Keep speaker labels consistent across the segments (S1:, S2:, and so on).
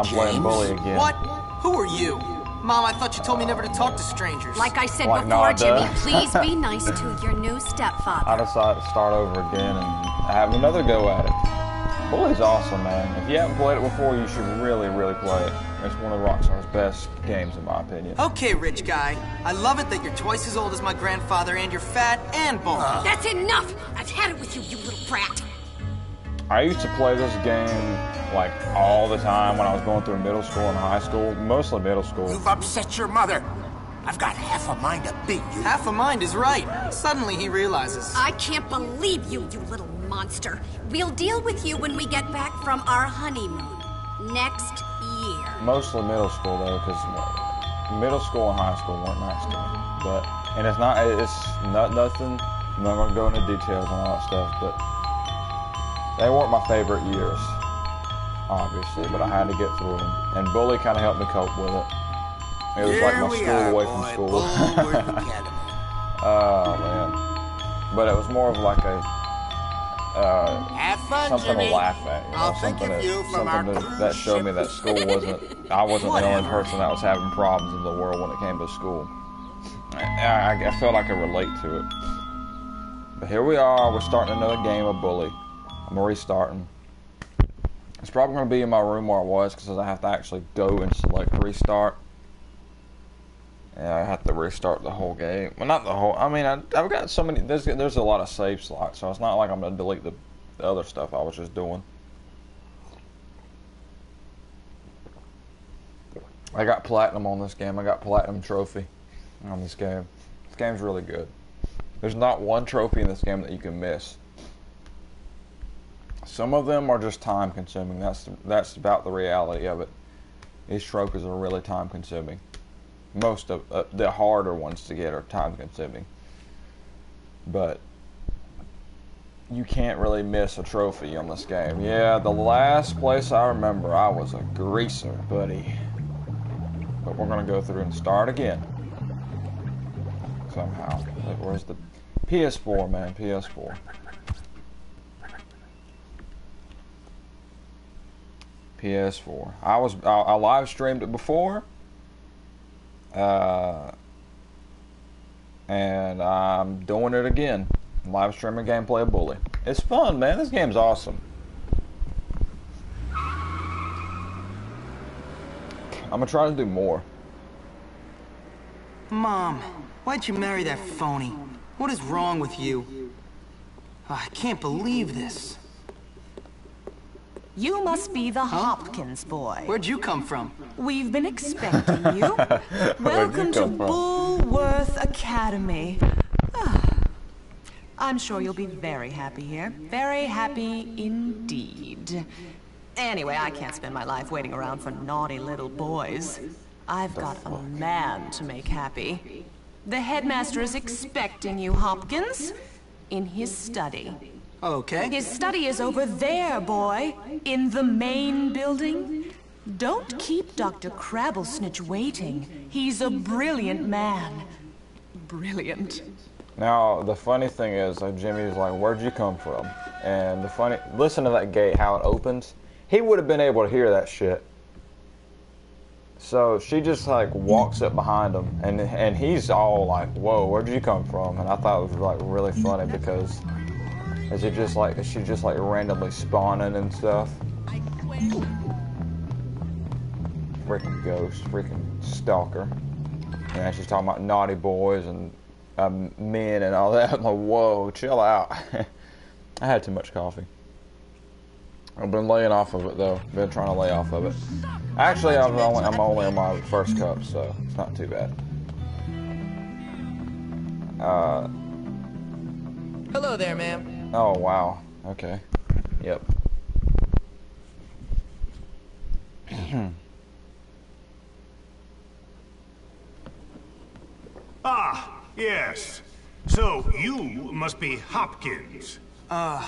S1: I'm playing bully again.
S2: What? Who are you? Mom, I thought you told me never to talk to strangers.
S3: Like I said
S1: Like
S3: before,
S1: Nada.
S3: Jimmy, please be nice to your new stepfather.
S1: I decided to start over again and have another go at it. Bully's awesome, man. If you haven't played it before, you should really, really play it. It's one of Rockstar's best games, in my opinion.
S2: Okay, rich guy. I love it that you're twice as old as my grandfather and you're fat and bald.
S3: That's enough! I've had it with you, you little brat!
S1: I used to play this game like all the time when I was going through middle school and high school, mostly middle school.
S4: You've upset your mother. I've got half a mind to beat you.
S2: Half a mind is right. Suddenly he realizes.
S3: I can't believe you, you little monster. We'll deal with you when we get back from our honeymoon. Next year.
S1: Mostly middle school though, because middle school and high school weren't nice to me. But and it's not it's not nothing. I'm not gonna go into details on all that stuff, but they weren't my favorite years, obviously. But I had to get through them, and bully kind of helped me cope with it. It was like my school
S4: are,
S1: away
S4: boy,
S1: from school. Oh man, but it was more of like a uh,
S4: Have fun,
S1: something
S4: Jimmy.
S1: to laugh at. You know,
S4: I'll
S1: something that,
S4: you from our
S1: something to, that showed me that school wasn't. I wasn't the only person that was having problems in the world when it came to school. I, I, I felt like I could relate to it. But here we are. We're starting another game of bully. I'm restarting. It's probably going to be in my room where I was because I have to actually go and select restart. Yeah, I have to restart the whole game. Well, not the whole. I mean, I, I've got so many. There's there's a lot of save slots, so it's not like I'm gonna delete the, the other stuff I was just doing. I got platinum on this game. I got platinum trophy on this game. This game's really good. There's not one trophy in this game that you can miss. Some of them are just time consuming. That's that's about the reality of it. These trophies are really time consuming most of uh, the harder ones to get are time consuming. But you can't really miss a trophy on this game. Yeah, the last place I remember, I was a greaser, buddy. But we're gonna go through and start again. Somehow. Where's the PS4, man? PS4. PS4. I was I, I live streamed it before. Uh, and I'm doing it again. Live streaming gameplay of Bully. It's fun, man. This game's awesome. I'm gonna try to do more.
S2: Mom, why'd you marry that phony? What is wrong with you? I can't believe this.
S5: You must be the Hopkins boy.
S2: Where'd you come from?
S5: We've been expecting you. Welcome to
S1: from?
S5: Bullworth Academy. I'm sure you'll be very happy here. Very happy indeed. Anyway, I can't spend my life waiting around for naughty little boys. I've got a man to make happy. The headmaster is expecting you, Hopkins, in his study.
S2: Okay.
S5: His study is over there, boy. In the main building. Don't keep Dr. Crabblesnitch waiting. He's a brilliant man. Brilliant.
S1: Now the funny thing is, uh, Jimmy's like, "Where'd you come from?" And the funny, listen to that gate, how it opens. He would have been able to hear that shit. So she just like walks up behind him, and and he's all like, "Whoa, where'd you come from?" And I thought it was like really funny because is it just like is she just like randomly spawning and stuff? Freaking ghost, freaking stalker. And she's talking about naughty boys and um, men and all that. I'm like, whoa, chill out. I had too much coffee. I've been laying off of it though. Been trying to lay off of it. Actually, I'm only, I'm only on my first cup, so it's not too bad. Uh,
S6: Hello there, ma'am.
S1: Oh wow. Okay. Yep.
S7: Ah, yes. So you must be Hopkins.
S2: Uh,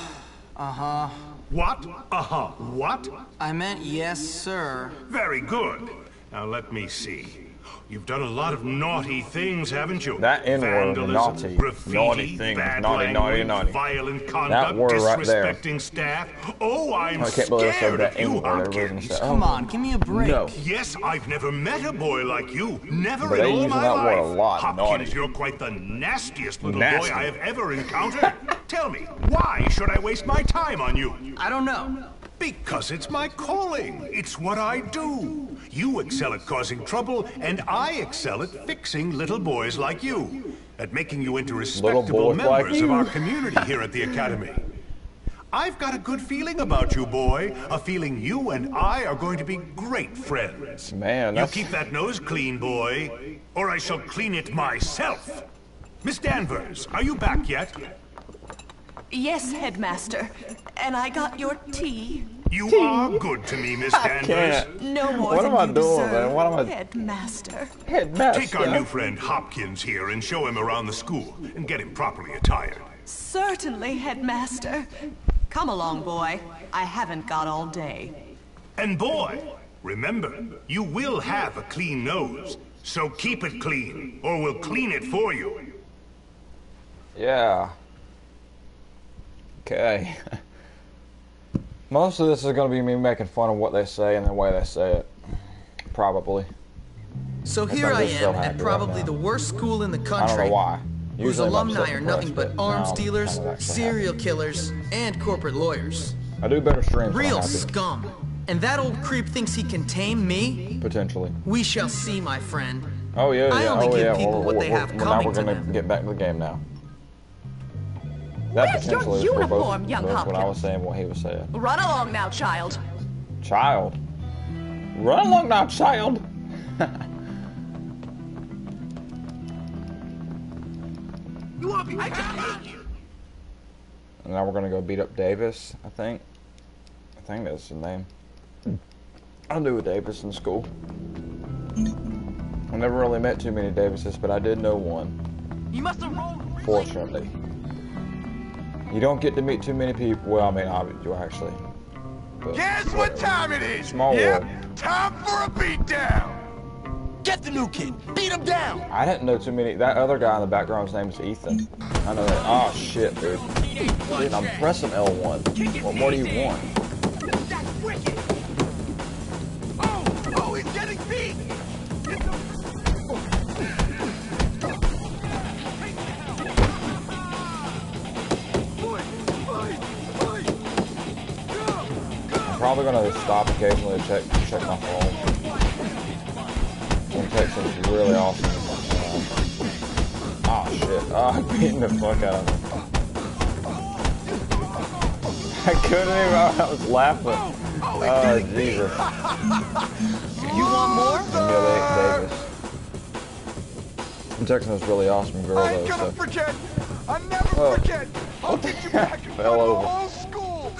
S2: uh-huh.
S7: What? Uh-huh. What?
S2: I meant yes, sir.
S7: Very good. Now let me see. You've done a lot of naughty things, haven't you?
S1: That N-word,
S7: Vandalism,
S1: naughty,
S7: graffiti,
S1: naughty things,
S7: bad
S1: naughty, naughty,
S7: language,
S1: naughty.
S7: violent conduct,
S1: word right there.
S7: disrespecting staff. Oh, I'm
S1: I can't believe I said
S7: scared
S1: that
S7: of you,
S1: N-word. Everybody's gonna
S7: Hopkins.
S1: say, oh,
S2: Come on, give me a break.
S1: No.
S7: Yes, I've never met a boy like you. Never
S1: But
S7: in
S1: they
S7: all
S1: using
S7: my
S1: that word a
S7: life.
S1: lot,
S7: Hopkins,
S1: naughty.
S7: you're quite the nastiest little
S1: Nasty.
S7: boy I have ever encountered. Tell me, why should I waste my time on you?
S2: I don't know.
S7: Because it's my calling. It's what I do. You excel at causing trouble, and I excel at fixing little boys like you. At making you into respectable
S1: boys like
S7: members of our community here at the Academy. I've got a good feeling about you, boy. A feeling you and I are going to be great friends.
S1: Man,
S7: You keep that nose clean, boy, or I shall clean it myself. Miss Danvers, are you back yet?
S5: Yes, Headmaster. And I got your tea.
S7: You are good to me, Miss Danvers.
S5: No more
S1: What
S5: than
S1: am I
S5: you
S1: doing,
S5: deserve,
S1: man? What am I-
S5: Headmaster.
S1: Headmaster.
S7: Take our new friend Hopkins here and show him around the school and get him properly attired.
S5: Certainly, Headmaster. Come along, boy. I haven't got all day.
S7: And boy, remember, you will have a clean nose. So keep it clean, or we'll clean it for you.
S1: Yeah. Okay. Most of this is going to be me making fun of what they say and the way they say it. Probably.
S2: So here I am
S1: happy
S2: at probably
S1: now.
S2: the worst school in the
S1: I
S2: country.
S1: don't know why.
S2: Whose alumni are nothing but arms
S1: I'm
S2: dealers,
S1: kind of actually
S2: serial killers, and corporate lawyers.
S1: I do better streams
S2: Real
S1: happy.
S2: scum. And that old creep thinks he can tame me?
S1: Potentially.
S2: We shall see, my friend.
S1: Oh yeah,
S2: I
S1: yeah.
S2: only
S1: oh
S2: give
S1: yeah.
S2: people
S1: well,
S2: what they have
S1: well,
S2: coming
S1: now we're
S2: to
S1: gonna
S2: them.
S1: get back to the game now.
S5: Where's your
S1: for both,
S5: uniform, young
S1: both what I was saying, what he was saying.
S5: Run along now, child.
S1: Child. Run along now, child.
S4: You want me? I just hate you.
S1: And now we're gonna go beat up Davis, I think. I think that's the name. I knew a Davis in school. I never really met too many Davises, but I did know one,
S4: You must have rolled.
S1: fortunately. You don't get to meet too many people. Well, I mean, I, you actually.
S8: Guess what time it is?
S1: Small
S8: yep,
S1: world.
S8: time for a beatdown.
S4: Get the new kid. Beat him down.
S1: I didn't know too many. That other guy in the background's name is Ethan. I know that. Oh shit, dude. Dude, I'm pressing L1. What more do you want?
S4: That's wicked.
S1: Probably gonna stop occasionally to check check my phone. And Some Texans really awesome. Uh, oh shit! Oh, I'm beating the fuck out of him. I couldn't even. I was laughing. Oh Jesus!
S2: You want more?
S1: They, Davis. I'm texting this really awesome girl
S8: I ain't
S1: though.
S8: gonna
S1: So
S8: forget. I never
S1: Oh.
S8: forget. I'll get you back
S1: Fell over.
S8: whole school.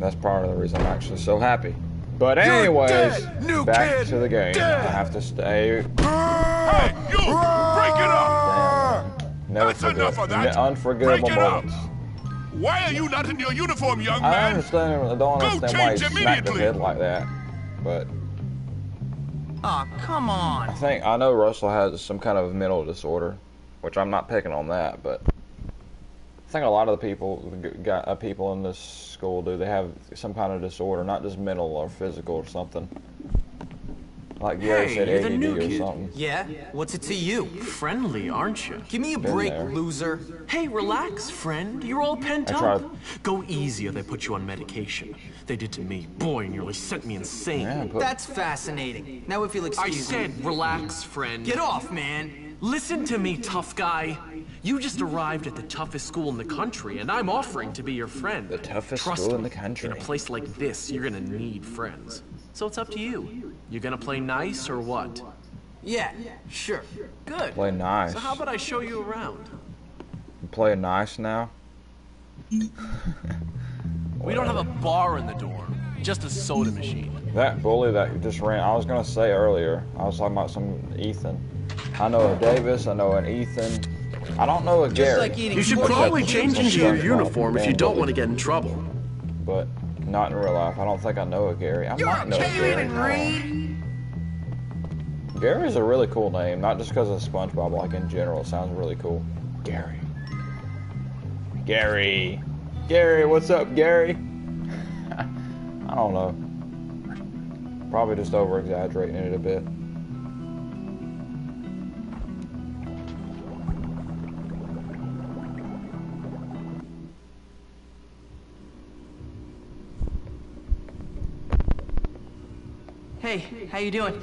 S1: That's part of the reason I'm actually so happy. But anyways,
S8: dead, new
S1: back
S8: kid,
S1: to the game.
S8: dead.
S1: I have to stay.
S8: Hey, you! Break it up!
S1: Damn, Never
S8: That's
S1: forget.
S8: enough of that.
S1: Ne- unforgettable
S8: Break it up.
S1: moments.
S8: Why are you not in your uniform, young man?
S1: I
S8: man?
S1: understand. I don't
S8: Go
S1: understand why he
S8: change
S1: smacked his
S8: immediately.
S1: head like that. But
S2: Aw, come on.
S1: I think I know Russell has some kind of mental disorder, which I'm not picking on that. But I think a lot of the people, got uh, people in this school, do they have some kind of disorder, not just mental or physical or something. Like Gary
S9: Hey,
S1: said,
S9: you're the new
S1: or
S9: kid.
S1: something.
S2: Yeah? What's it to you?
S9: Friendly, aren't you?
S2: Give me a
S1: Been
S2: break,
S1: there.
S2: loser.
S9: Hey, relax, friend. You're all pent
S1: I
S9: up.
S1: tried.
S9: Go easy or they put you on medication. They did to me. Boy, nearly sent me insane.
S1: Yeah,
S2: That's fascinating. Now if you'll
S9: I said
S2: me.
S9: relax, friend.
S2: Get off, man.
S9: Listen to me, tough guy. You just arrived at the toughest school in the country, and I'm offering to be your friend.
S1: The toughest
S9: Trust
S1: school in
S9: me,
S1: the country.
S9: In a place like this, you're gonna need friends. So it's up to you. You gonna play nice or what?
S2: Yeah, sure.
S9: Good.
S1: play nice.
S9: So how about I show you around?
S1: Play nice now.
S9: We don't have a bar in the dorm, just a soda machine.
S1: That bully that just ran. I was gonna say earlier. I was talking about some Ethan. I know a Davis. I know an Ethan. I don't know a
S2: Just
S1: Gary.
S2: like
S9: You should probably change into your uniform if you don't want to get in trouble.
S1: but not in real life. I don't think I know a Gary. I
S8: You're
S1: might know a Gary.
S8: Raiden
S1: I don't.
S8: Reed.
S1: Gary's a really cool name, not just because of SpongeBob, like in general, it sounds really cool. Gary. Gary. Gary, what's up, Gary? I don't know. Probably just over exaggerating it a bit.
S2: Hey, how you doing?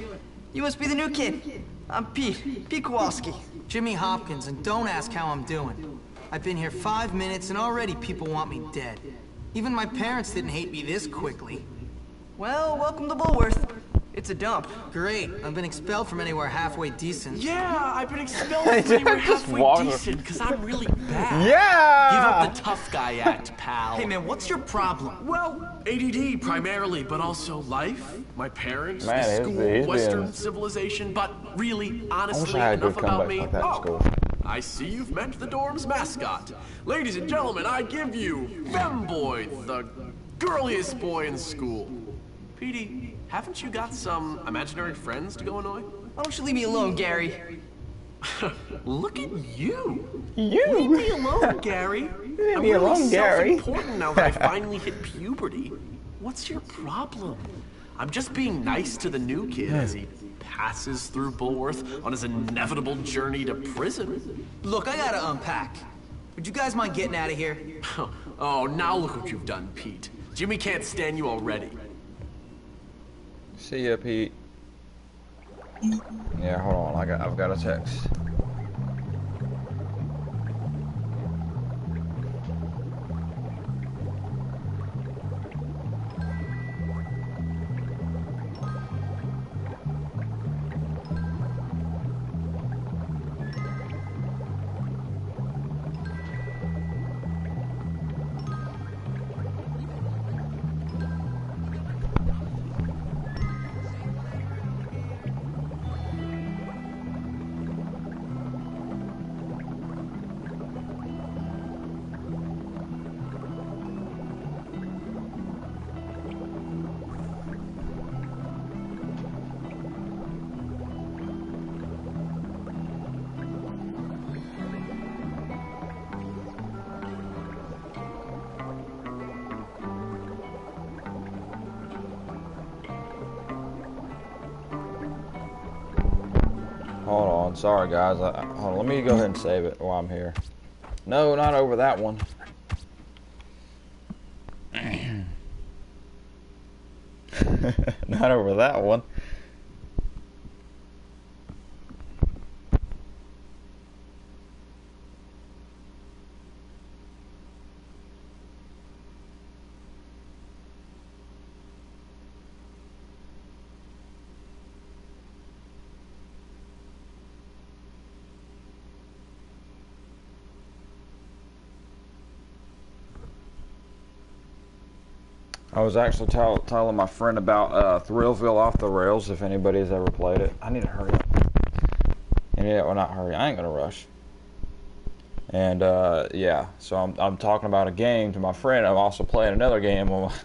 S2: You must be the new kid. I'm Pete, Pete Kowalski. Jimmy Hopkins, and don't ask how I'm doing. I've been here five minutes, and already people want me dead. Even my parents didn't hate me this quickly.
S10: Well, welcome to Bullworth. It's a dump.
S2: Great. I've been expelled from anywhere halfway decent.
S9: Yeah, I've been expelled from anywhere halfway decent because I'm really bad.
S1: Yeah!
S9: Give up the tough guy act, pal.
S2: Hey, man, what's your problem?
S9: Well, ADD primarily, but also life, my parents,
S1: Man,
S9: the school,
S1: he's
S9: Western
S1: being-
S9: civilization, but really, honestly,
S1: I had
S9: enough about me.
S1: like that
S9: oh,
S1: school.
S9: I see you've met the dorm's mascot. Ladies and gentlemen, I give you Femboy, the girliest boy in school. Petey, haven't you got some imaginary friends to go annoy?
S10: Why don't you leave me alone, Gary?
S9: Look at you.
S1: You?
S9: Leave me alone, Gary.
S1: Leave
S9: I'm
S1: me
S9: really
S1: alone, Gary.
S9: self-important now that I finally hit puberty. What's your problem? I'm just being nice to the new kid as he passes through Bullworth on his inevitable journey to prison.
S2: Look, I gotta unpack. Would you guys mind getting out of here?
S9: oh, now look what you've done, Pete. Jimmy can't stand you already.
S1: See ya, Pete. Yeah, hold on. I got. I've got a text. Sorry, guys. I, on. Let me go ahead and save it while I'm here. No, not over that one. not over that one. I was actually tell, telling my friend about uh, Thrillville Off the Rails. If anybody's ever played it, I need to hurry up. And yeah, well, not hurry. I ain't gonna rush. And uh, yeah, so I'm I'm talking about a game to my friend. I'm also playing another game on my,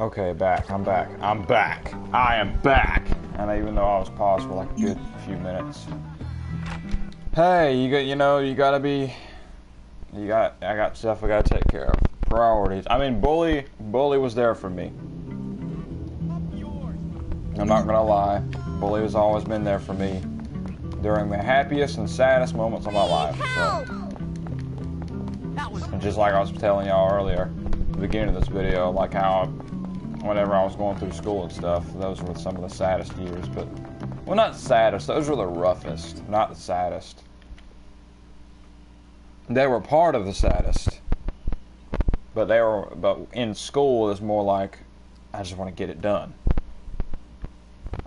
S1: Okay, back. I'm back. I'm back. I am back. And even though I was paused for like a good few minutes. Hey, you got you know you gotta be. You got I got stuff I gotta take care of. Priorities. I mean, bully bully was there for me. I'm not gonna lie. Bully has always been there for me during the happiest and saddest moments of my life. So. And just like I was telling y'all earlier, the beginning of this video, like how whenever I was going through school and stuff, those were some of the saddest years. But well, not saddest. Those were the roughest, not the saddest. They were part of the saddest, but they were. But in school, it's more like I just want to get it done.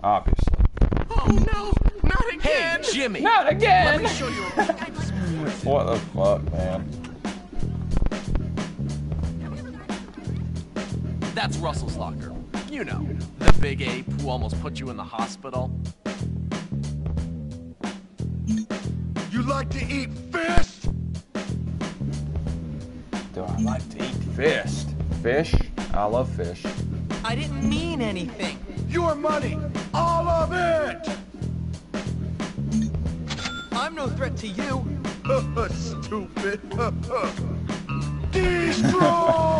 S1: Obviously.
S9: Oh no! Not again!
S10: Hey, Jimmy!
S1: Not again!
S9: Let me show you.
S1: what the fuck, man?
S9: That's Russell's locker. You know, the big ape who almost put you in the hospital.
S11: You like to eat fish?
S1: Do I like to eat fish? Fish? I love fish.
S2: I didn't mean anything.
S11: Your money, all of it!
S2: I'm no threat to you.
S11: Stupid. Destroy!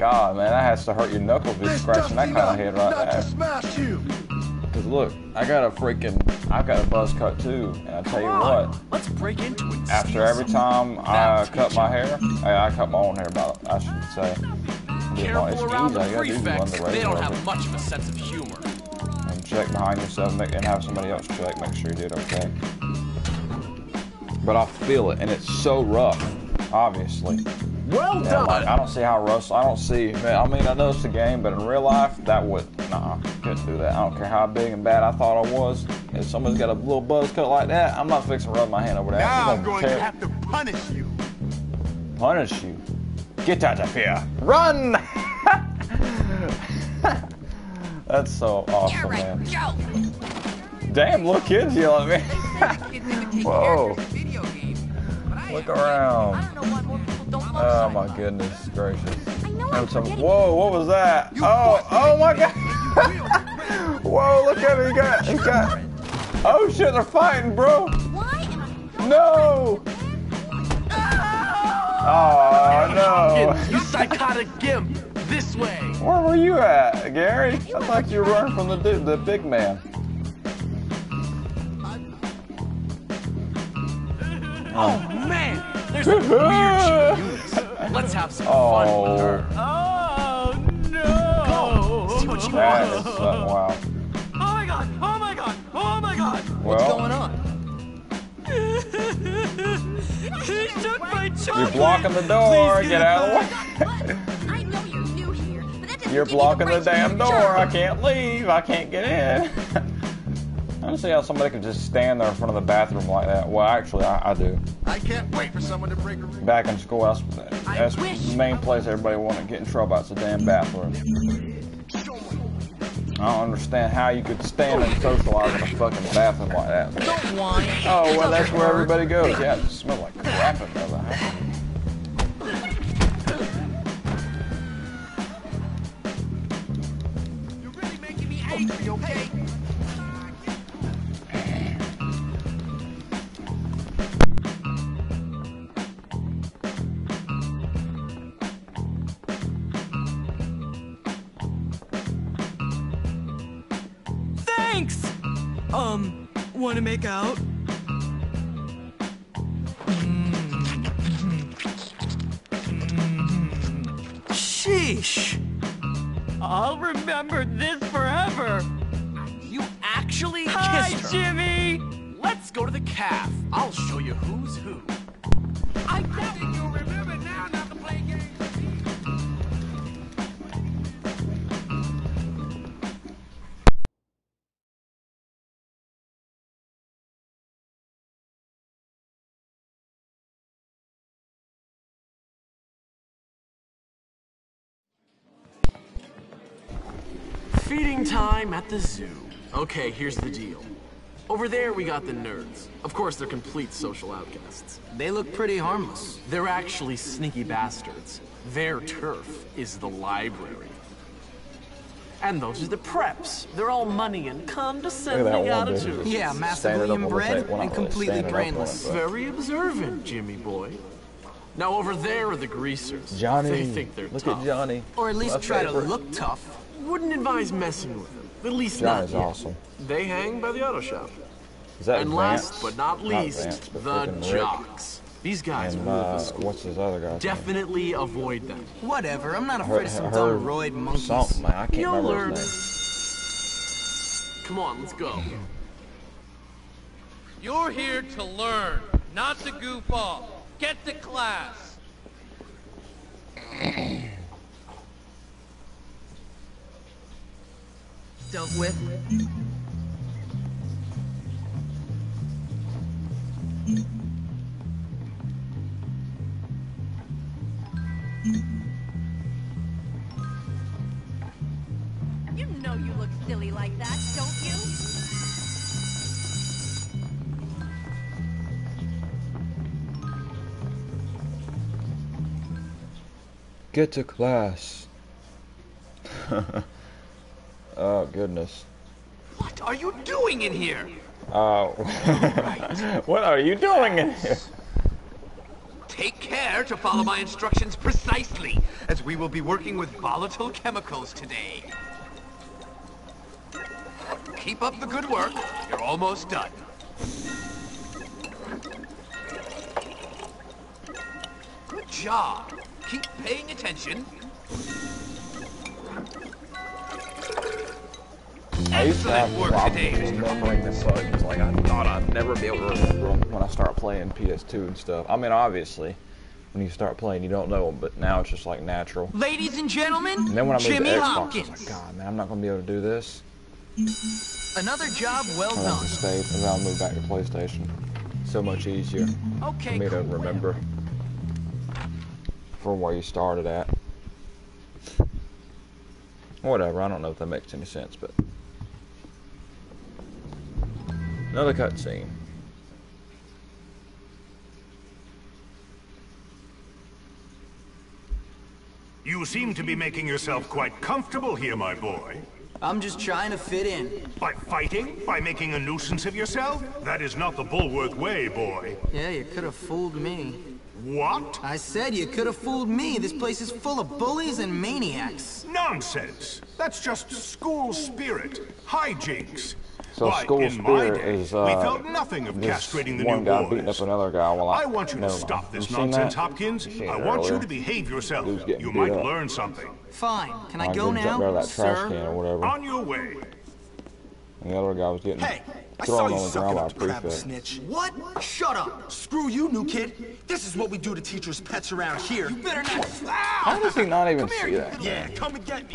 S1: God, man, that has to hurt your knuckles be
S11: This
S1: scratching that
S11: dusty
S1: kind of head right
S11: not
S1: there.
S11: smash you.
S1: Cause look, I got a freaking, I've got a buzz cut too, and I tell you
S9: Come on,
S1: what,
S9: let's break into it.
S1: after every time I cut my hair, I, I cut my own hair, but I should say. Get my- it's
S9: Careful around the
S1: gotta do one
S9: prefects.
S1: the
S9: They don't have much of a sense of humor.
S1: and check behind yourself make, and have somebody else check, make sure you did okay. But I feel it, and it's so rough, obviously.
S9: Well
S1: Yeah, like, I don't see how Russell, I don't see, man, I mean, I know it's a game, but in real life, that would, nah, couldn't do that. I don't care how big and bad I thought I was. If someone's got a little buzz cut like that, I'm not fixing to rub my hand over that.
S11: Now I'm
S1: gonna
S11: going to have to punish you.
S1: punish you. Get out of here. Run! That's so awesome, man.
S12: Joe.
S1: Damn, little kids yelling at me. Whoa. Look around. Oh my goodness gracious. And some, whoa, what was that? Oh, oh my god. whoa, look at it. He got, he got. Oh shit, they're fighting, bro.
S12: Why am I
S1: No. Oh no.
S9: You psychotic gimp! This way!
S1: Where were you at, Gary? I thought you were running from the dude, the big man.
S9: Oh man! There's a weird Eunice. Let's have some fun
S1: Oh.
S9: with her.
S10: Oh no!
S9: Go! See what you
S1: That
S9: want.
S1: is something, wow.
S10: Oh my god! Oh my god! Oh my god!
S2: What's going on?
S10: he took my chocolate!
S1: you're blocking the door.
S10: Please
S1: Get out of the way.
S12: I know you're new here, but that doesn't
S1: You're blocking the
S12: right to
S1: damn door.
S12: jerk.
S1: I can't leave. I can't get in. I don't see how somebody could just stand there in front of the bathroom like that. Well, actually, I, I do.
S11: I can't wait for someone to break a rule.
S1: Back in school, that's, that's the main place everybody want to get in trouble. It's the damn bathroom. I don't understand how you could stand and socialize in a fucking bathroom like that.
S2: Don't whine.
S1: Oh, well, that's where everybody goes. Yeah, it smells like crap in there.
S11: You're really making me angry, okay?
S10: Um, wanna make out?
S2: Sheesh.
S10: I'll remember this forever!
S9: You actually
S10: Hi,
S9: kissed her.
S10: Jimmy!
S9: Let's go to the calf. I'll show you who's who.
S11: I
S9: time at the zoo. Okay, here's the deal. Over there, we got the nerds. Of course, they're complete social outcasts.
S2: They look pretty harmless.
S9: They're actually sneaky bastards. Their turf is the library. And those are the preps. They're all money and condescending attitudes.
S2: Yeah, massively inbred and completely brainless.
S9: Very observant, Jimmy boy. Now over there are the greasers.
S1: Johnny.
S9: They think they're
S1: Look
S9: tough.
S1: at Johnny.
S2: Or at least
S1: My
S2: try to look tough.
S9: Wouldn't advise messing with them. At least
S1: Johnny's
S9: not yet.
S1: awesome.
S9: They hang by the auto shop.
S1: Is that
S9: and
S1: Vance?
S9: last but not least,
S1: Vance, but
S9: the
S1: freaking Rick.
S9: jocks. These guys
S1: And
S9: rule
S1: uh,
S9: the school.
S1: what's his other guy?
S9: Definitely avoid them.
S2: Whatever, I'm not
S1: Her-
S2: afraid of some
S1: her-
S2: dumb roid monkeys.
S1: Something, man. I can't
S9: You'll
S1: remember
S9: learn.
S1: his name.
S9: Come on, let's go.
S6: You're here to learn, not to goof off. Get to class.
S2: Dealt with.
S3: You know you look silly like that, don't you?
S1: Get to class. oh goodness.
S13: What are you doing in here?
S1: Uh, what are you doing in here?
S13: Take care to follow my instructions precisely, as we will be working with volatile chemicals today. Keep up the good work. You're almost done. Good job. Keep paying attention. Excellent work today, Mr.
S1: remembering the buttons. Like I thought I'd never be able to remember them when I start playing PS2 and stuff. I mean, obviously, when you start playing, you don't know them, but now it's just like natural.
S2: Ladies and gentlemen,
S1: And then when I
S2: Jimmy
S1: Xbox, I
S2: Hopkins.
S1: was like, God, man, I'm not gonna be able to do this.
S2: Another job well
S1: I
S2: done.
S1: to stay, and then I'll move back to PlayStation. So much easier
S2: Okay,
S1: for me to remember from where you started at. Whatever, I don't know if that makes any sense, but another cutscene.
S7: You seem to be making yourself quite comfortable here, my boy.
S2: I'm just trying to fit in.
S7: By fighting? By making a nuisance of yourself? That is not the Bullworth way, boy.
S2: Yeah, you could have fooled me.
S7: What?
S2: I said you could have fooled me. This place is full of bullies and maniacs.
S7: Nonsense. That's just school spirit. Hijinks.
S1: So
S7: Why,
S1: school
S7: in my
S1: spirit
S7: day,
S1: is uh,
S7: we felt nothing of castrating the
S1: one
S7: new
S1: guy
S7: boys.
S1: beating up another guy while I.
S7: I want you
S1: never
S7: to stop this
S1: You
S7: nonsense,
S1: that?
S7: Hopkins. I
S1: it
S7: want
S1: earlier?
S7: you to behave yourself. You might
S1: up.
S7: learn something.
S2: Fine. Can I
S1: Uh,
S2: go
S1: dude
S2: now,
S1: that trash
S2: sir?
S1: can or whatever.
S7: On your way.
S1: And the other guy was getting
S14: Hey, I
S1: thrown
S14: saw
S1: on
S14: you
S1: the
S14: sucking
S1: ground by a
S14: up to crap,
S1: prefect.
S14: snitch. What? Shut up. Screw you, new kid. This is what we do to teachers' pets around here. You better not.
S1: How does he not even
S14: Come
S1: see
S14: here.
S1: that?
S14: Yeah, come and get me.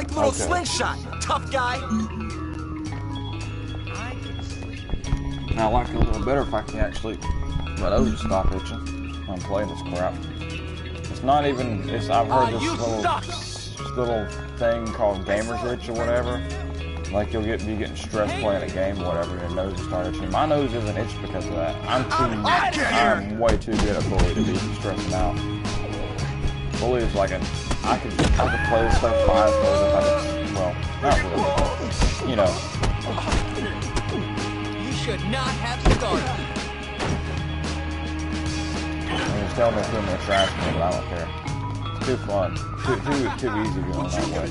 S14: Like little
S1: Okay.
S14: slingshot, tough guy?
S1: I like it a little better if I can actually. My nose will stop itching when I'm playing this crap. It's not even. It's. I've heard
S6: Ah,
S1: this little
S6: suck.
S1: this little thing called gamer's itch or whatever. Like you'll get be getting stressed playing a game or whatever, and your nose will start itching. My nose isn't itched because of that. I'm too. I'm way too good at bully to be stressing out. Bully is like an. I could I could play this stuff five hours if I. Well, not really. but, You know.
S6: You should not have started.
S1: He was telling me to put him in the trash can, but I don't care. It's too fun. Too, too, too easy going that way.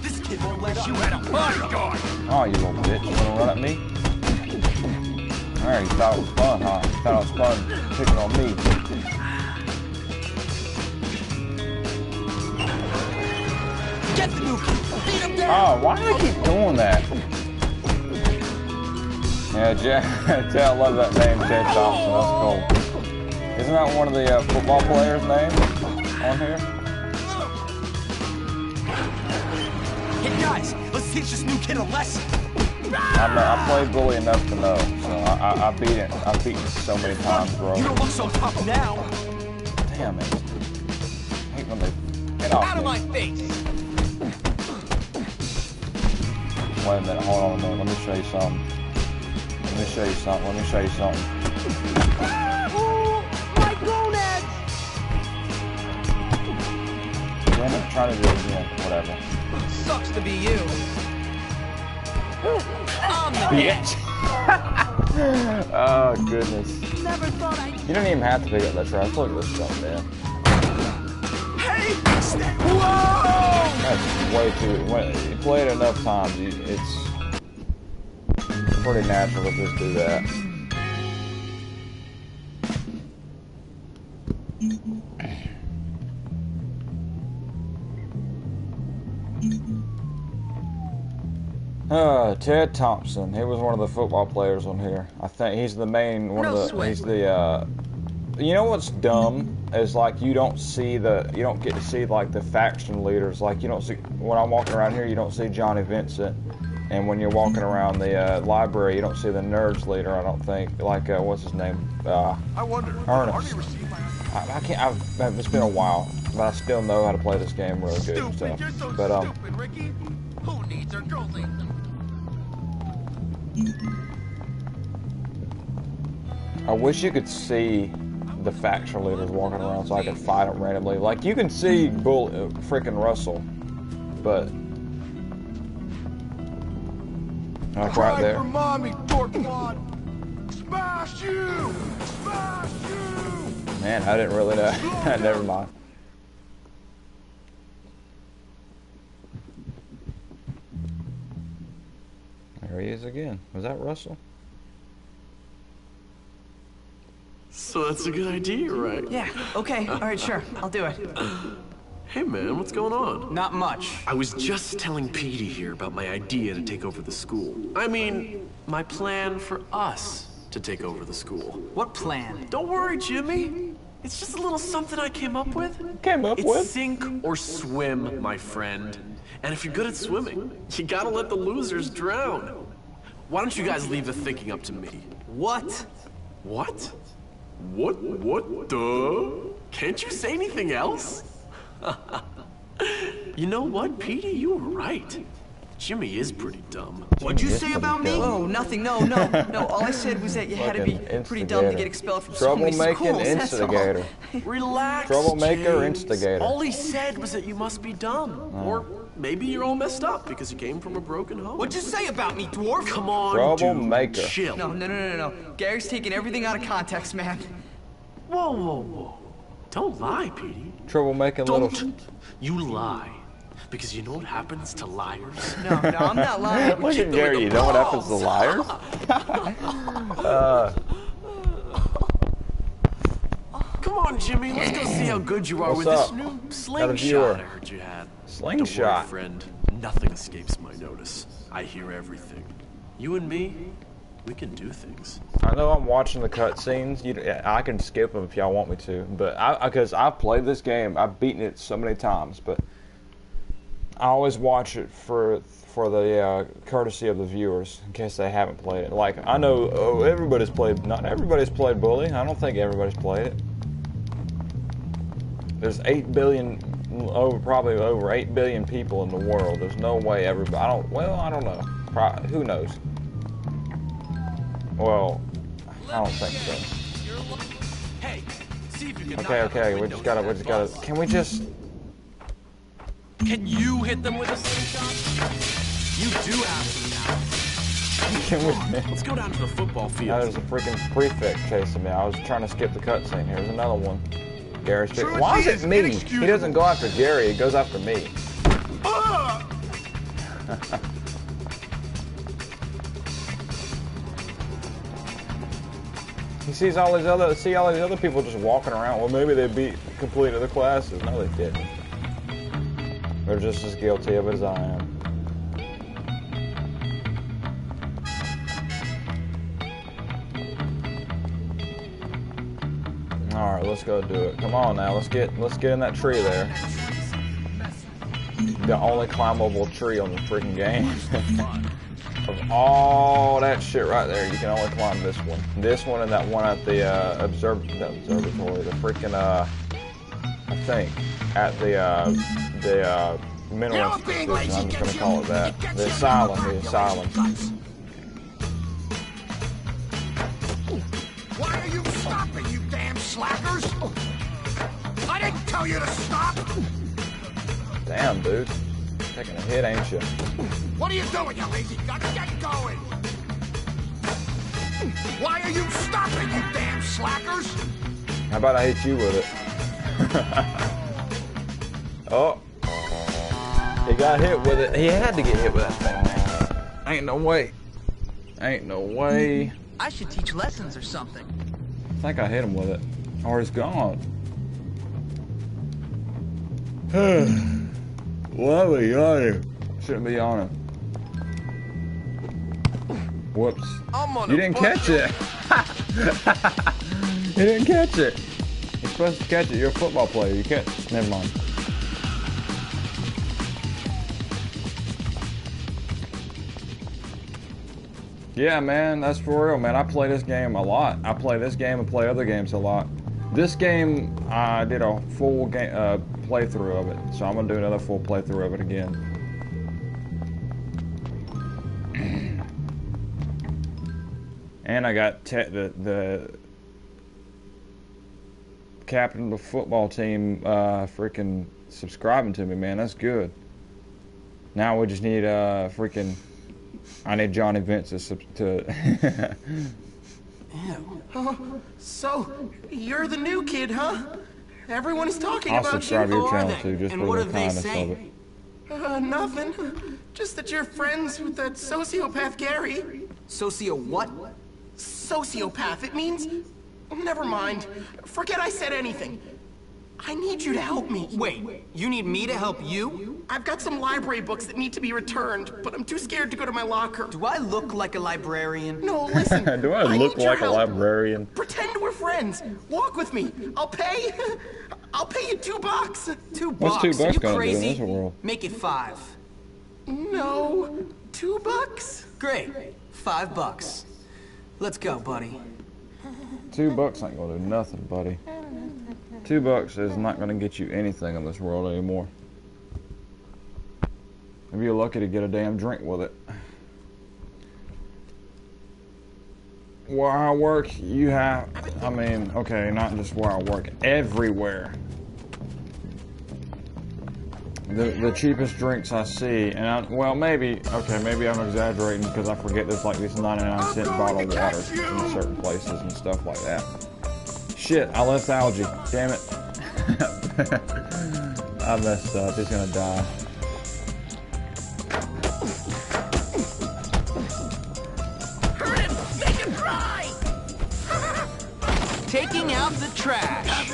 S14: This kid won't let.
S13: You had a bodyguard.
S1: Oh, you little bitch. You wanna run at me? I thought it was fun, huh? Thought was fun picking on me.
S14: Get the nuke! Beat him!
S1: Oh, why do I keep doing that? Yeah, Jack, I love that name, Jay Thompson. That's cool. Isn't that one of the uh, football players' names on here?
S14: Hey guys, let's teach this new kid a lesson.
S1: I'm, I played bully enough to know, so I, I, I beat it. I've beaten it so many times, bro.
S14: You don't look so tough now.
S1: Damn it. I hate when they get off
S6: Out of
S1: me.
S6: my face!
S1: Wait a minute, hold on a minute. Let me show you something. Let me show you something. Let me show you something.
S6: My gonads!
S1: Damn it, try to do it again. Whatever.
S2: Sucks to be you.
S1: Bitch. oh, goodness. You don't even have to pick up that trash. Look at this stuff, man.
S14: Hey. Whoa!
S1: That's way too. When you play it enough times, it's pretty natural to just do that. Uh, Ted Thompson. He was one of the football players on here. I think he's the main one
S2: No
S1: of the.
S2: sweat.
S1: He's the. Uh, you know what's dumb is like you don't see the you don't get to see like the faction leaders. Like you don't see when I'm walking around here, you don't see Johnny Vincent, and when you're walking around the uh, library, you don't see the nerds leader. I don't think like uh, what's his name? Uh,
S8: I wonder.
S1: Earnest. I, I can't. I've, it's been a while, but I still know how to play this game really good. and
S6: Stupid, you're so.
S1: But um,
S6: stupid, Ricky. Who needs her girlie?
S1: I wish you could see the faction leaders walking around so I could fight them randomly. Like you can see Bull, uh, freaking Russell, but like right there.
S8: mommy. Smash you! Smash you!
S1: Man, I didn't really know. Never mind. There he is again. Was that Russell?
S9: So that's a good idea, right?
S2: Yeah, okay, alright, sure. I'll do it.
S9: Hey man, what's going on?
S2: Not much.
S9: I was just telling Petey here about my idea to take over the school. I mean, my plan for us to take over the school.
S2: What plan?
S9: Don't worry, Jimmy. It's just a little something I came up with.
S1: Came up
S9: it's
S1: with?
S9: sink or swim, my friend. And if you're good at swimming, you gotta let the losers drown. Why don't you guys leave the thinking up to me?
S2: What?
S9: What? What? What the? Can't you say anything else? you know what, Petey? You were right. Jimmy is pretty dumb.
S2: What'd you say
S1: pretty
S2: about me? Oh, nothing. No, no, no. All I said was that you had to be
S1: Fucking
S2: pretty dumb to get expelled from so many
S1: Troublemaking
S2: schools. That's all.
S1: instigator.
S9: Relax.
S1: Troublemaker,
S9: James.
S1: instigator.
S9: All he said was that you must be dumb. Hmm. Or maybe you're all messed up because you came from a broken home.
S2: What'd you say about me, dwarf?
S9: Come on,
S1: Troublemaker.
S9: dude. Chill.
S2: No, no, no, no, no. Gary's taking everything out of context, man.
S9: Whoa, whoa, whoa. Don't lie, Petey.
S1: Troublemaking little.
S9: Don't. You lie. Because you know what happens to liars?
S2: No, no, I'm not lying.
S1: Look at Gary. You know what happens to liars? uh,
S9: Come on, Jimmy. Let's go see how good you are
S1: What's
S9: with
S1: up?
S9: this new
S1: Got a
S9: slingshot. I heard you had.
S1: Slingshot.
S9: Worry, friend. Nothing escapes my notice. I hear everything. You and me, we can do things.
S1: I know I'm watching the cutscenes. You, I can skip them if y'all want me to, but I because I've played this game, I've beaten it so many times, but I always watch it for for the uh, courtesy of the viewers in case they haven't played it. Like I know oh, everybody's played, not everybody's played Bully. I don't think everybody's played it. There's eight billion, over probably over eight billion people in the world. There's no way everybody. I don't. Well, I don't know. Pro, who knows? Well, I don't think so.
S6: Hey, see if you can
S1: Okay,
S6: knock out the
S1: okay, we just gotta, we just gotta. Can we just?
S6: Can you hit them with a slingshot?
S9: You do have some now. Let's go down to the football
S1: Now
S9: field.
S1: there's a freaking prefect chasing me. I was trying to skip the cutscene. Here's another one. Why is it me? He doesn't go after Gary. He goes after me. He sees all these other, see all these other people just walking around. Well, maybe they beat complete other classes. No, they didn't. They're just as guilty of it as I am. All right, let's go do it. Come on now, let's get let's get in that tree there. the only climbable tree on the freaking game. of all that shit right there, you can only climb this one. This one and that one at the uh, observ the observatory, the freaking uh, I think at the uh, the uh, mineral. I'm just gonna call it that. The asylum, the asylum.
S4: Slackers? I didn't tell you to stop!
S1: Damn, dude. Taking a hit, ain't you?
S4: What are you doing, you lazy duck? Get going! Why are you stopping, you damn slackers?
S1: How about I hit you with it? oh. He got hit with it. He had to get hit with that thing, man. Ain't no way. Ain't no way.
S2: I should teach lessons or something.
S1: I think I hit him with it. Or it's gone. Why are we on him? Shouldn't be on him. Whoops. You didn't catch it. you didn't catch it. You're supposed to catch it. You're a football player. You can't. Never mind. Yeah, man, that's for real, man. I play this game a lot. I play this game and play other games a lot. This game, I did a full game uh, playthrough of it, so I'm gonna do another full playthrough of it again. and I got the the captain of the football team uh, freaking subscribing to me, man. That's good. Now we just need uh freaking. I need Johnny Vince to. sub- to
S14: Oh, so, you're the new kid, huh? Everyone is talking
S1: I'll
S14: about
S1: subscribe to
S14: you.
S1: your channel too, just
S14: And
S1: for
S14: what
S1: the
S14: have they
S1: kindness of it.
S14: Uh, nothing. Just that you're friends with that sociopath Gary.
S2: Socio what?
S14: Sociopath. It means... Never mind. Forget I said anything. I need you to help me.
S2: Wait, you need me to help you?
S14: I've got some library books that need to be returned, but I'm too scared to go to my locker.
S2: Do I look like a librarian?
S14: No, listen.
S1: Do I look like a librarian?
S14: Pretend we're friends. Walk with me. I'll pay. I'll pay you two bucks.
S2: Two
S1: What's
S2: bucks? Are you
S1: gonna do in
S2: crazy?
S1: this world?
S2: Make it five.
S14: No, two bucks.
S2: Great. Five bucks. Let's go, buddy.
S1: Two bucks ain't gonna do nothing, buddy. Two bucks is not gonna get you anything in this world anymore. If you're lucky to get a damn drink with it. Where I work, you have, I mean, okay, not just where I work, everywhere. The, the cheapest drinks I see, and I, well, maybe, okay, maybe I'm exaggerating because I forget there's like these 99 cent bottled waters in certain places and stuff like that. Shit, I left Algie. Damn it. I messed up. He's gonna die.
S4: Hurry up, make it dry!
S2: Taking out the trash.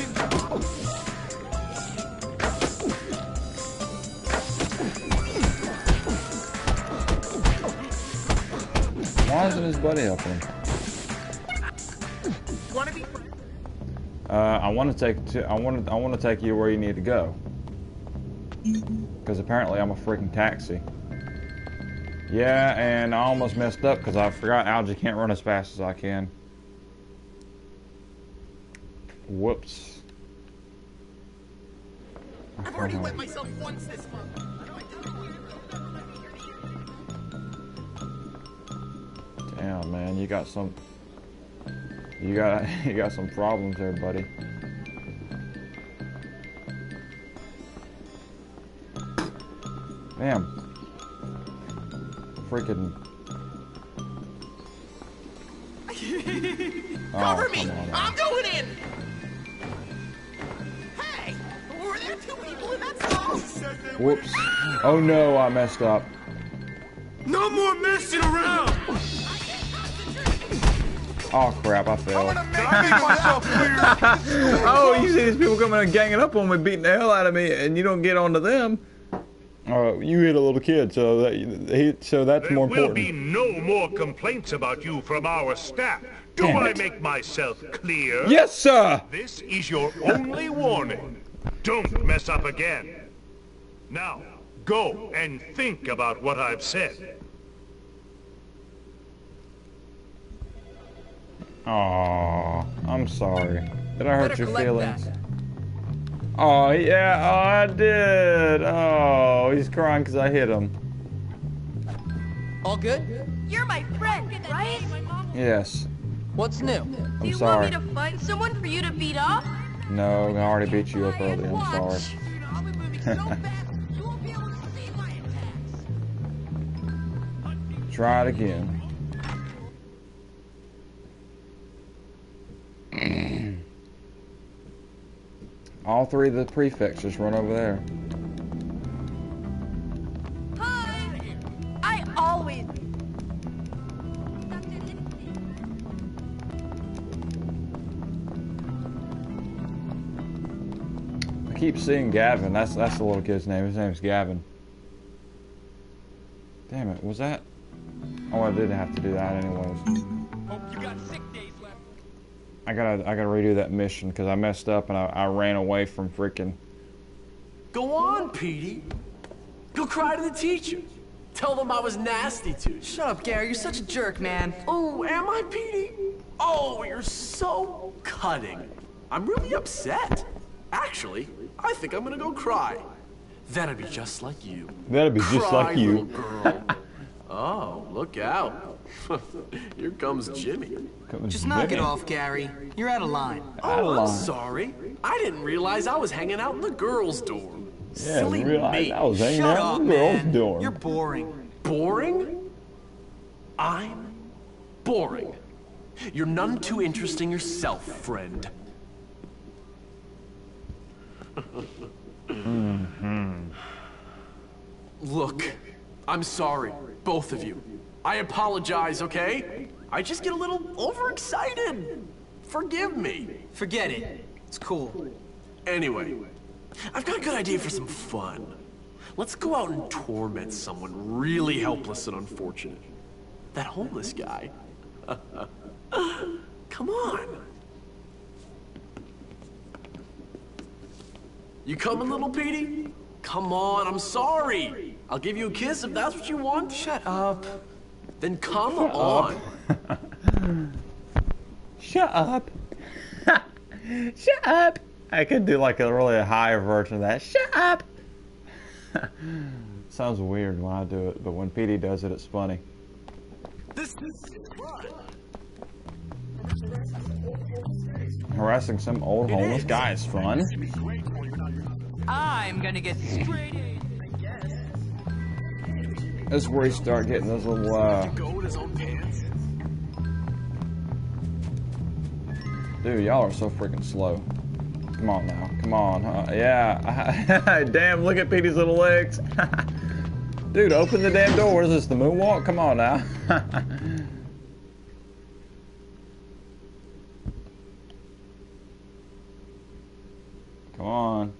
S1: Why isn't his buddy helping him?
S14: Wanna be?
S1: Uh, I want to take to, I want to I want to take you where you need to go. Because apparently I'm a freaking taxi. Yeah, and I almost messed up because I forgot Algie can't run as fast as I can. Whoops.
S14: I've already wet myself once this month.
S1: Damn, man, you got some. You got you got some problems there, buddy. Damn. Freaking.
S14: Oh, Cover
S1: oh,
S14: me!
S1: on.
S14: I'm going in! Hey! Were there two people in that stall?
S1: Whoops. Oh no, I messed up.
S8: No more messing around!
S1: Oh, Oh crap, I fell.
S8: Did I make myself clear?
S1: oh, you see these people coming and ganging up on me, beating the hell out of me, and you don't get onto them. Oh, you hit a little kid, so that he, so that's
S8: There
S1: more
S8: will
S1: important.
S8: be no more complaints about you from our staff. Do
S1: Damn
S8: I
S1: it.
S8: make myself clear?
S1: Yes, sir.
S8: This is your only warning. Don't mess up again. Now,
S7: Go and think about what I've said.
S1: Aw, I'm sorry. Did I hurt your feelings?
S2: that.
S1: Oh, yeah, oh, I did. Oh, he's crying because I hit him.
S2: All good?
S3: You're my friend, right?
S1: Yes.
S2: What's new?
S1: I'm
S3: Do you
S1: sorry.
S3: want me to find someone for you to beat up?
S1: No, I already beat you up earlier. I'm sorry. Try it again. Mm. All three of the prefects just run over there.
S3: Hi! I always...
S1: I keep seeing Gavin. That's that's the little kid's name. His name's Gavin. Damn it, was that? Oh, I didn't have to do that anyways. I gotta I gotta redo that mission because I messed up and I, I ran away from freaking.
S9: Go on, Petey. Go cry to the teacher. Tell them I was nasty to you.
S2: Shut up, Gary. You're such a jerk, man.
S9: Oh, am I, Petey? Oh, you're so cutting. I'm really upset. Actually, I think I'm gonna go cry. That'd be just like you.
S1: That'd be just
S9: Cry,
S1: like you.
S9: little girl. oh, look out. Here comes Jimmy.
S2: Just knock it off, Gary. You're out of line.
S9: Oh, I'm sorry. I didn't realize I was hanging out in the girls' dorm.
S1: Yeah,
S9: Silly me.
S1: I was hanging
S2: Shut
S1: out
S2: up,
S1: in the girls'
S2: man.
S1: dorm.
S2: You're boring.
S9: Boring? I'm boring. You're none too interesting yourself, friend. Hmm. Look, I'm sorry, both of you. I apologize, okay? I just get a little overexcited. Forgive me.
S2: Forget it. It's cool.
S9: Anyway, I've got a good idea for some fun. Let's go out and torment someone really helpless and unfortunate. That homeless guy. Come on. You coming, little Petey? Come on, I'm sorry. I'll give you a kiss if that's what you want.
S2: Shut up.
S9: Then come
S1: Shut
S9: on.
S1: Shut up. Shut up. I could do like a really higher version of that. Shut up. Sounds weird when I do it, but when Petey does it, it's funny. Harassing some old homeless guy is fun.
S10: I'm gonna get straight in.
S1: This is where you start getting those little, uh... Dude, y'all are so freaking slow. Come on now. Come on. Huh? Yeah. damn, look at Petey's little legs. Dude, open the damn door. Is this the moonwalk? Come on now. Come on.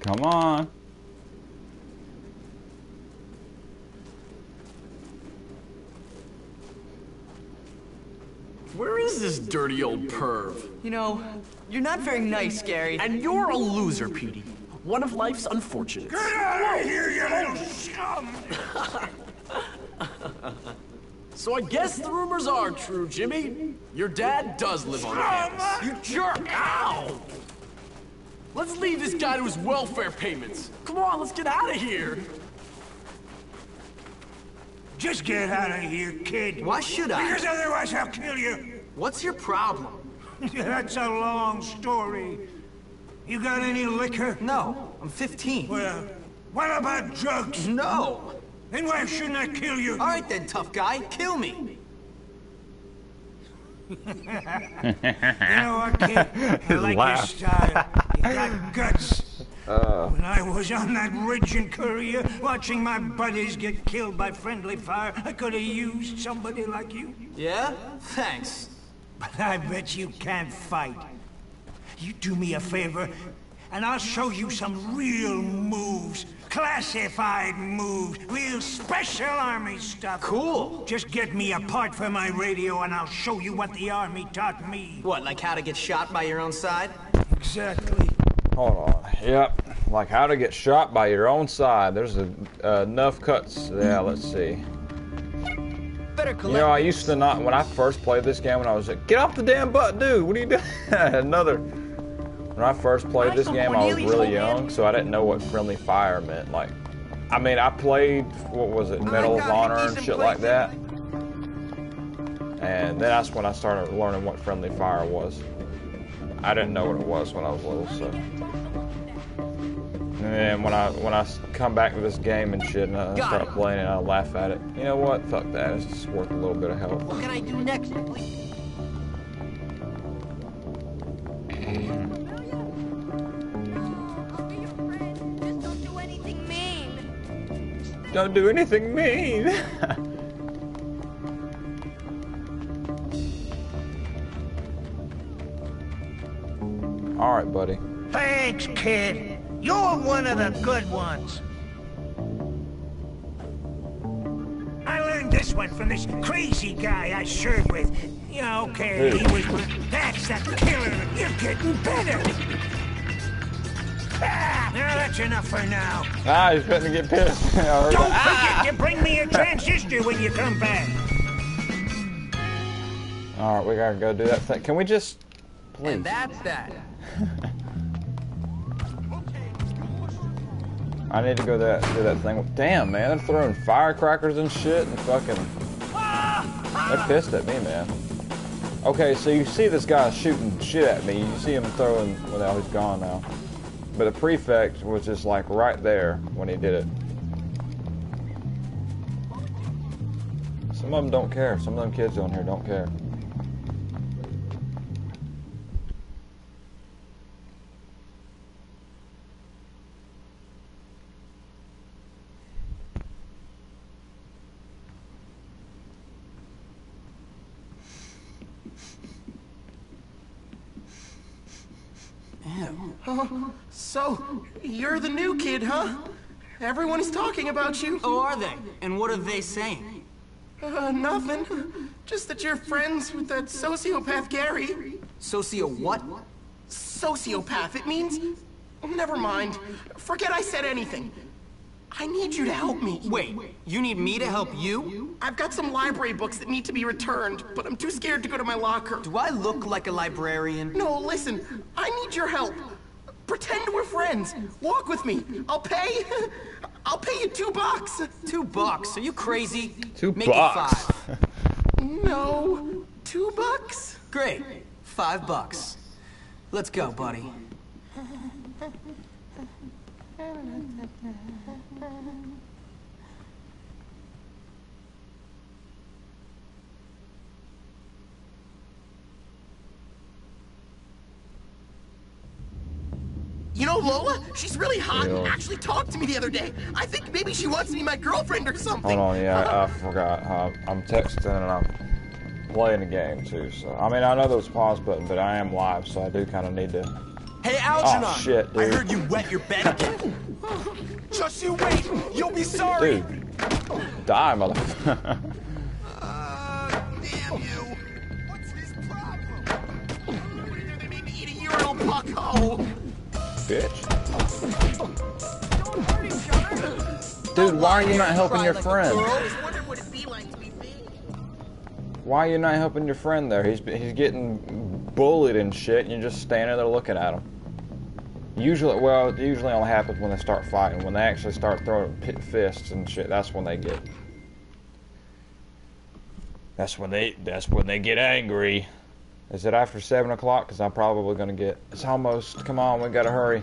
S1: Come on.
S9: Where is this dirty old perv?
S2: You know, you're not very nice, Gary.
S9: And you're a loser, Petey. One of life's unfortunates.
S4: Get out of here, you little scum!
S9: So I guess the rumors are true, Jimmy. Your dad does live on campus. You jerk! Ow! Let's leave this guy to his welfare payments. Come on, let's get out of here.
S4: Just get out of here, kid.
S2: Why should I?
S4: Because otherwise I'll kill you.
S2: What's your problem?
S4: That's a long story. You got any liquor?
S2: No, I'm 15.
S4: Well, what about drugs?
S2: No.
S4: Then why shouldn't I kill you?
S2: All right then, tough guy, kill me.
S4: You know what, kid? I
S1: His
S4: like
S1: laugh.
S4: your style. You got guts.
S1: Uh,
S4: When I was on that ridge in Korea, watching my buddies get killed by friendly fire, I could have used somebody like you.
S2: Yeah? Thanks.
S4: But I bet you can't fight. You do me a favor, and I'll show you some real moves. Classified moves. Real special army stuff.
S2: Cool.
S4: Just get me a part for my radio, and I'll show you what the army taught me.
S2: What, like how to get shot by your own side?
S4: Exactly.
S1: Hold on. Yep. Like how to get shot by your own side. There's a, uh, enough cuts. Yeah, let's see.
S2: Better
S1: You know, I used to not, when I first played this game when I was like, get off the damn butt, dude, what are you doing? Another. When I first played this game, I was really young, so I didn't know what friendly fire meant. Like, I mean, I played, what was it, Medal of Honor and shit like that. And then that's when I started learning what friendly fire was. I didn't know what it was when I was little, so. And then when I when I come back to this game and shit and I
S2: Got
S1: start
S2: it.
S1: playing and I laugh at it, you know what? Fuck that. It's just worth a little bit of help.
S2: What can I do next, please?
S1: Don't do anything mean. Don't do anything mean. All right, buddy.
S4: Thanks, kid. You're one of the good ones. I learned this one from this crazy guy I served with. Yeah, okay, he was. That's the killer. You're getting better. Ah, now that's enough for now.
S1: Ah, he's fitting to get pissed.
S4: Don't
S1: that.
S4: forget to bring me a transistor when you come back.
S1: All right, we gotta go do that thing. Can we just, please?
S2: And that's that.
S1: I need to go that do that thing. Damn, man, they're throwing firecrackers and shit and fucking. They're pissed at me, man. Okay, so you see this guy shooting shit at me. You see him throwing. Well, now he's gone now. But the prefect was just like right there when he did it. Some of them don't care. Some of them kids on here don't care.
S14: Oh, so, you're the new kid, huh? Everyone is talking about you.
S2: Oh, are they? And what are they saying?
S14: Uh, nothing. Just that you're friends with that sociopath Gary.
S2: Socio what?
S14: Sociopath, it means... Never mind. Forget I said anything. I need you to help me.
S2: Wait, you need me to help you?
S14: I've got some library books that need to be returned, but I'm too scared to go to my locker.
S2: Do I look like a librarian?
S14: No, listen. I need your help. Pretend we're friends. Walk with me. I'll pay. I'll pay you two bucks.
S2: Two bucks? Are you crazy?
S1: Two
S2: Make
S1: bucks.
S2: it five.
S14: No. Two bucks?
S2: Great. Five bucks. Let's go, buddy.
S14: You know Lola? She's really hot and actually talked to me the other day. I think maybe she wants to be my girlfriend or something.
S1: Hold on, yeah, I forgot. Uh, I'm texting and I'm playing the game too. So I mean, I know there's pause button, but I am live, so I do kind of need to.
S11: Hey, oh, Algernon!
S1: Oh shit,
S11: I heard you wet your bed again. Just you wait! You'll be sorry!
S1: Dude, die, motherfucker.
S14: Uh, urinal bucko.
S1: Bitch. Dude, why are you not helping your friend? Why are you not helping your friend there? He's he's getting bullied and shit, and you're just standing there looking at him. Usually, well, it usually only happens when they start fighting. When they actually start throwing pit fists and shit, that's when they get. That's when they. That's when they get angry. Is it after seven o'clock? Cause I'm probably gonna get. It's almost. Come on, we gotta hurry.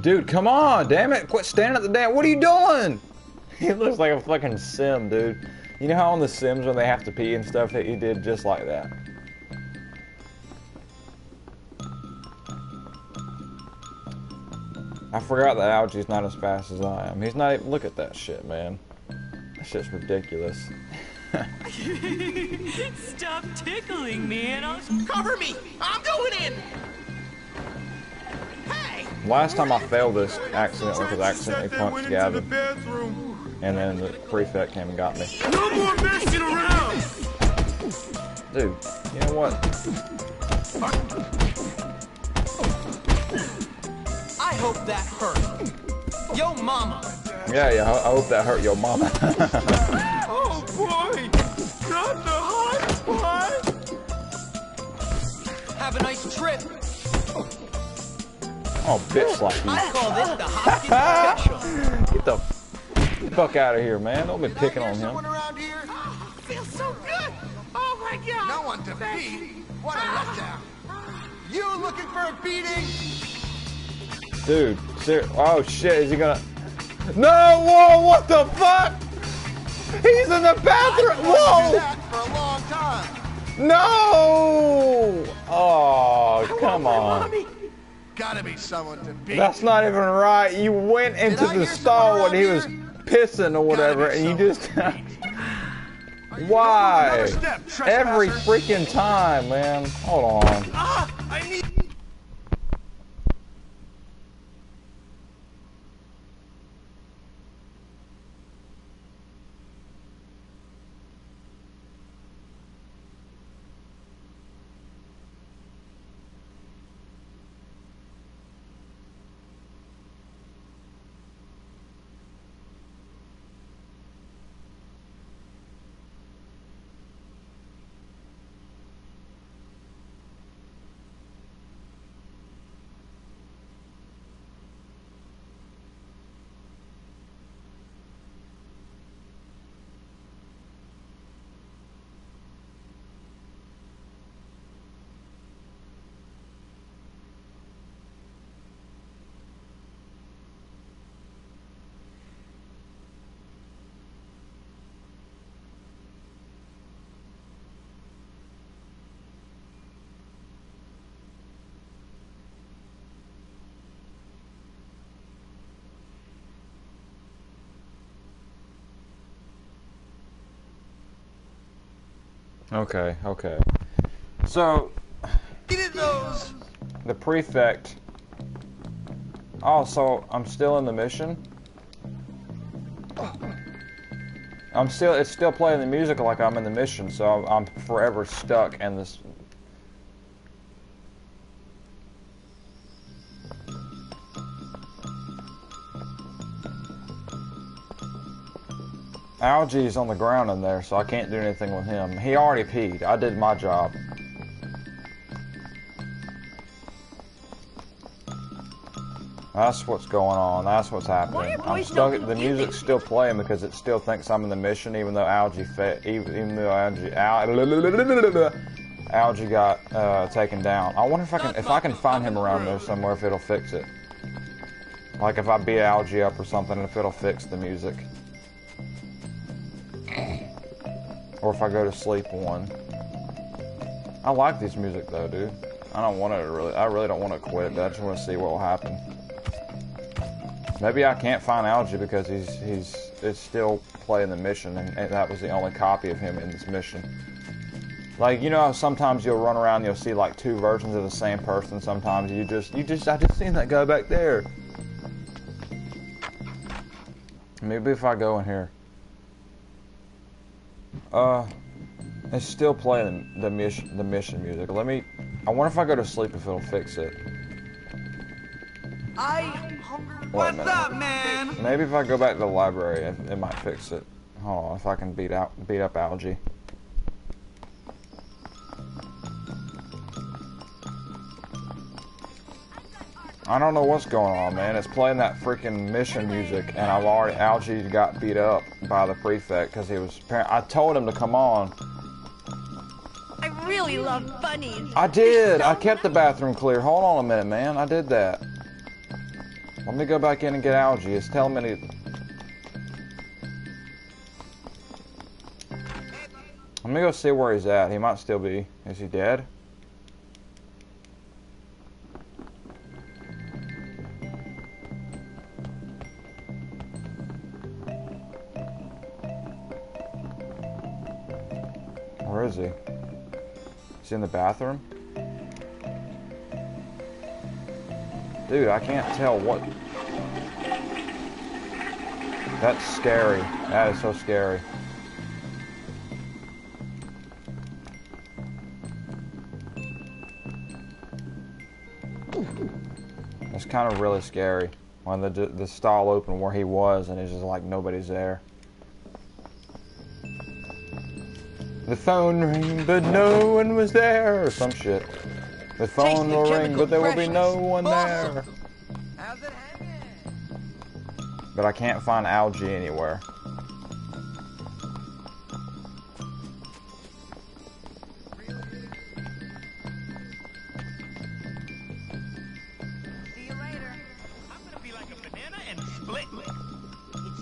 S1: Dude, come on, damn it! Quit standing at the damn. What are you doing? He looks like a fucking sim, dude. You know how on the Sims when they have to pee and stuff that he did just like that. I forgot that Algie's not as fast as I am. He's not even. Look at that shit, man. That shit's ridiculous.
S15: Stop tickling me and I'll...
S14: Cover me! I'm going in! Hey!
S1: Last time I failed this accidentally because I accidentally punched Gavin. And then the prefect came and got me.
S8: No more messing around!
S1: Dude, you know what?
S2: I hope that hurt. Yo, mama.
S1: Yeah, yeah. I, I hope that hurt your mama.
S11: oh boy! Not the hot
S2: spot! Have a nice trip.
S1: Oh, bitch slap
S2: I call this the Hopkins special.
S1: Get the fuck out of here, man. Don't be picking on him.
S11: Around here? Oh, feels so good. Oh my god.
S13: No one to beat. What a ah. letdown. You looking for a beating?
S1: Dude, ser oh shit, is he gonna... No, whoa, what the fuck? He's in the bathroom, whoa!
S13: for a long time.
S1: No! Oh, come on.
S13: Gotta be someone to beat.
S1: That's not even right. You went into the stall when he was pissing or whatever, and you just... Why? Every freaking time, man. Hold on.
S11: Ah, I need...
S1: Okay, okay. So, the prefect. Oh, so I'm still in the mission. I'm still. It's still playing the music like I'm in the mission, so I'm, I'm forever stuck in this. Algie's on the ground in there, so I can't do anything with him. He already peed. I did my job. That's what's going on. That's what's happening. I'm stuck. The music's still playing because it still thinks I'm in the mission, even though Algie, even, even though Algie, Al, Algie got uh, taken down. I wonder if I can, if I can find him around there somewhere, if it'll fix it. Like if I beat Algie up or something, if it'll fix the music. Or if I go to sleep one. I like this music though, dude. I don't want to really, I really don't want to quit, but I just want to see what will happen. Maybe I can't find Algie because he's he's it's still playing the mission, and, and, that was the only copy of him in this mission. Like you know, sometimes you'll run around, you'll see like two versions of the same person. Sometimes you just you just I just seen that guy back there. Maybe if I go in here. Uh, it's still playing the, the mission the mission music. Let me. I wonder if I go to sleep if it'll fix it.
S11: I
S1: What's up, man? Maybe if I go back to the library, it, it, might fix it. Hold on, if I can beat out beat up Algie. I don't know what's going on, man. It's playing that freaking mission music, and I've already Algie got beat up by the prefect because he was. I told him to come on.
S3: I really love bunnies.
S1: I did. I kept the bathroom clear. Hold on a minute, man. I did that. Let me go back in and get Algie. It's telling me to... Let me go see where he's at. He might still be. Is he dead? Where is he? Is he in the bathroom? Dude, I can't tell what... That's scary. That is so scary. It's kind of really scary when the the stall opened where he was, and it's just like nobody's there. The phone rang, but no one was there, or some shit. The phone will ring, but there will be no one there. But I can't find Algie anywhere.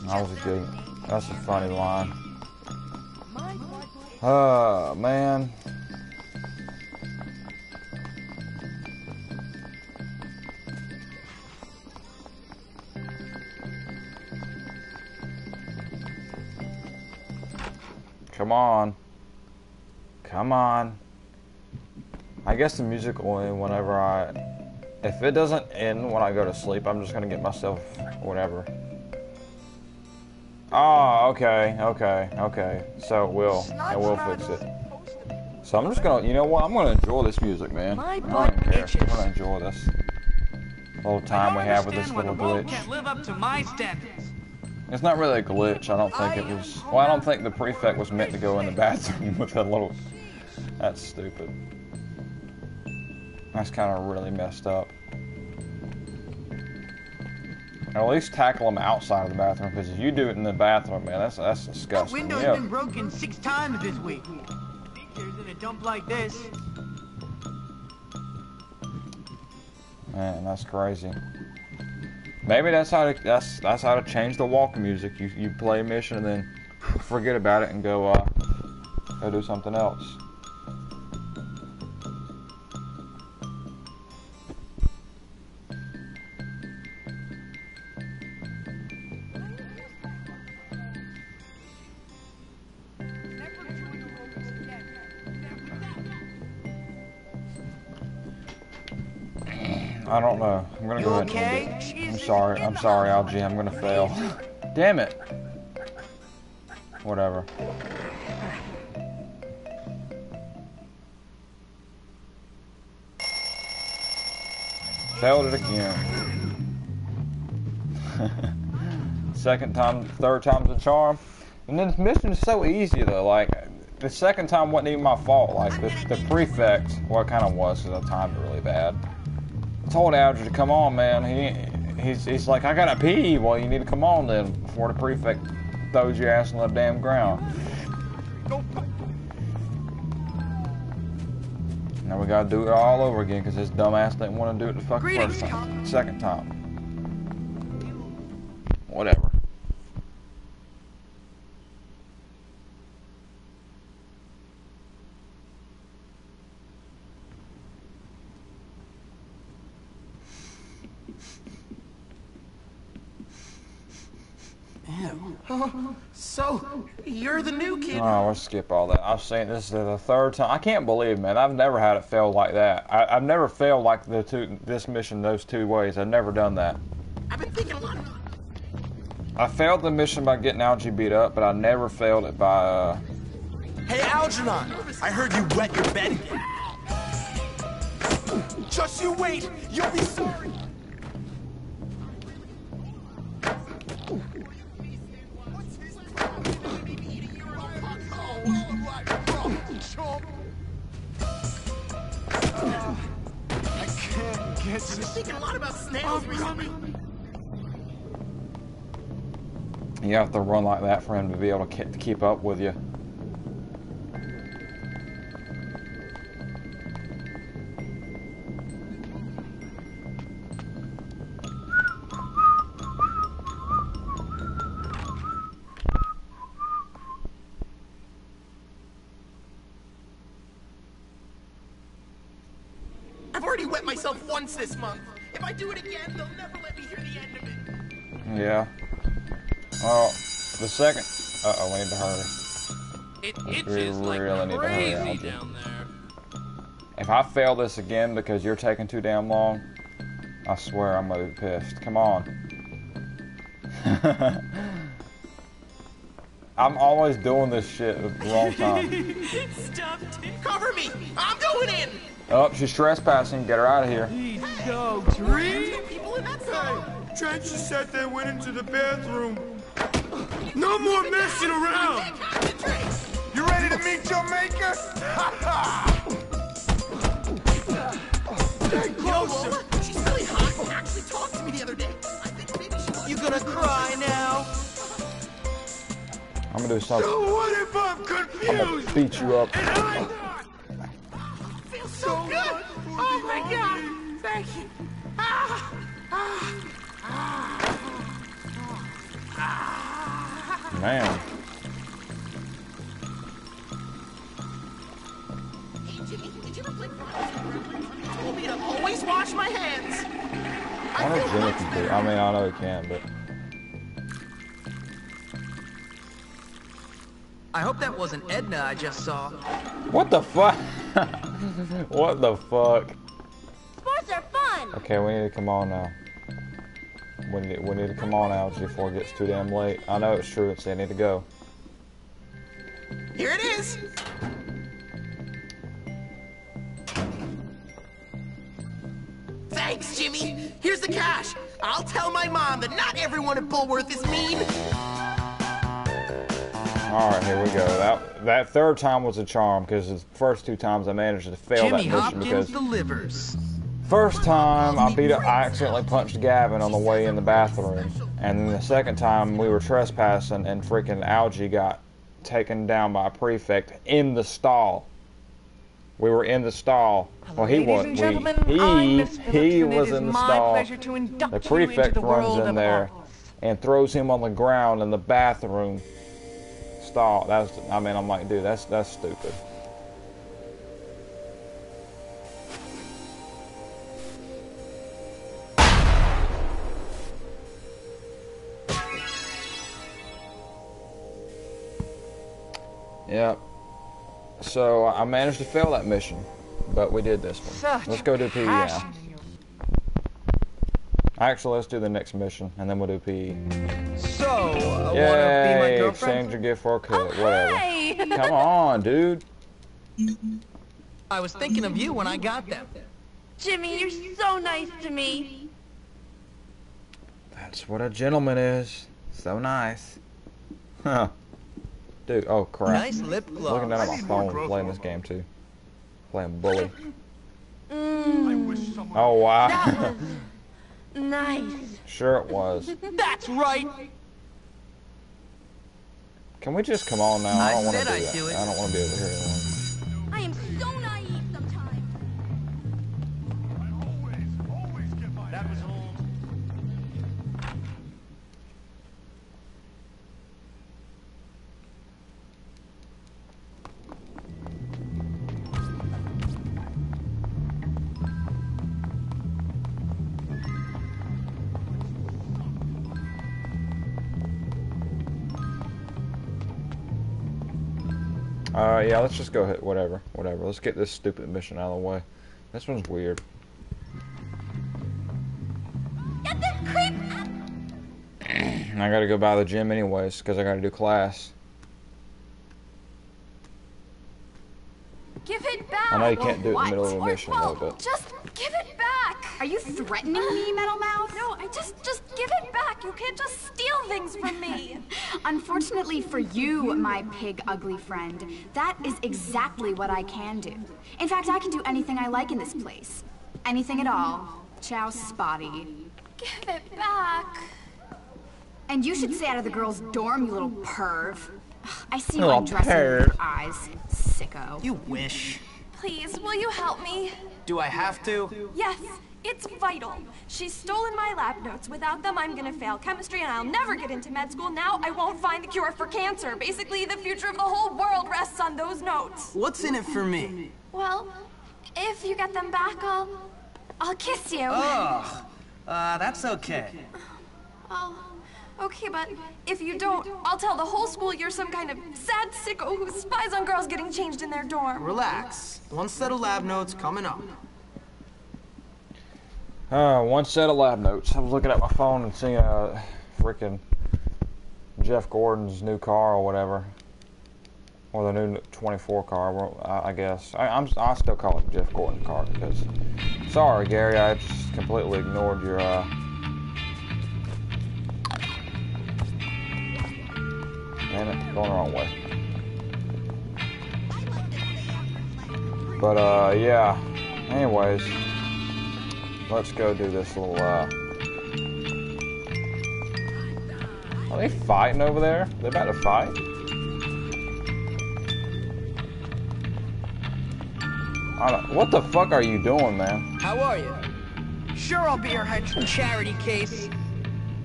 S1: That was a good, that's a funny line. Oh, man. Come on. Come on. I guess the music end whenever I... If it doesn't end when I go to sleep, I'm just going to get myself whatever. Oh, okay, okay, okay. So it will. It will fix it. So I'm just gonna, you know what? I'm gonna enjoy this music, man. I don't care. I'm gonna enjoy this little time we have with this little glitch.
S6: Can't live up to my standards.
S1: It's not really a glitch. I don't think it was. Well, I don't think the prefect was meant to go in the bathroom with that little. That's stupid. That's kind of really messed up. Or at least tackle them outside of the bathroom, because if you do it in the bathroom, man, that's that's disgusting.
S10: That window's been broken six times this week. Teachers in a dump like this.
S1: Man, that's crazy. Maybe that's how to that's that's how to change the walk music. You you play a mission and then forget about it and go uh go do something else. I don't know. I'm gonna
S10: You
S1: go ahead
S10: okay?
S1: and end it. I'm sorry. I'm sorry, Algie. I'm gonna fail. Damn it. Whatever. Failed it again. Second time, third time's a charm. And then this mission is so easy though. Like the second time wasn't even my fault. Like the, the prefect, well, it kind of was because I timed it really bad. I told Alger to come on, man. He he's he's like, I gotta pee. Well, you need to come on then before the prefect throws your ass on the damn ground. Now we gotta do it all over again because this dumbass didn't want to do it the fucking first time, second time. Whatever.
S14: Oh, so, you're the new kid.
S1: Oh, we'll skip all that. I've seen this is the third time. I can't believe, man. I've never had it fail like that. I, I've never failed like the two this mission those two ways. I've never done that.
S14: I've been thinking a lot.
S1: I failed the mission by getting Algie beat up, but I never failed it by. Uh,
S11: Hey, Algernon, I heard you wet your bed again. Just you wait, you'll be sorry.
S14: Thinking a lot about snails oh, recently.
S1: you have to run like that for him to be able to to keep up with you. Second. Uh oh, we need to hurry.
S6: It
S1: We
S6: itches like
S1: really need to hurry,
S6: down there.
S1: If I fail this again because you're taking too damn long, I swear I'm gonna be pissed. Come on. I'm always doing this shit at the wrong time.
S10: Stop tickling.
S14: Cover me! I'm going in!
S1: Oh, she's trespassing. Get her out of here.
S10: Go, Tree.
S14: People in that cell!
S11: Trent said they went into the bathroom. No more messing around! You ready to meet your maker?
S14: Stay closer! She's really hot. She actually talked to me the other day. I think maybe she wants
S2: You gonna cry now?
S1: I'm gonna do something.
S11: So what if I'm
S1: I'm gonna beat you up.
S11: And I'm
S14: feels so good! Oh my god! Thank you! Ah, ah,
S1: Man.
S14: Hey, Jimmy, did you ever play Frogger? You told me to always wash my hands!
S1: I wonder if Jimmy can do. I mean, I know he can, but
S2: I hope that wasn't Edna I just saw.
S1: what the fuck? what the fuck?
S3: Sports are fun.
S1: Okay, we need to come on now. We need, we need to come on out before it gets too damn late. I know it's true. It's I need to go.
S14: Here it is! Thanks, Jimmy! Here's the cash! I'll tell my mom that not everyone at Bullworth is mean!
S1: All right, here we go. That that third time was a charm because the first two times I managed to fail
S2: Jimmy
S1: that mission
S2: Hopkins
S1: because
S2: delivers.
S1: First time I beat up, I accidentally punched Gavin on the way in the bathroom, and then the second time we were trespassing and freaking Algie got taken down by a prefect in the stall. We were in the stall. Well, he wasn't. he he
S16: Phillips, and it
S1: was in the stall.
S16: pleasure to induct
S1: The prefect
S16: the
S1: runs in there and throws him on the ground in the bathroom stall. That's. I mean, I'm like, dude, that's that's stupid. Yep. So I managed to fail that mission, but we did this one.
S16: Such
S1: let's go do PE now. Actually, let's do the next mission, and then we'll do PE.
S2: So, uh, wanna be my girlfriend?
S1: Exchange your gift for a cut. Whatever.
S3: Hi.
S1: Come on, dude.
S2: I was thinking of you when I got them.
S3: Jimmy, you're so nice to me.
S1: That's what a gentleman is. So nice. Huh. Dude, oh crap.
S2: Nice lip gloss.
S1: Looking down at my
S11: I need more
S1: phone, playing this game too. Playing bully.
S3: Mm,
S11: wish
S1: Oh wow.
S3: that was nice.
S1: sure it was.
S2: That's right.
S1: Can we just come on now? I
S2: I
S1: don't want to do that.
S2: do it.
S1: I don't want to be over here anymore. Yeah, let's just go ahead. Whatever, whatever. Let's get this stupid mission out of the way. This one's weird.
S3: Get this creep
S1: I gotta go by the gym anyways, because I gotta do class.
S3: Give it back.
S1: I know you can't do it in the middle of a mission, though, but-
S3: Just give it. Are you threatening me, Metal Mouth? No, I just just give it back. You can't just steal things from me.
S17: Unfortunately for you, my pig ugly friend, that is exactly what I can do. In fact, I can do anything I like in this place. Anything at all. Ciao, Spotty.
S3: give it back.
S17: And you should stay out of the girls' dorm, you little perv. I see you
S2: Little
S17: undressing with
S2: perv.
S17: your eyes, sicko.
S2: You wish.
S3: Please, will you help me?
S2: Do I have to?
S3: Yes, it's vital. She's stolen my lab notes. Without them, I'm gonna fail chemistry and I'll never get into med school. Now I won't find the cure for cancer. Basically, the future of the whole world rests on those notes.
S2: What's in it for me?
S3: Well, if you get them back, I'll. I'll kiss you.
S2: Oh, uh, that's okay.
S3: Oh, okay, but if you don't, I'll tell the whole school you're some kind of sad sicko who spies on girls getting changed in their dorm.
S2: Relax. One set of lab notes coming up.
S1: Uh, one set of lab notes. I was looking at my phone and seeing a freaking Jeff Gordon's new car or whatever, or the new 24 car. Well, I, I guess I, I'm I still call it Jeff Gordon car because sorry Gary, I just completely ignored your. Uh, Damn it, going the wrong way. But uh, yeah. Anyways, let's go do this little. Uh, Are they fighting over there? They about to fight? what the fuck are you doing, man?
S10: How are you? Sure, I'll be your henchman charity case.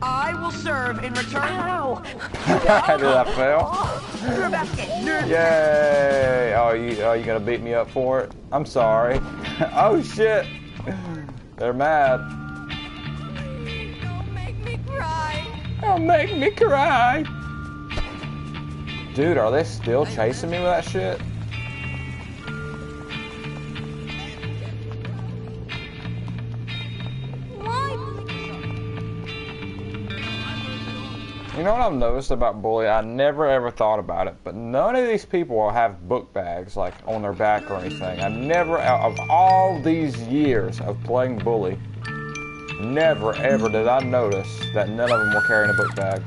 S10: I will serve in return. Ow!
S1: Did that fail?
S10: You're about to get nervous.
S1: Yay! Oh, you are you gonna beat me up for it? I'm sorry. oh shit! They're mad.
S3: Don't make me cry.
S1: Don't make me cry. Dude, are they still chasing me with that shit? You know what I've noticed about Bully? I never ever thought about it, but none of these people have book bags like on their back or anything. I never, out of all these years of playing Bully, never ever did I notice that none of them were carrying a book bag.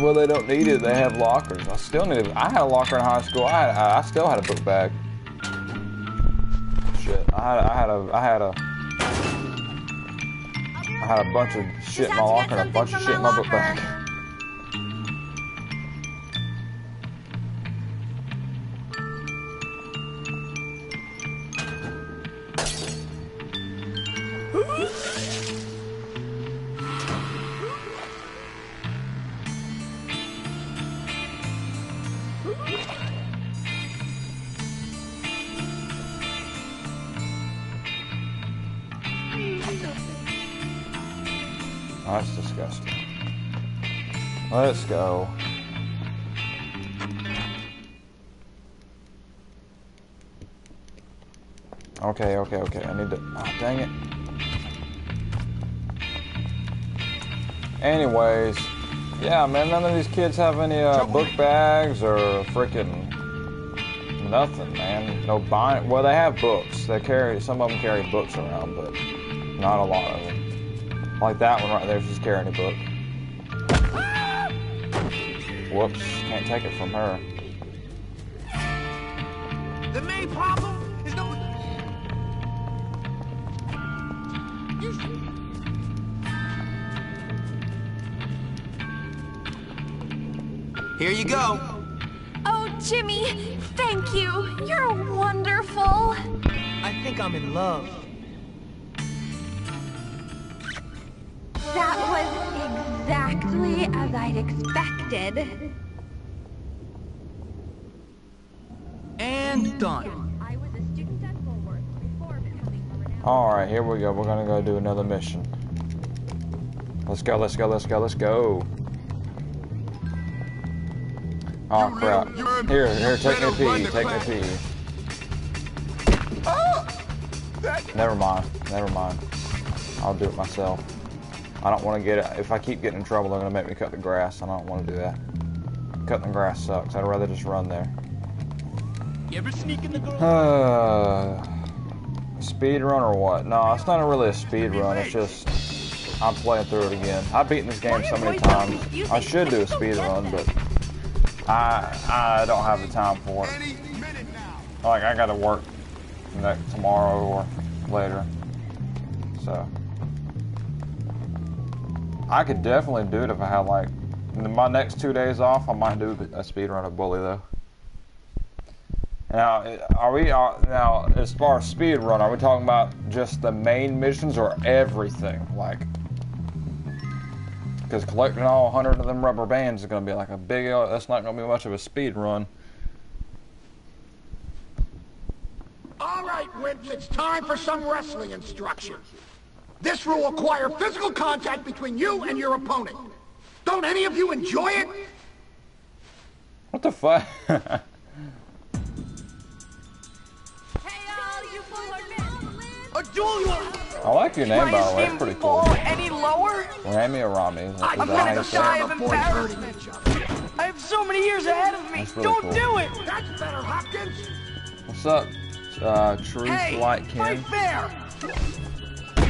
S1: Well, they don't need it. They have lockers. I still need it. I had a locker in high school. I had, I still had a book bag. Shit, I had, I had a, I had a. I had a bunch of shit in my locker and a bunch of shit in my book bag. Oh, that's disgusting. Let's go. Okay, okay, okay. I need to. Oh, dang it. Anyways, yeah, man, none of these kids have any uh, book bags or freaking nothing, man. No bind. Well, they have books. They carry. Some of them carry books around, but not a lot of them. Like that one right there, she's carrying a book. Whoops, can't take it from her.
S10: The main problem is no.
S2: Here you go.
S3: Oh, Jimmy, thank you. You're wonderful.
S2: I think I'm in love.
S3: That was exactly as I'd expected.
S2: And done.
S1: Alright, here we go. We're gonna go do another mission. Let's go, let's go, let's go, let's go. Oh crap. Here, here, take me a pee, take me a pee. Never mind, never mind. I'll do it myself. I don't want to get it. If I keep getting in trouble, they're going to make me cut the grass, I don't want to do that. Cutting the grass sucks. I'd rather just run there.
S10: You ever sneak in the
S1: Uh, speed run or what? No, it's not really a speed run. It's just I'm playing through it again. I've beaten this game so many times. I should do a speed run, but I I don't have the time for it. Like I got to work next tomorrow or later, so. I could definitely do it if I had like my next two days off. I might do a speed run of Bully though. Now, are we are, now as far as speed run? Are we talking about just the main missions or everything? Like, because collecting all 100 of them rubber bands is to be like a big. That's not to be much of a speed run.
S16: All right, Wimps, it's time for some wrestling instruction. This will require physical contact between you and your opponent. Don't any of you enjoy it?
S1: What the fuck?
S3: hey, all you forward men!
S10: A duel!
S1: I like your name, by the way. It's pretty cool.
S10: any lower?
S1: Rami or Rami? Is
S10: I'm
S1: is that
S10: gonna
S1: you say
S10: die
S1: it?
S10: of embarrassment. I have so many years ahead of me.
S1: Really
S10: Don't
S1: cool.
S10: do it.
S16: That's better, Hopkins.
S1: What's up, uh, Truth
S10: Hey,
S1: Light
S10: fight
S1: Ken?
S10: fair.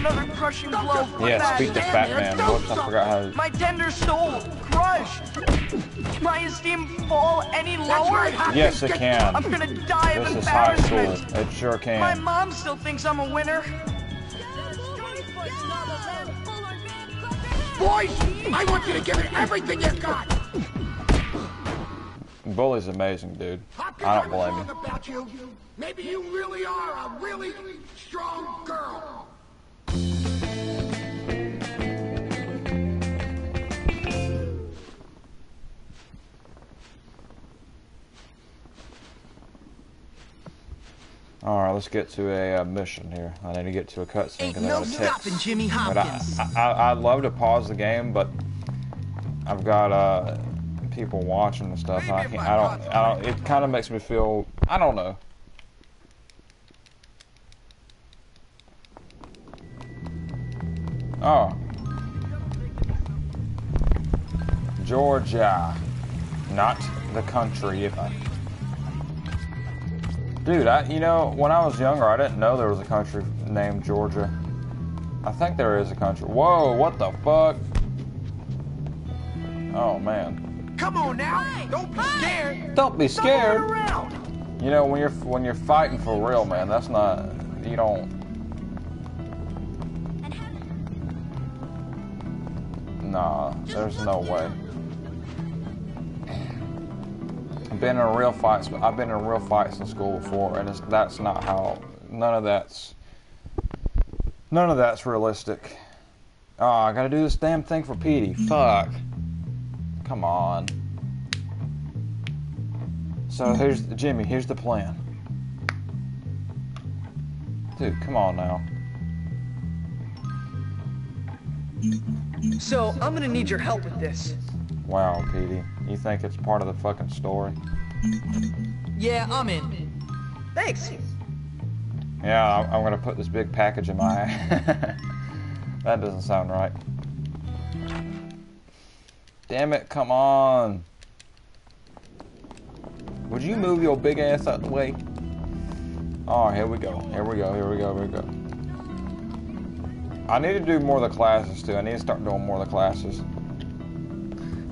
S10: Another crushing blow. for
S1: Yeah, speak to Fat Man. Whoops, I forgot how to...
S10: My tender soul crushed. My esteem fall any lower?
S1: Yes, it can.
S10: I'm gonna die of
S1: This is high school.
S10: embarrassment.
S1: It sure can.
S10: My mom still thinks I'm a winner.
S16: Boys, I want you to give it everything you've got.
S1: Bully's amazing, dude. I don't blame you.
S16: Maybe you really are a really strong girl.
S1: All right, let's get to a uh, mission here. I need to get to a cutscene because I
S2: no
S1: got a text.
S2: stopping Jimmy
S1: But I, I, I, I'd love to pause the game, but I've got uh, people watching and stuff. I can't. I don't. I don't. It kind of makes me feel. I don't know. Oh. Georgia. Not the country. If I... Dude, I you know, when I was younger, I didn't know there was a country named Georgia. I think there is a country. Whoa, what the fuck? Oh man.
S10: Come on now. Don't be scared.
S1: Don't be scared.
S10: Don't.
S1: You know, when you're when you're fighting for real, man, that's not you don't Nah, there's no way. I've been in real fights. I've been in real fights in school before, and it's, that's not how. None of that's. None of that's realistic. Oh, I gotta do this damn thing for Petey. Fuck. Come on. So here's Jimmy. Here's the plan. Dude, come on now.
S10: So, I'm gonna need your help with this.
S1: Wow, Petey. You think it's part of the fucking story?
S2: Yeah, I'm in.
S10: Thanks.
S1: Yeah, I'm, I'm gonna put this big package in my. that doesn't sound right. Damn it! Come on. Would you move your big ass out of the way? Oh, here we go. Here we go. Here we go. Here we go. I need to do more of the classes too. I need to start doing more of the classes.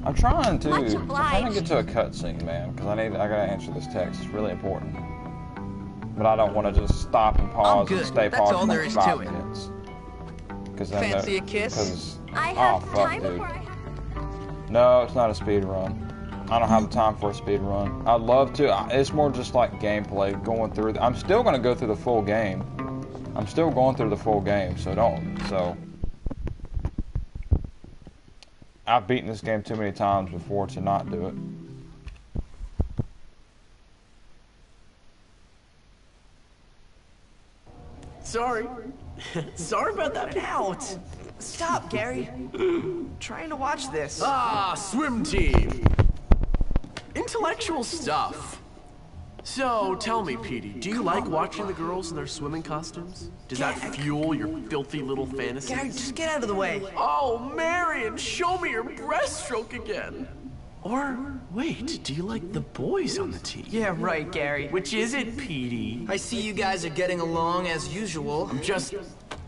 S1: I'm trying to.
S3: Much
S1: I'm trying to get to a cutscene, man, because I need. I gotta answer this text. It's really important. But I don't want to just stop and pause
S2: good.
S1: and stay
S2: That's
S1: paused
S2: all
S1: for
S2: there is
S1: five
S2: to it.
S1: minutes. Because then
S2: Fancy a kiss?
S1: 'cause-
S3: I
S1: oh fuck,
S3: time
S1: dude.
S3: I have.
S1: No, it's not a speed run. I don't have the time for a speed run. I'd love to. It's more just like gameplay, going through. I'm still gonna go through the full game. I'm still going through the full game, so don't. So I've beaten this game too many times before to not do it.
S9: Sorry. Sorry about that.
S10: Out. Stop, Gary. trying to watch this.
S9: Ah, swim team. Intellectual stuff. So, tell me, Petey, do you like watching the girls in their swimming costumes? Does that fuel your filthy little fantasies?
S10: Gary, just get out of the way.
S9: Oh, Marion, show me your breaststroke again. Or, wait, do you like the boys on the team?
S10: Yeah, right, Gary.
S9: Which is it, Petey?
S2: I see you guys are getting along as usual.
S9: I'm just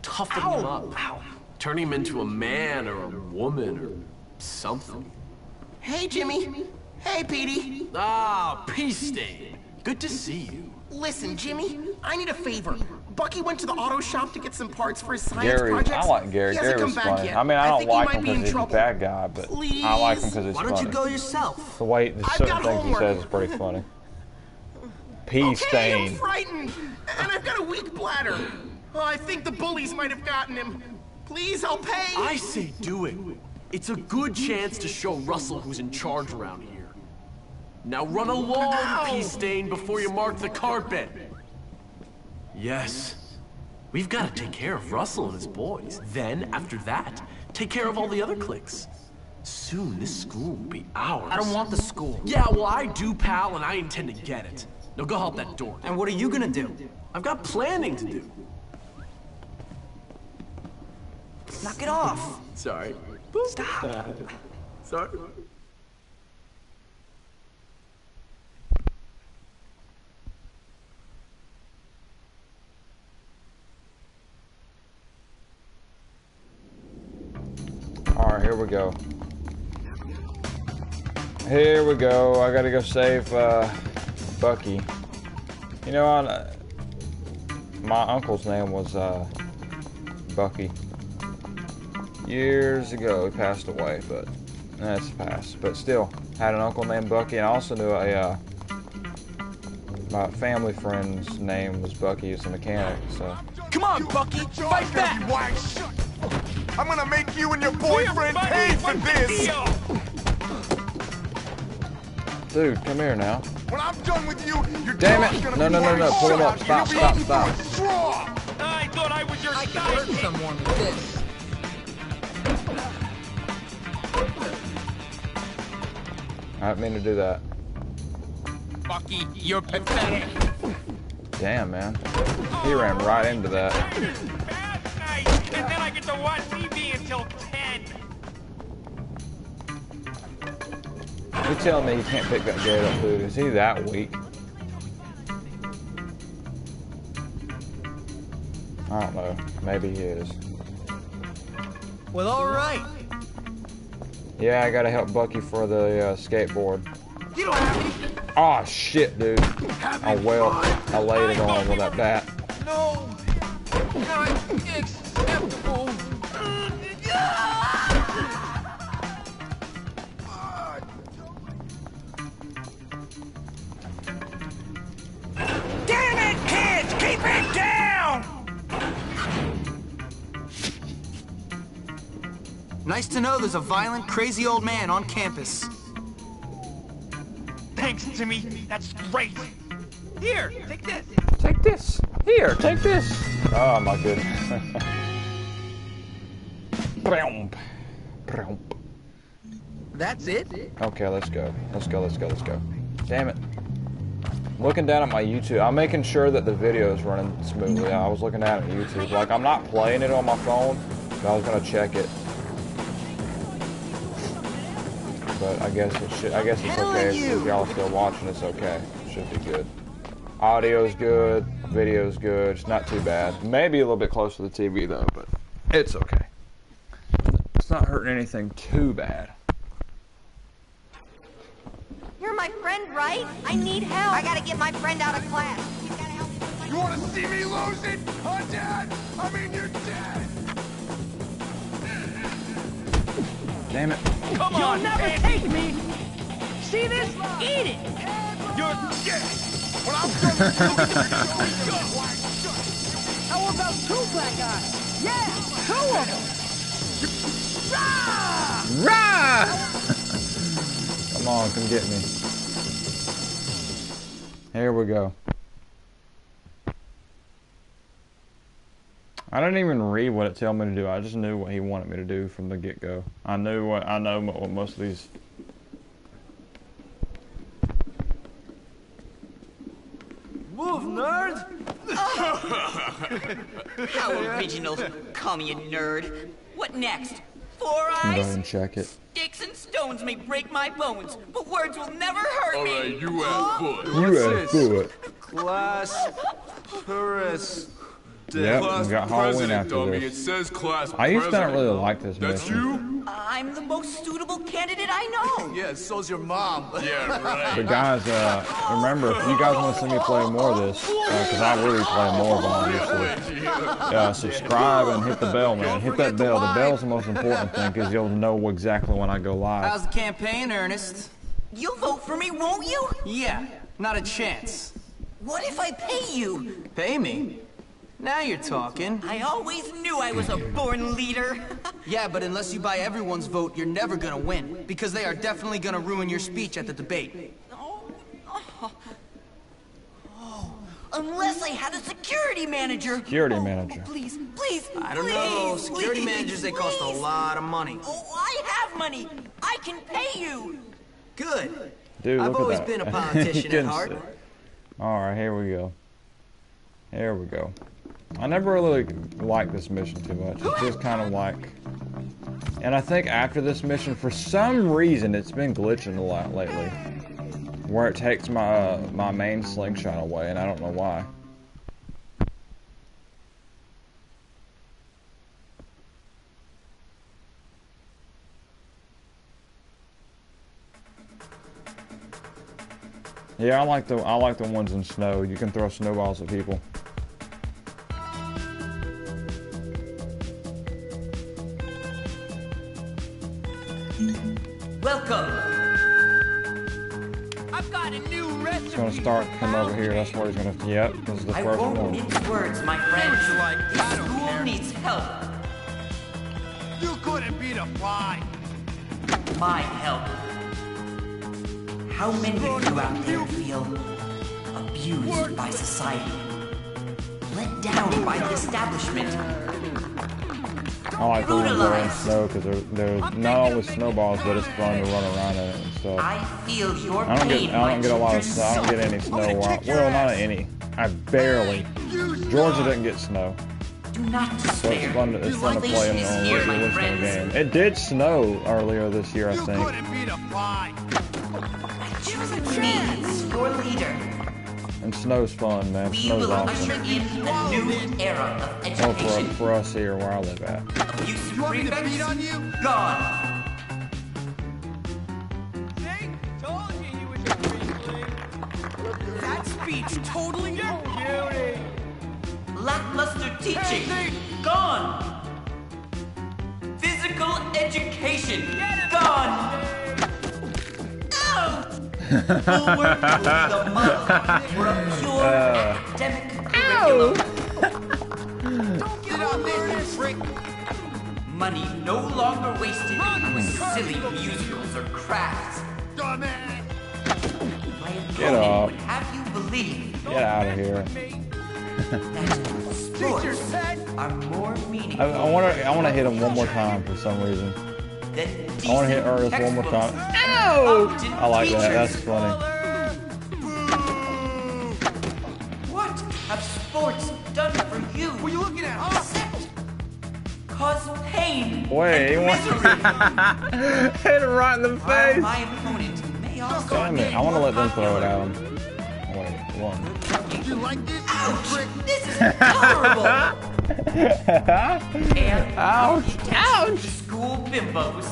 S9: toughing them up. Turning him into a man or a woman or something.
S14: Hey, Jimmy. Hey, Petey.
S9: Ah, Pee Stain. Good to see you.
S14: Listen, Jimmy, I need a favor. Bucky went to the auto shop to get some parts for his science
S1: Gary,
S14: projects.
S1: I like Gary.
S14: He hasn't
S1: Gary
S14: come
S1: was
S14: back
S1: funny.
S14: yet.
S1: I mean, I don't
S14: think he
S1: like
S14: might
S1: him
S14: be in
S1: because he's a bad guy, but I like him because he's funny.
S2: Why don't
S1: funny.
S2: you go yourself?
S1: The way the
S14: I've
S1: certain
S14: got
S1: things he says is pretty funny. Pea
S14: Okay, I'm frightened, and I've got a weak bladder. Oh, I think the bullies might have gotten him. Please, I'll pay.
S9: I say do it. It's a good chance to show Russell who's in charge around here. Now run along,
S14: Ow.
S9: Pee Stain, before you mark the carpet. Yes. We've got to take care of Russell and his boys. Then, after that, take care of all the other cliques. Soon, this school will be ours.
S2: I don't want the school.
S9: Yeah, well, I do, pal, and I intend to get it. Now go help that door.
S2: And what are you gonna do?
S9: I've got planning to do.
S2: Knock it off.
S9: Sorry.
S2: Stop.
S9: Sorry.
S1: Alright, here we go. Here we go. I gotta go save uh, Bucky. You know, I, my uncle's name was uh, Bucky. Years ago, he passed away, but that's past. But still, had an uncle named Bucky, and I also knew a uh, my family friend's name was Bucky. He was a mechanic, so.
S11: Come on, Bucky, fight back! I'm gonna make you and your boyfriend pay for this!
S1: Dude, come here now.
S11: When I'm done with you, your
S1: Damn
S11: dog's
S1: it!
S11: gonna
S1: No,
S11: be
S1: no, no,
S11: wearing
S1: no! Pull him up! Stop! Stop! Stop!
S6: I thought I was your
S10: I can hurt someone with this.
S1: I didn't mean to do that.
S6: Bucky, you're pathetic.
S1: Damn, man. He ran right into that.
S6: Bad and then I get to watch TV until 10.
S1: You telling me he can't pick that gate up, dude? Is he that weak? I don't know. Maybe he is.
S2: Well, all right.
S1: Yeah, I gotta help Bucky for the uh, skateboard.
S10: You don't have any.
S1: Oh shit, dude. Oh well, I laid it on with that bat.
S10: No. Not acceptable.
S4: Damn it, kids! Keep it down!
S2: Nice to know there's a violent, crazy old man on campus.
S6: Thanks, Timmy. That's great. Here, take this.
S1: Take this. Here, take this. Oh my goodness.
S10: That's it?
S1: Okay, let's go. Let's go, let's go, let's go. Damn it. Looking down at my YouTube, I'm making sure that the video is running smoothly. I was looking down at it YouTube. Like, I'm not playing it on my phone, but I was gonna check it. But I guess it should, I guess it's okay. If y'all are still watching, it's okay. Should be good. Audio's good, video's good, it's not too bad. Maybe a little bit close to the TV though, but it's okay. It's not hurting anything too bad.
S3: You're my friend, right? I need help. I gotta get my friend out of class.
S11: You wanna see me lose it? Huh, Dad? I mean, you're dead!
S1: Damn it.
S10: Come on! You'll
S6: on,
S10: never
S6: Andy.
S10: take me. See this? Eat it.
S6: You're dead.
S11: When I'm done with you,
S10: How about two black eyes? Yeah, two of them. Rah!
S1: Rah! come on, come get me. Here we go. I didn't even read what it told me to do. I just knew what he wanted me to do from the get-go. I knew what I know what most of these.
S10: Move, nerd.
S18: How original. Call me a nerd. What next? Four
S1: Go ahead
S18: eyes?
S1: and check it.
S18: Sticks and stones may break my bones, but words will never hurt
S8: All
S18: me.
S8: right, you have fun.
S1: You have foot.
S11: Class Paris.
S1: Yep, we got Halloween
S8: president,
S1: after
S8: dummy. It
S1: this.
S8: says class
S1: I used to not really like this
S8: That's
S1: mission.
S8: you?
S18: I'm the most suitable candidate I know.
S11: Yeah, so's your mom.
S8: Yeah, right.
S1: But guys, uh, remember, if you guys want to see me play more of this, because I really play more of it, honestly, uh, subscribe and hit the bell, man. Hit that bell. The bell's the most important thing, because you'll know exactly when I go live.
S2: How's the campaign, Earnest?
S18: You'll vote for me, won't you?
S2: Yeah, not a chance.
S18: What if I pay you?
S2: Pay me? Now you're talking.
S18: I always knew I was a born leader.
S2: Yeah, but unless you buy everyone's vote, you're never gonna win. Because they are definitely gonna ruin your speech at the debate. Oh, oh. oh.
S18: Unless I had a security manager.
S1: Security oh, manager.
S18: Please, please,
S2: I don't
S18: please,
S2: know. Security
S18: please,
S2: managers, they cost a lot of money.
S18: Oh, I have money. I can pay you.
S2: Good.
S1: Dude,
S2: I've
S1: look at
S2: always
S1: that.
S2: been a politician at heart.
S1: All right, here we go. Here we go. I never really liked this mission too much. It's just kind of like... And I think after this mission, for some reason, it's been glitching a lot lately. Where it takes my, uh, my main slingshot away, and I don't know why. Yeah, I like the I like the ones in snow. You can throw snowballs at people.
S18: Welcome.
S6: I've got a new recipe.
S1: He's gonna start come over here. That's where he's gonna. Yep, this is the
S18: I
S1: first
S18: won't
S1: one.
S18: mince words, my friend. The school needs help.
S6: You couldn't beat a fly.
S18: My help. How many of you out there feel abused by society? Let down by the establishment?
S1: Oh, I like the ones that are in snow because they're they're not only snowballs, but it's fun to run around in it and stuff.
S18: I feel your
S1: I don't
S18: pain,
S1: get I don't get a lot of
S18: ginger
S1: snow. I don't get any snow. While, well, not any. I barely. Georgia didn't get snow.
S18: Do not
S1: So it's fun. To, it's fun to play in the
S18: is here,
S1: listening game. It did snow earlier this year, I think.
S6: Beat a fly.
S18: Choosing me as your leader.
S1: And snow's fun, man.
S18: We
S1: Snow's
S18: will usher
S1: awesome.
S18: in a new era of
S1: Oh, for,
S18: education.
S1: for us here where I live at.
S18: Abusive
S6: You want me to
S18: prefects?
S6: beat on you?
S18: Gone.
S6: See? Told you he was.
S10: That speech totally
S6: Cutie.
S18: Lackluster teaching. Gone. Physical education. Gone. Curriculum.
S6: Get on this, you.
S18: Money no longer wasted with silly musicals or crafts.
S1: Get off.
S18: would have you believe
S1: Get out of here.
S18: that sports are more meaningful
S1: I, I want to. I want to hit him one more time for some reason.
S18: Than
S1: I want to hit Earnest one more time. Ow! I like that. That's funny.
S18: What have sports done for you?
S6: What are you looking at, huh?
S18: Except cause pain
S1: Wait,
S18: and
S1: he wants
S18: misery.
S1: hit him right in the
S18: While
S1: face.
S18: my opponent may also
S1: Damn it! I want to let them throw it
S18: popular.
S1: at him. Wait, one.
S6: You like this,
S18: Ouch!
S6: prick?
S18: This is horrible! and
S1: Ouch!
S18: Ouch! School bimbos.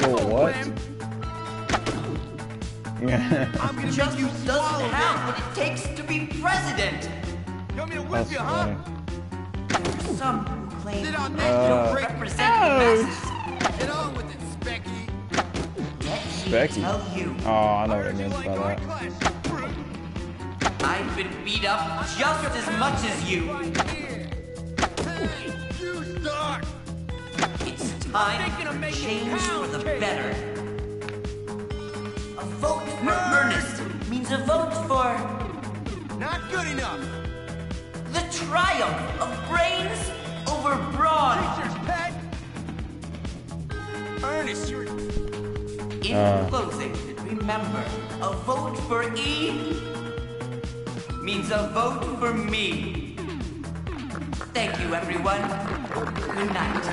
S1: School what? Yeah.
S6: I'm gonna
S18: Just
S6: make you
S18: doesn't
S6: swallow
S18: have what it takes to be president.
S6: You want me to whip
S1: That's
S6: you, huh?
S18: Some who claim
S6: Sit on
S18: to
S6: this,
S1: Uh,
S6: you prick.
S18: represent the masses.
S6: Get on with it, Specky.
S18: Let me
S1: Becky.
S18: tell you,
S1: Oh, I know what it means
S6: Like
S1: by
S6: my
S1: that.
S6: class.
S18: I've been beat up just as much as you.
S6: Hey, you start.
S18: It's time
S6: Thinking of making
S18: change for the
S6: kid.
S18: better. A vote for Earnest means a vote for
S6: Not good enough.
S18: the triumph of brains over brawn.
S6: Teacher's pet. Earnest, you're...
S18: In
S1: Uh.
S18: closing, remember, a vote for E means a vote for me. Thank you, everyone. Good night.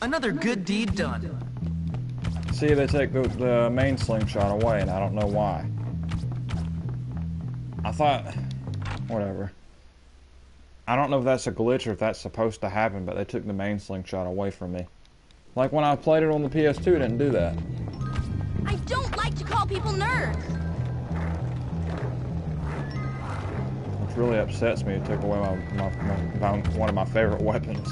S2: Another good deed done.
S1: See, they take the, the main slingshot away, and I don't know why. I thought, whatever. I don't know if that's a glitch or if that's supposed to happen, but they took the main slingshot away from me. Like when I played it on the PS2, it didn't do that.
S3: I don't like to call people nerds.
S1: Which really upsets me. It took away my, my, my, one of my favorite weapons.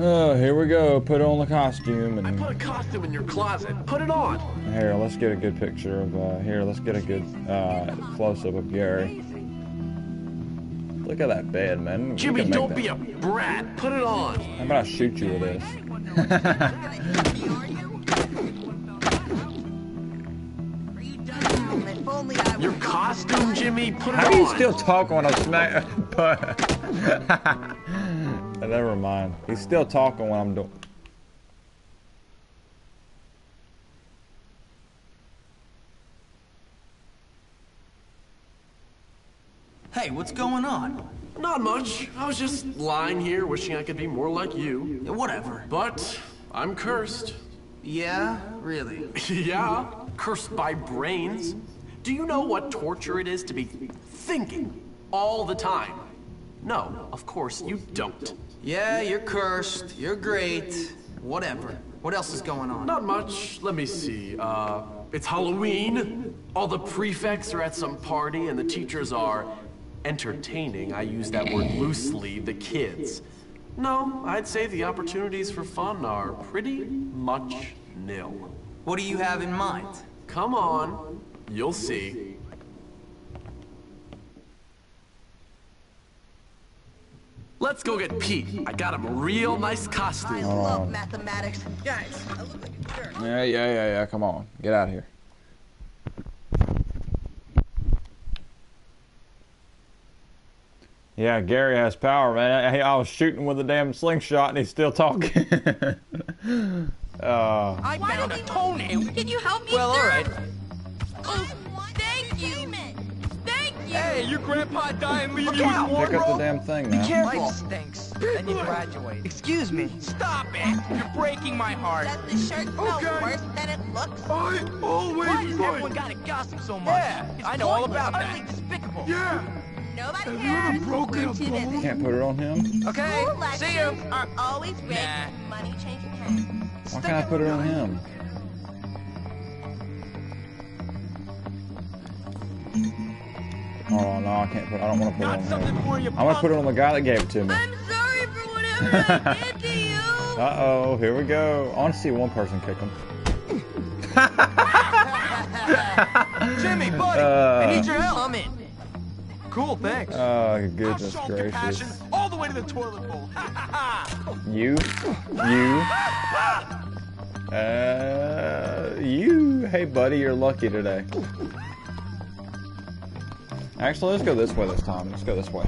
S1: Oh, here we go. Put on the costume
S9: I
S1: and
S9: put a costume in your closet. Put it on.
S1: here. Let's get a good picture of uh, here. Let's get a good uh, close up of Gary. Look at that bed, man. We
S9: Jimmy, don't
S1: that.
S9: be a brat. Put it on.
S1: How about I shoot you with this?
S10: I
S9: Your costume, Jimmy, put it
S1: How do you
S9: on.
S1: still talk when I smack? Never mind. He's still talking when I'm doing.
S2: Hey, what's going on?
S9: Not much. I was just lying here wishing I could be more like you.
S2: Yeah, whatever.
S9: But I'm cursed.
S2: Yeah, really.
S9: yeah, cursed by brains. Do you know what torture it is to be thinking all the time? No, of course you don't.
S2: Yeah, you're cursed. You're great. Whatever. What else is going on?
S9: Not much. Let me see. Uh, it's Halloween. All the prefects are at some party, and the teachers are entertaining. I use that word loosely. The kids. No, I'd say the opportunities for fun are pretty much nil.
S2: What do you have in mind?
S9: Come on, you'll see. Let's go get Pete. I got him a real nice costume.
S1: I love
S10: Mathematics. Guys, I look like a jerk.
S1: Yeah, yeah, yeah, yeah. Come on, get out of here. Yeah, Gary has power, man. I, I was shooting with a damn slingshot, and he's still talking. uh,
S10: I found a toenail.
S3: Can you help me,
S10: Well,
S3: sir?
S10: all right.
S3: Oh, thank you. Thank you.
S10: Hey, your grandpa died and leave
S1: Look
S10: you with
S1: out.
S10: one
S1: Pick up the damn thing,
S10: Be careful.
S1: Life
S10: stinks. Then you graduate. Excuse me. Stop it. You're breaking my heart.
S19: Does the shirt smell worse than it looks?
S11: I always
S10: Why does everyone gotta gossip so much? Yeah, I know all about that. Utterly despicable.
S11: Yeah.
S19: Nobody
S11: Have you ever broken a bone?
S1: Can't put it on him.
S10: Okay,
S19: School
S10: see you.
S19: are always rigged
S10: Nah.
S19: money changing hands.
S1: Why can't I put it on him? Oh no, I can't put. I don't want to put it on him. I'm gonna put it on the guy that gave it to me.
S3: I'm sorry for whatever I did to you.
S1: Uh oh, here we go. I want to see one person kick him.
S10: Jimmy, buddy,
S1: Uh.
S10: I need your help. I'm in. Cool, thanks.
S1: Oh goodness
S10: Show compassion
S1: gracious!
S10: all the way to the toilet bowl.
S1: You, you, uh, you. Hey buddy, you're lucky today. Actually, let's go this way this time. Let's go this way.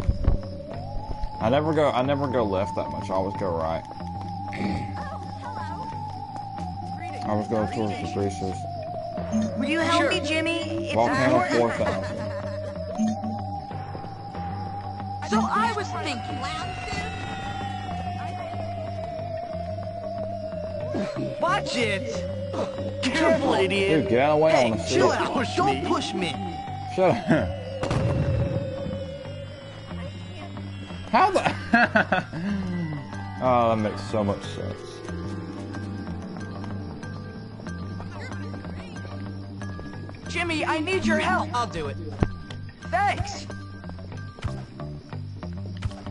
S1: I never go. I never go left that much. I always go right. I always go towards the greasers.
S10: Will you help me, Jimmy? It's
S1: Volcano 4000.
S10: So I was thinking. Watch it. Careful, idiot.
S1: Dude, get out of the way. I want to
S10: Chill
S1: it.
S10: out. Don't push me.
S1: Shut up. How the? oh, that makes so much sense.
S10: Jimmy, I need your help. I'll do it. Thanks.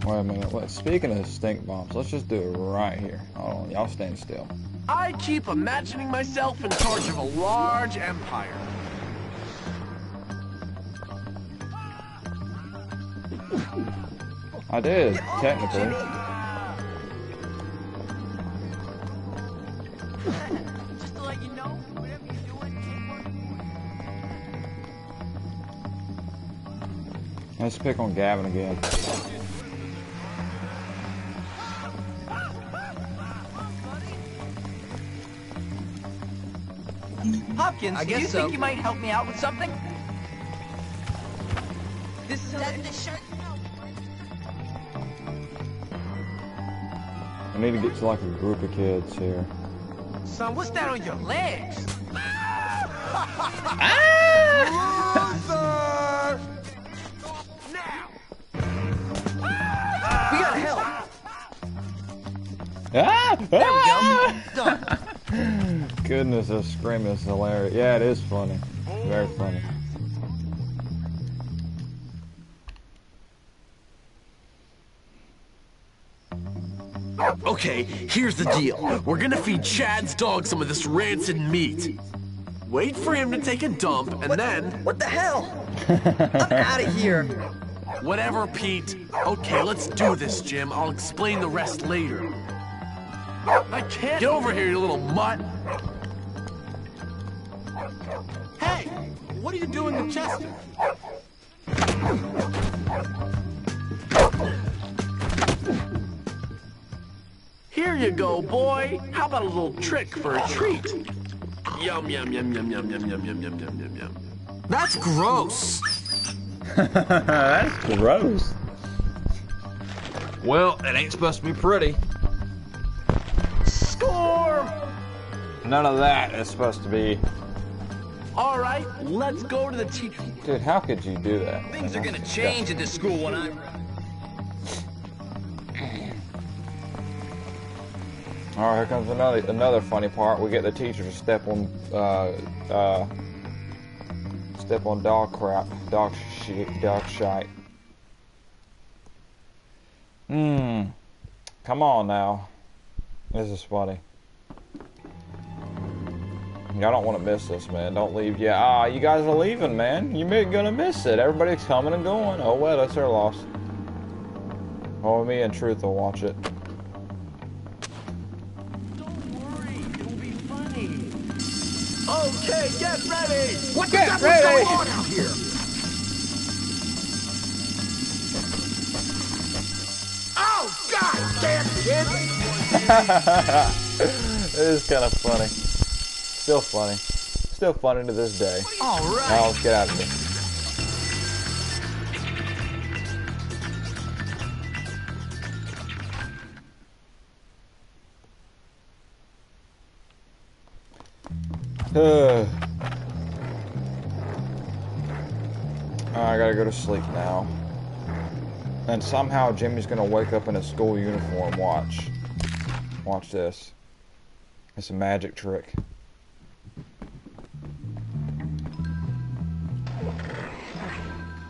S1: Wait a minute. Let, speaking of stink bombs, let's just do it right here. Hold on, y'all stand still.
S9: I keep imagining myself in charge of a large empire.
S1: I did, technically.
S10: Just to let you know, whatever you're doing,
S1: Let's pick on Gavin again.
S10: Hopkins,
S2: I
S10: do you
S2: so.
S10: think you might help me out with something?
S19: Does the shirt smell
S1: I need to get to like a group of kids here.
S10: Son, what's that on your legs? We gotta help.
S1: Ah! Ah! Goodness, this scream is hilarious. Yeah, it is funny. Very funny.
S9: Okay, here's the deal. We're gonna feed Chad's dog some of this rancid meat. Wait for him to take a dump, and then...
S10: What the hell? I'm out of here.
S9: Whatever, Pete. Okay, let's do this, Jim. I'll explain the rest later.
S10: I can't.
S9: Get over here, you little mutt.
S10: Hey,
S9: what are you doing with Chester? Here you go, boy. How about a little trick for a treat? Yum, yum, yum, yum, yum, yum, yum, yum, yum, yum, yum, yum.
S2: That's gross.
S1: That's gross. Well, it ain't supposed to be pretty.
S9: Score!
S1: None of that is supposed to be.
S9: All right, let's go to the teacher.
S1: Dude, how could you do that?
S13: Things are gonna change at this school when I.
S1: All right, here comes another another funny part. We get the teacher to step on uh, uh, step on dog crap, dog shit, dog shite. Hmm. Come on now. This is funny. Y'all don't want to miss this, man. Don't leave. Yeah, ah, you guys are leaving, man. You're gonna miss it. Everybody's coming and going. Oh well, that's their loss. Oh, me and Truth will watch it.
S9: Okay, get ready!
S16: What
S1: Get
S16: the devil's
S1: ready.
S16: going on out here? Oh, god damn kid!
S1: it is kind of funny. Still funny. Still funny to this day.
S2: All right.
S1: Now let's get out of here. I gotta go to sleep now. And somehow Jimmy's gonna wake up in a school uniform. Watch. Watch this. It's a magic trick.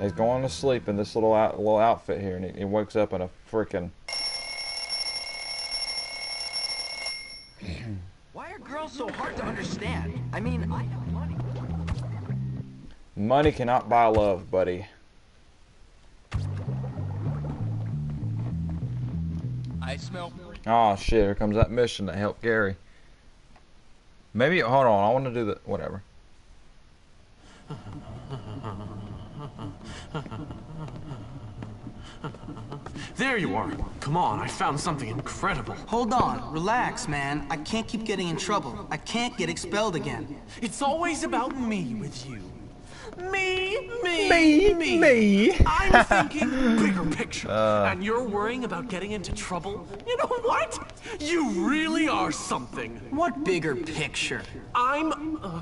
S1: He's going to sleep in this little out, little outfit here, and he, he wakes up in a freaking.
S10: Why are girls so hard to understand? I mean, I know money.
S1: Money cannot buy love, buddy.
S13: I smell.
S1: Oh shit! Here comes that mission that helped Gary. Maybe hold on. I want to do the whatever.
S9: There you are. Come on, I found something incredible.
S2: Hold on, relax, man. I can't keep getting in trouble. I can't get expelled again.
S9: It's always about me with you. Me, me,
S1: Me,
S9: me.
S1: me.
S9: I'm thinking bigger picture.
S1: Uh.
S9: and you're worrying about getting into trouble? You know what? You really are something.
S2: What bigger picture?
S9: I'm. Uh,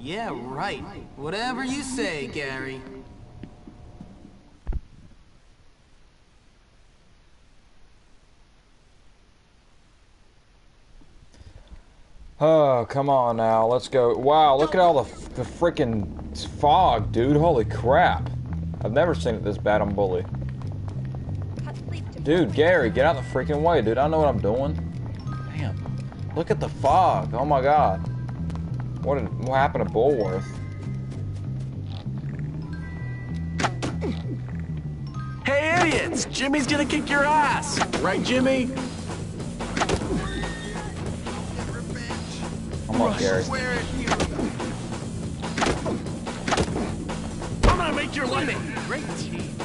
S2: Yeah, right. Whatever you say, Gary.
S1: Oh, come on now. Let's go. Wow, look at all the, the freaking fog, dude. Holy crap. I've never seen it this bad on Bully. Dude, Gary, get out the freaking way, dude. I know what I'm doing. Damn. Look at the fog. Oh my god. What, did, what happened to Bullworth?
S9: Hey, idiots! Jimmy's gonna kick your ass! Right, Jimmy?
S1: Come on, Gary.
S9: I'm gonna make your life great team.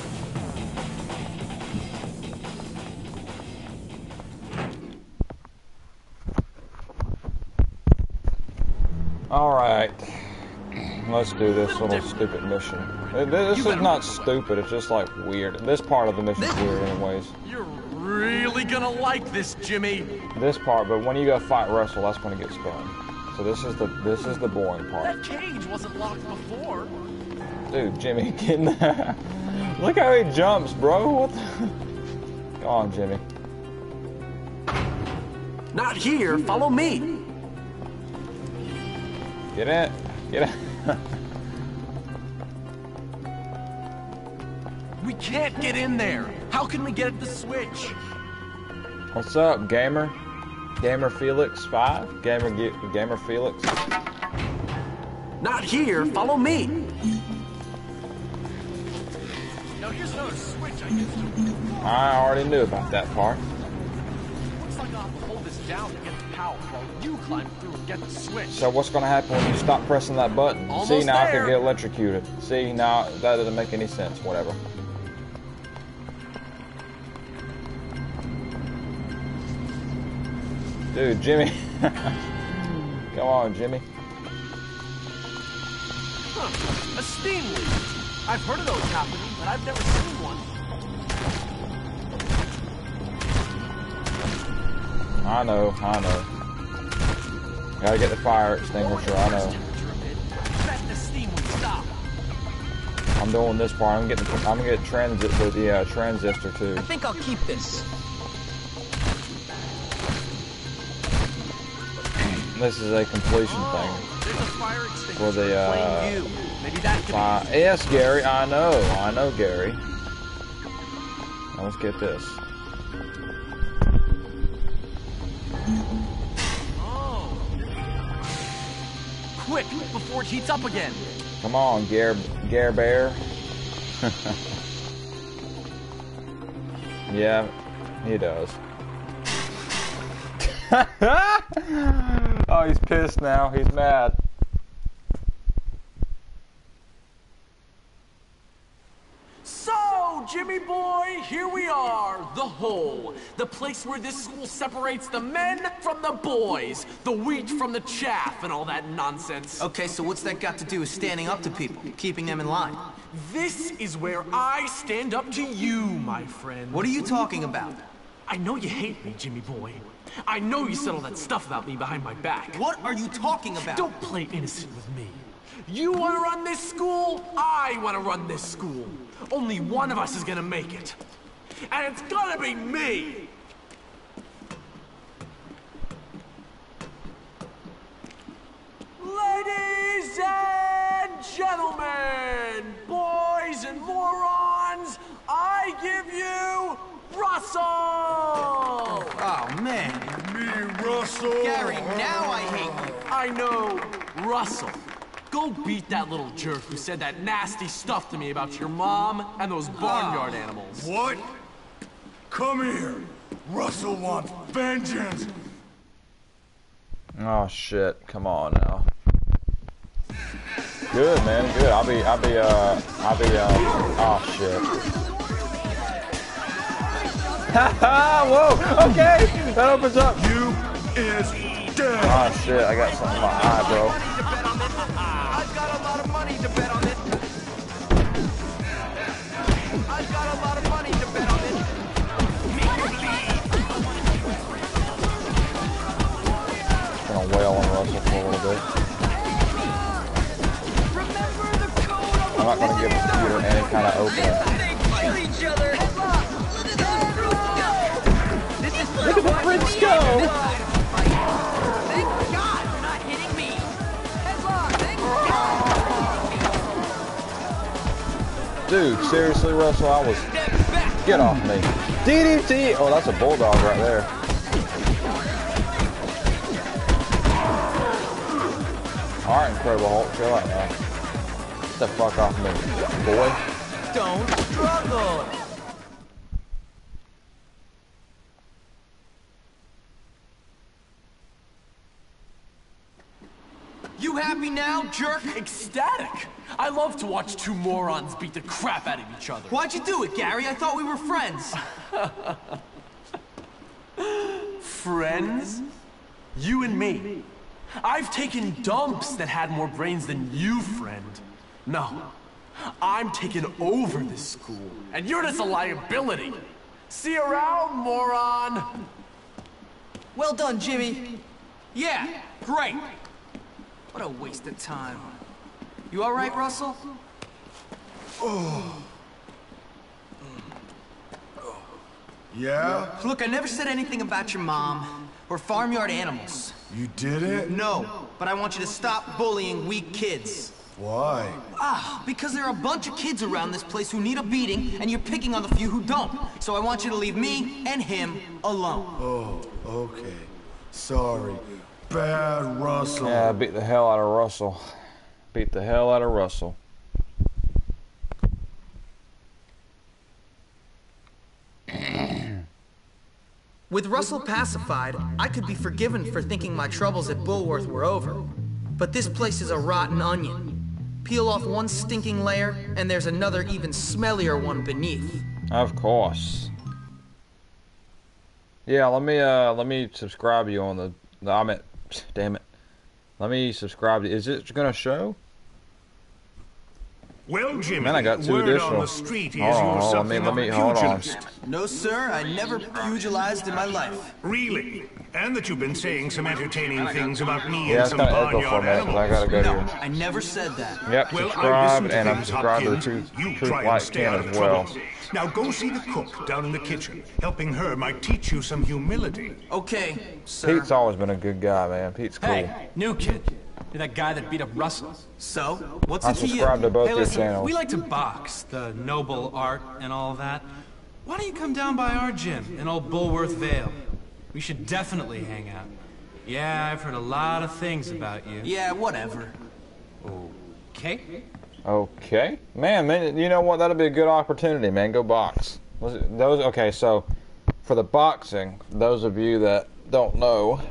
S1: Alright. Let's do this little stupid mission. Uh, This is not stupid, it's just like weird. This part of the mission is weird anyways.
S9: You're really gonna like this, Jimmy.
S1: This part, but when you go fight Russell, that's when it gets fun. So this is the this is the boring part.
S9: That cage wasn't locked before.
S1: Dude, Jimmy, get in there. Look how he jumps, bro. What the... Go on, Jimmy.
S9: Not here. Follow me.
S1: Get in. Get in.
S9: We can't get in there. How can we get at the switch?
S1: What's up, gamer? Gamer Felix five? Gamer Gamer Felix?
S9: Not here. Follow me. Now here's another switch I used to.
S1: I already knew about that part.
S9: Looks like I'll have to hold this down to get power while you climb through and get the switch.
S1: So what's gonna happen when you stop pressing that button?
S9: Almost
S1: See now I
S9: there.
S1: can get electrocuted. See now that doesn't make any sense. Whatever. Dude, Jimmy. Come on, Jimmy.
S9: Huh, a steam leak. I've heard of those happening, but I've never seen one.
S1: I know, I know. Gotta get the fire extinguisher, I know.
S9: Bet the steam would stop.
S1: I'm doing this part. I'm getting I'm gonna get transit the, the uh, transistor too.
S2: I think I'll keep this.
S1: This is a completion thing
S9: a fire
S1: for the uh.
S9: Maybe that
S1: fi- Yes, Gary, I know, I know, Gary. Now let's get this.
S9: Quick, before it heats up again.
S1: Come on, Gare Gare Bear. yeah, he does. oh, he's pissed now. He's mad.
S9: Jimmy boy, here we are, the hole. The place where this school separates the men from the boys, the wheat from the chaff, and all that nonsense.
S2: Okay, so what's that got to do with standing up to people, keeping them in line?
S9: This is where I stand up to you, my friend.
S2: What are you talking about?
S9: I know you hate me, Jimmy boy. I know you said all that stuff about me behind my back.
S2: What are you talking about?
S9: Don't play innocent with me. You want to run this school? I want to run this school. Only one of us is gonna make it. And it's gonna be me! Ladies and gentlemen, boys and morons, I give you Russell!
S2: Oh, man.
S11: Me, Russell.
S2: Gary, now I hate you.
S9: I know, Russell. Go beat that little jerk who said that nasty stuff to me about your mom and those barnyard animals.
S11: What? Come here. Russell wants vengeance.
S1: Oh shit! Come on now. Good man, good. I'll be, I'll be, uh, I'll be, um, oh shit. Haha! Whoa! Okay, that opens up.
S11: You is dead.
S1: Oh shit! I got something in my eye, bro. Wail on Russell for a little bit. I'm not gonna give the computer any kind of opener.
S15: Kill each other.
S1: Look at the French go!
S15: Thank God you're not hitting me.
S1: Dude, seriously, Russell, I was. Get off me. DDT! Oh, that's a bulldog right there. Alright, Incredible Hulk, chill out now. Get the fuck off me, boy.
S2: Don't struggle. You happy now, jerk?
S9: Ecstatic! I love to watch two morons beat the crap out of each other.
S2: Why'd you do it, Gary? I thought we were friends.
S9: Friends? You and me. I've taken dumps that had more brains than you, friend. No. I'm taking over this school, and you're just a liability. See you around, moron!
S2: Well done, Jimmy. Yeah, great. What a waste of time. You all right, Russell? Oh.
S11: Yeah?
S2: Look, I never said anything about your mom or farmyard animals.
S11: You did it?
S2: No, but I want you to stop bullying weak kids. Why? Ah, because there are a bunch of kids around this place who need a beating, and you're picking on the few who don't. So I want you to leave me and him alone.
S11: Oh, okay. Sorry. Bad Russell.
S1: Yeah, beat the hell out of Russell. Beat the hell out of Russell.
S2: With Russell pacified, I could be forgiven for thinking my troubles at Bullworth were over. But this place is a rotten onion. Peel off one stinking layer, and there's another even smellier one beneath.
S1: Of course. Yeah, let me uh let me subscribe you on the, the I mean, damn it. Let me subscribe is it gonna show?
S7: Well, Jimmy,
S1: Man, I got two
S7: word
S1: additional.
S7: on the street is
S1: Hold on,
S7: you're
S1: hold on, let me- let
S7: of
S1: me-
S7: a
S1: hold on.
S2: No, sir, I never pugilized in my life.
S7: Really? And that you've been saying some entertaining things about me
S1: Yeah,
S7: and some
S1: gonna echo for a
S7: barnyard
S1: minute, 'cause I
S7: animals.
S1: gotta go
S2: No,
S1: here.
S2: I never said that.
S1: Yep,
S7: Well, I
S1: subscribe
S7: listen to
S1: and I'm subscribed to the
S7: Hopkins.
S1: Truth,
S7: You
S1: Truth
S7: try and
S1: Light
S7: stay out of
S1: as well.
S7: trouble. Now go see the cook down in the kitchen. Helping her might teach you some humility.
S2: Okay, sir.
S1: Pete's always been a good guy, man. Pete's cool.
S20: Hey, new kid. You're that guy that beat up Russell.
S2: So, what's
S1: I
S2: it to you?
S1: to both
S20: hey, listen,
S1: channels.
S20: we like to box, the noble art and all that. Why don't you come down by our gym in old Bullworth Vale? We should definitely hang out. Yeah, I've heard a lot of things about you.
S2: Yeah, whatever.
S20: Okay.
S1: Okay, man, man, you know what? That'll be a good opportunity, man. Go box. Those okay? So, for the boxing, those of you that don't know,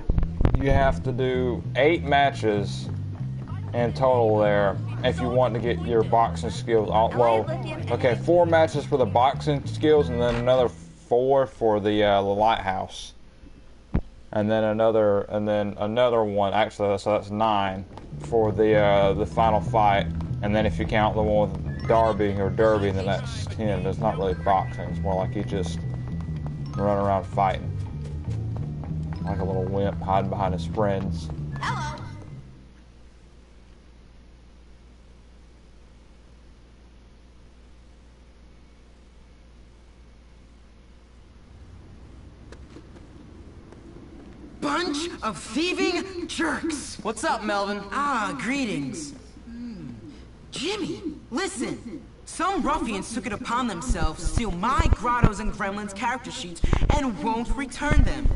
S1: you have to do eight matches in total there if you want to get your boxing skills. All, well, okay, four matches for the boxing skills, and then another four for the uh, the lighthouse, and then another, and then another one. Actually, so that's nine for the uh, the final fight, and then if you count the one with Darby or Derby, then that's ten. It's not really boxing. It's more like you just run around fighting like a little wimp hiding behind his friends. Hello.
S18: Bunch of thieving jerks.
S2: What's up, Melvin?
S18: Ah, greetings. Hmm. Jimmy, listen. Some ruffians took it upon themselves to steal my Grottos and Gremlins character sheets and won't return them.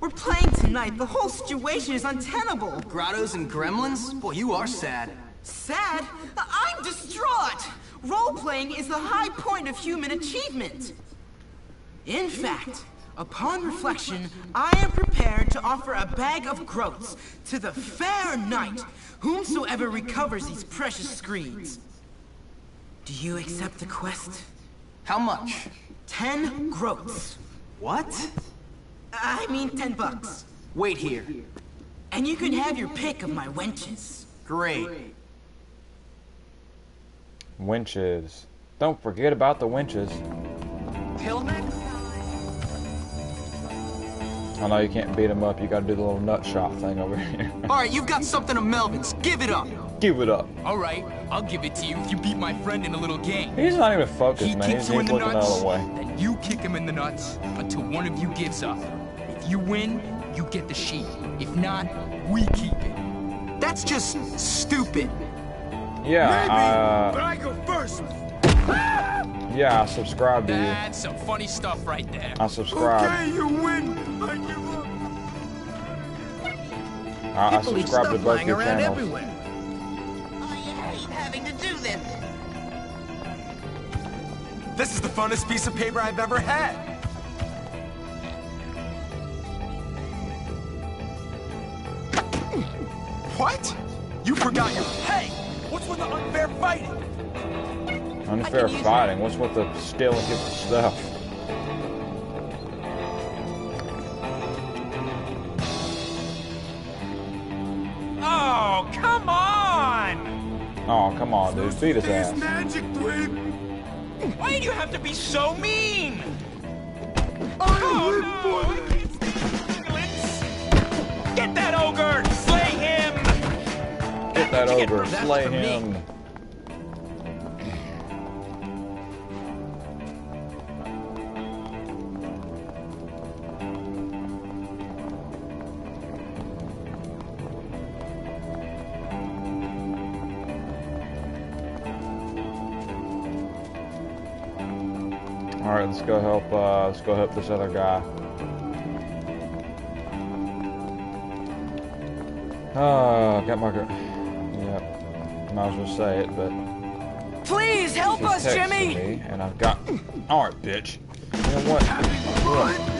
S18: We're playing tonight. The whole situation is untenable.
S2: Grottos and gremlins? Boy, you are sad.
S18: Sad? I'm distraught! Role-playing is the high point of human achievement. In fact, upon reflection, I am prepared to offer a bag of groats to the fair knight, whomsoever recovers these precious screens. Do you accept the quest?
S2: How much?
S18: Ten groats.
S2: What?
S18: I mean ten bucks.
S2: Wait here.
S18: And you can have your pick of my wenches.
S2: Great.
S1: Winches. Don't forget about the winches.
S2: Pillneck?
S1: I know you can't beat him up. You got to do the little nut shot thing over here.
S2: All right, you've got something of Melvin's. Give it up.
S1: Give it up.
S21: All right, I'll give it to you if you beat my friend in a little game.
S1: He's not even focused,
S21: He
S1: man.
S21: kicks
S1: He's,
S21: you in the
S1: looking the
S21: nuts,
S1: other way.
S21: then you kick him in the nuts until one of you gives up. If you win, you get the sheet. If not, we keep it.
S2: That's just stupid.
S1: Yeah,
S21: but
S1: uh,
S21: I go first.
S1: yeah, I subscribe to you.
S21: That's some funny stuff right there.
S1: I subscribe.
S11: you win. I give up.
S1: I, I subscribe to
S18: stuff
S1: both
S18: lying
S1: your channels.
S18: everywhere.
S22: Having to do this.
S20: This is the funnest piece of paper I've ever had. What? You forgot your. Hey! What's with the unfair fighting?
S1: Unfair fighting. What's with the stealing people's stuff?
S20: Come on,
S1: dude. Beat his ass.
S11: Magic, Dwayne.
S21: Why do you have to be so mean?
S11: I
S21: Oh,
S11: live
S21: no,
S11: for
S21: I can't stand violence. Get that ogre! Slay him!
S1: Get that ogre. Slay
S21: for me.
S1: him. Go help. Uh, let's go help this other guy. Oh, got my. Yep. Might as well say it, but.
S10: Please help us, Jimmy!
S1: Me, and I've got. All right, bitch. You know what? Look,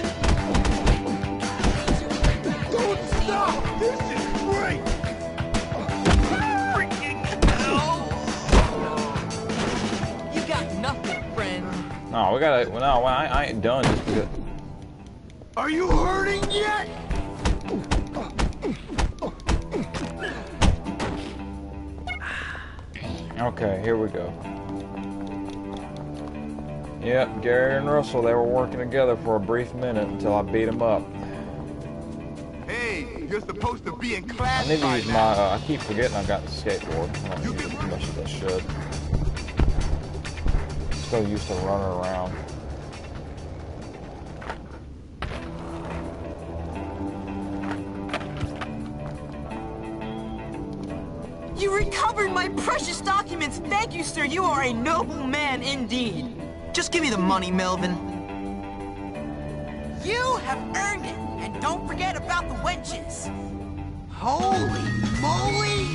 S1: No, we gotta. well, No, I, I ain't done just because.
S11: Are you hurting yet?
S1: Okay, here we go. Yep, Gary and Russell, they were working together for a brief minute until I beat them up.
S8: Hey, you're supposed to be in class
S1: I need to use my, uh, I keep forgetting I've got the skateboard. I don't use it as much as I should. Still used to running around.
S10: You recovered my precious documents! Thank you, sir! You are a noble man indeed!
S2: Just give me the money, Melvin.
S10: You have earned it! And don't forget about the wenches! Holy moly!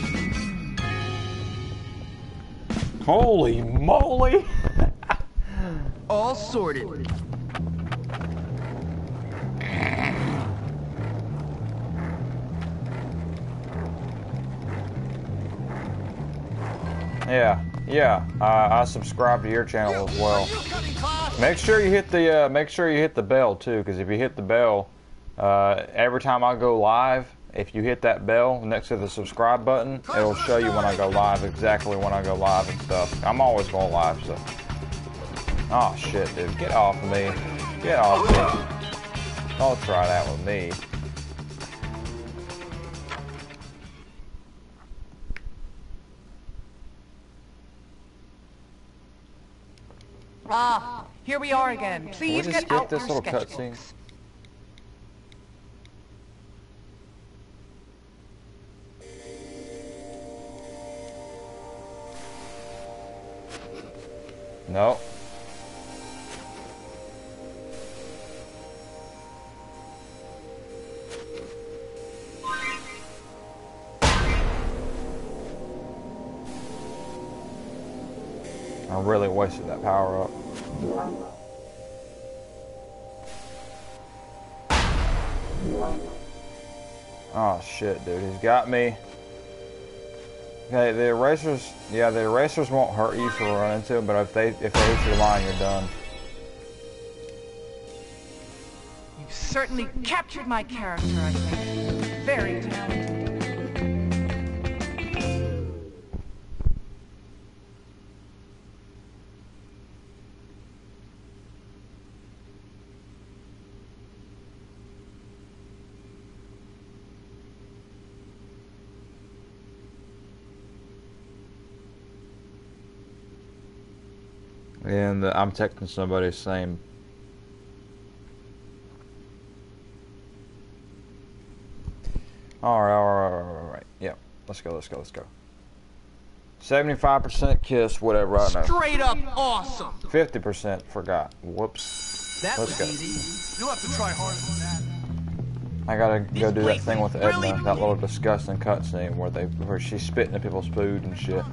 S1: Holy moly!
S10: All sorted.
S1: Yeah, yeah. I, I subscribe to your channel as well. Make sure you hit the uh, make sure you hit the bell too, because if you hit the bell, uh, every time I go live, if you hit that bell next to the subscribe button, it'll show you when I go live, exactly when I go live and stuff. I'm always going live, so. Oh shit, dude, get off of me, get off me. Don't try that with me.
S18: Ah, here we are again. Please
S1: just
S18: get out
S1: this little cutscene? No. I really wasted that power up. Oh shit, dude, he's got me. Okay, the erasers, yeah, the erasers won't hurt you if you run into them, but if they if they hit your line, you're done.
S18: You've certainly captured my character, I think. Very talented.
S1: And uh, I'm texting somebody saying, all right, all right, all right, all right. Yeah, let's go, let's go, let's go. 75% kiss, whatever, I know.
S6: Straight up awesome.
S1: 50% forgot. Whoops.
S6: That
S1: let's go.
S6: easy. You'll have to try harder than that.
S1: I gotta go do that thing with Edna, that little disgusting cutscene where they where she's spitting at people's food and shit.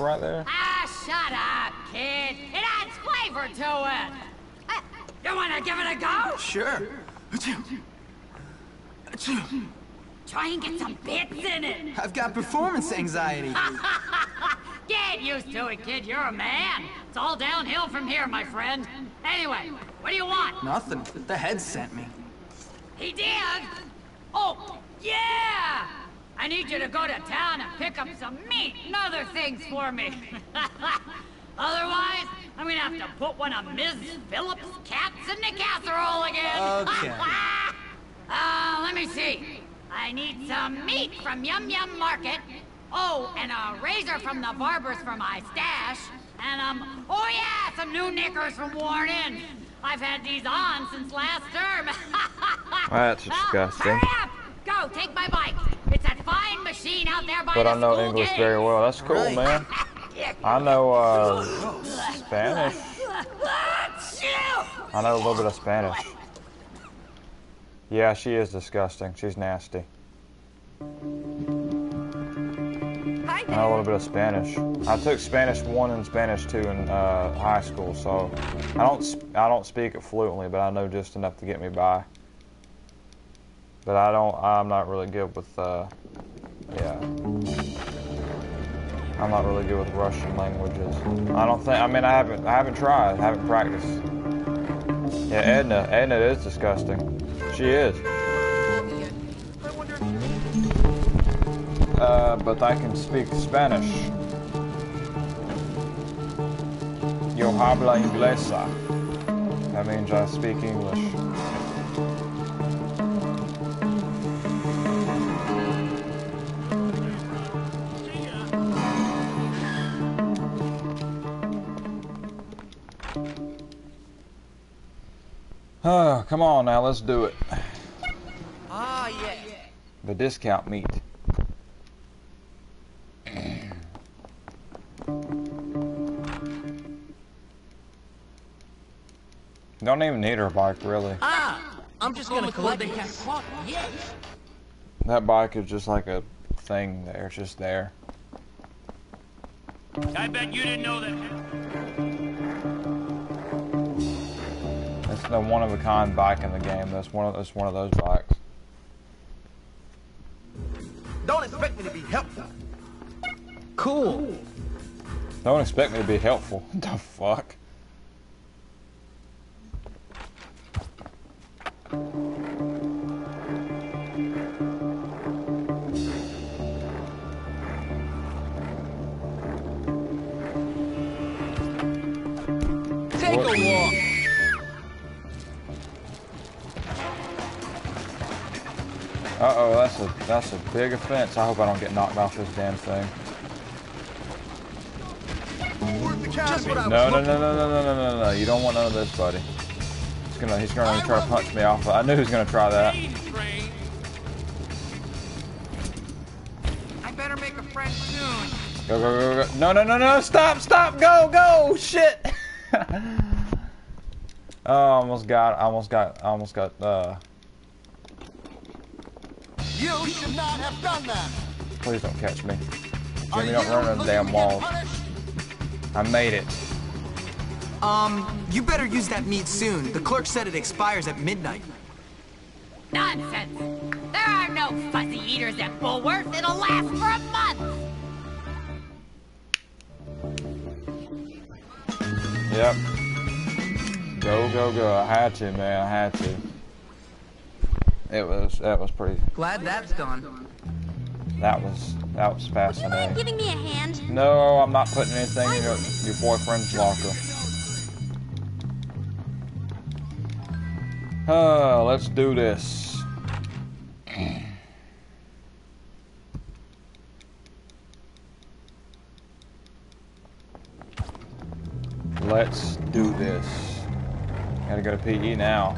S1: And stuff right there?
S15: Ah, shut up, kid. It adds flavor to it. Uh, You want to give it a go?
S2: Sure.
S15: Try and get some bits in it.
S2: I've got performance anxiety.
S15: Get used to it, kid. You're a man. It's all downhill from here, my friend. Anyway, what do you want?
S2: Nothing. The head sent me.
S15: He did? Oh, yeah! I need you to go to town and pick up some meat and other things for me. Otherwise, I'm gonna have to put one of Ms. Phillips' cats in the casserole again.
S2: Okay.
S15: uh, let me see. I need some meat from Yum Yum Market. Oh, and a razor from the barber's for my stash. And, um, oh yeah, some new knickers from Worn In. I've had these on since last term.
S1: That's disgusting.
S15: hurry up! Go, take my bike. It's that fine machine out there by
S1: But
S15: the
S1: I know English
S15: gate.
S1: very well. That's cool,
S15: Right.
S1: man. I know uh, Spanish. I know a little bit of Spanish. Yeah, she is disgusting. She's nasty. I know a little bit of Spanish. I took Spanish one and Spanish two in uh, high school, so I don't sp- I don't speak it fluently, but I know just enough to get me by. But I don't. I'm not really good with. Uh, yeah. I'm not really good with Russian languages. I don't think. I mean, I haven't. I haven't tried. I haven't practiced. Yeah, Edna. Edna is disgusting. She is. Uh, but I can speak Spanish. Yo habla inglesa. That means I speak English. Oh, come on now, let's do it.
S10: Ah, yeah.
S1: The discount meat. Don't even need her bike, really.
S10: Ah, I'm just gonna collect it. Yes.
S1: That bike is just like a thing there. It's just there.
S6: I bet you didn't know that.
S1: The one of a kind bike in the game. That's one of that's one of those bikes.
S14: Don't expect me to be helpful.
S2: Cool.
S1: Don't expect me to be helpful. The fuck?
S10: Take a walk.
S1: Uh oh, that's a that's a big offense. I hope I don't get knocked off this damn thing.
S14: Just what I
S1: No, no, no, no, no, no, no, no, no. You don't want none of this, buddy. He's gonna he's gonna try to punch me off. I knew he was gonna try that.
S10: I better make a friend soon.
S1: Go, go, go, go. No, no, no, no. Stop, stop. Go, go. Shit. oh, I almost got, I almost got, I almost got, uh,
S16: You should not have done that.
S1: please don't catch me.
S16: Are
S1: Jimmy, don't
S16: you
S1: run into the damn
S16: to get
S1: walls. I made it.
S2: Um, you better use that meat soon. The clerk said it expires at midnight.
S15: Nonsense! There are no fuzzy eaters at Bullworth. It'll last for a month.
S1: Yep. Go, go, go. I had to, man. I had to. It was, that was pretty,
S10: Glad that's done.
S1: that was, that was fascinating.
S19: Giving me a hand?
S1: No, I'm not putting anything in your, your boyfriend's locker. Uh, let's do this. Let's do this. Gotta go to PE now.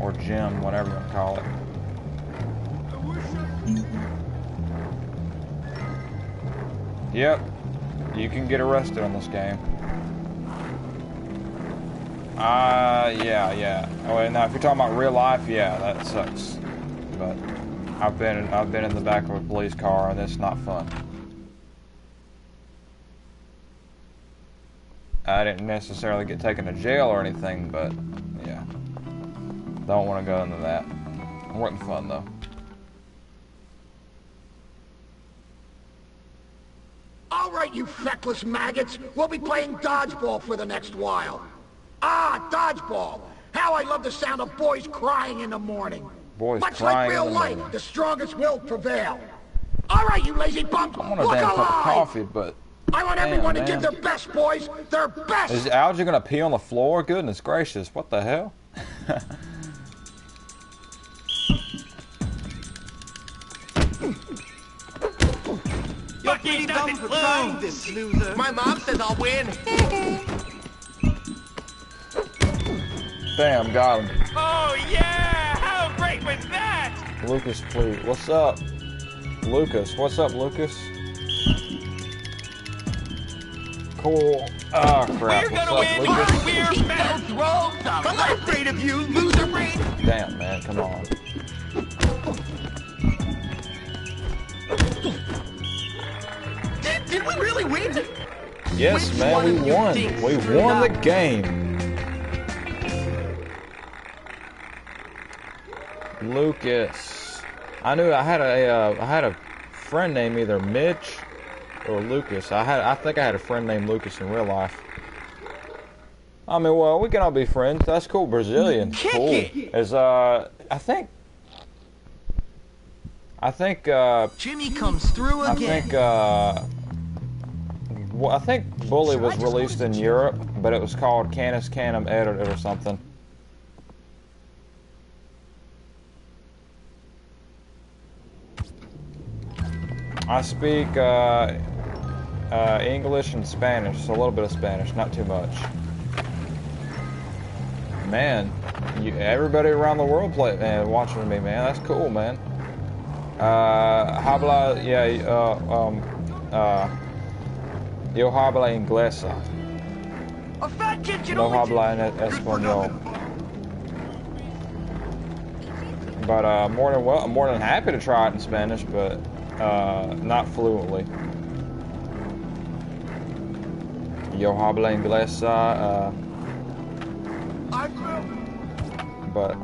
S1: Or gym, whatever you want to call it. Yep. You can get arrested on this game. Uh, yeah, yeah. Oh, now if you're talking about real life, yeah, that sucks. But I've been I've been in the back of a police car and it's not fun. I didn't necessarily get taken to jail or anything, but. Don't want to go into that. It wasn't fun though.
S16: All right, you feckless maggots. We'll be playing dodgeball for the next while. Ah, dodgeball. How I love the sound of boys crying in the morning.
S1: Boys
S16: Much
S1: crying
S16: like real
S1: in the
S16: life, the strongest will prevail. All right, you lazy bums.
S1: I want a
S16: look
S1: damn cup of
S16: alive.
S1: coffee, but
S11: I want
S1: Damn,
S11: everyone to give their best, boys. Their best.
S1: Is Algie gonna pee on the floor? Goodness gracious, what the hell?
S23: You're pretty dumb for trying this, loser. My mom says I'll win.
S1: Damn, got him.
S23: oh, yeah! How great was that?
S1: Lucas, please. What's up? Lucas, what's up, Lucas? Cool. Ah, crap.
S23: We're
S1: what's
S23: gonna
S1: up,
S23: win!
S1: Lucas?
S23: We're those rolls! I'm not afraid of you, loser brain!
S1: Damn, man, come on.
S23: Did, we really win?
S1: Yes,
S23: Which
S1: man, we won. We won the game. Lucas. I knew I had a uh, I had a friend named either Mitch or Lucas. I had I think I had a friend named Lucas in real life. I mean, well, we can all be friends. That's cool. Brazilian.
S23: Kick
S1: cool.
S23: it.
S1: Is uh, I think. I think uh,
S2: Jimmy comes through again.
S1: I think uh, well, I think Bully was released in Europe, but it was called Canis Canem Edited or something. I speak uh, uh, English and Spanish, so a little bit of Spanish, not too much. Man, you, everybody around the world play, man, watching me, man. That's cool, man. Uh, habla, yeah, uh, um, uh, yo habla inglesa.
S23: A fat kid can
S1: No habla en español. But uh, more than well, I'm more than happy to try it in Spanish, but uh, not fluently. Yo habla inglesa. Uh, but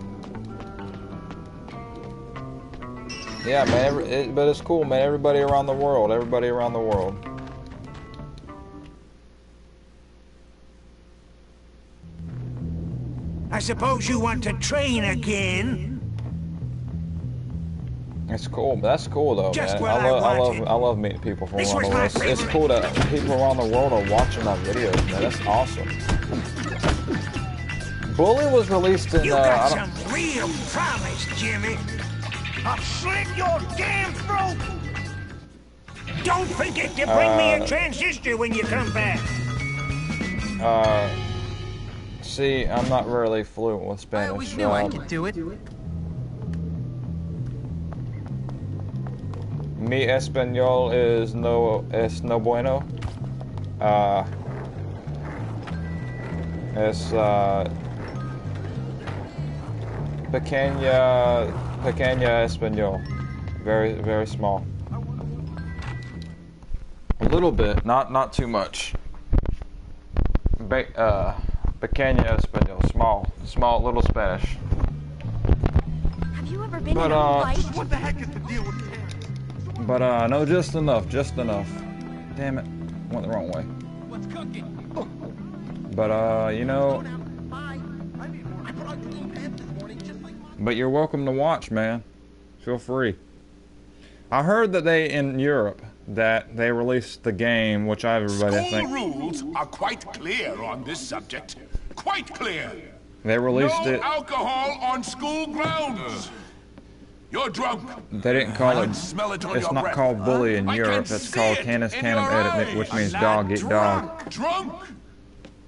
S1: yeah, man. Every, it, but it's cool, man. Everybody around the world. Everybody around the world.
S4: I suppose you want to train again?
S1: It's cool. That's cool though,
S4: Just
S1: man. I
S4: I
S1: love, I love. I love meeting people from
S4: This
S1: around the world. It's, it's cool that people around the world are watching my videos, man. That's awesome. Bully was released in.
S4: You
S1: Uh, I
S4: got
S1: don't,
S4: some real promise, Jimmy. I'll slit your damn throat! Don't forget to bring me a
S1: Uh,
S4: transistor when you come back.
S1: uh, see, I'm not really fluent with Spanish.
S2: I always knew I
S1: Um,
S2: could do it.
S1: Mi español is no es no bueno. Uh, es uh, pequeña pequeña español. Very very small. A little bit, not not too much. Be, uh, pequeña español, small, small little Spanish.
S12: Have you ever been
S1: But,
S12: in a
S1: uh,
S12: fight?
S23: What the heck is the deal with
S1: But uh, no, just enough, just enough. Damn it, went the wrong way.
S23: What's cooking?
S1: But uh, you know, but you're welcome to watch, man. Feel free. I heard that they in Europe that they released the game, which I everybody I
S7: School
S1: think
S7: rules are quite clear on this subject. Quite clear.
S1: they released
S7: no
S1: it.
S7: alcohol on school grounds. You're drunk.
S1: They didn't call it.
S7: can smell it on
S1: It's
S7: your
S1: not
S7: breath.
S1: called bully in
S7: I
S1: Europe.
S7: can
S1: It's called
S7: it
S1: canis
S7: in canem
S1: edit, which means dog
S7: lad
S1: eat dog.
S7: Drunk.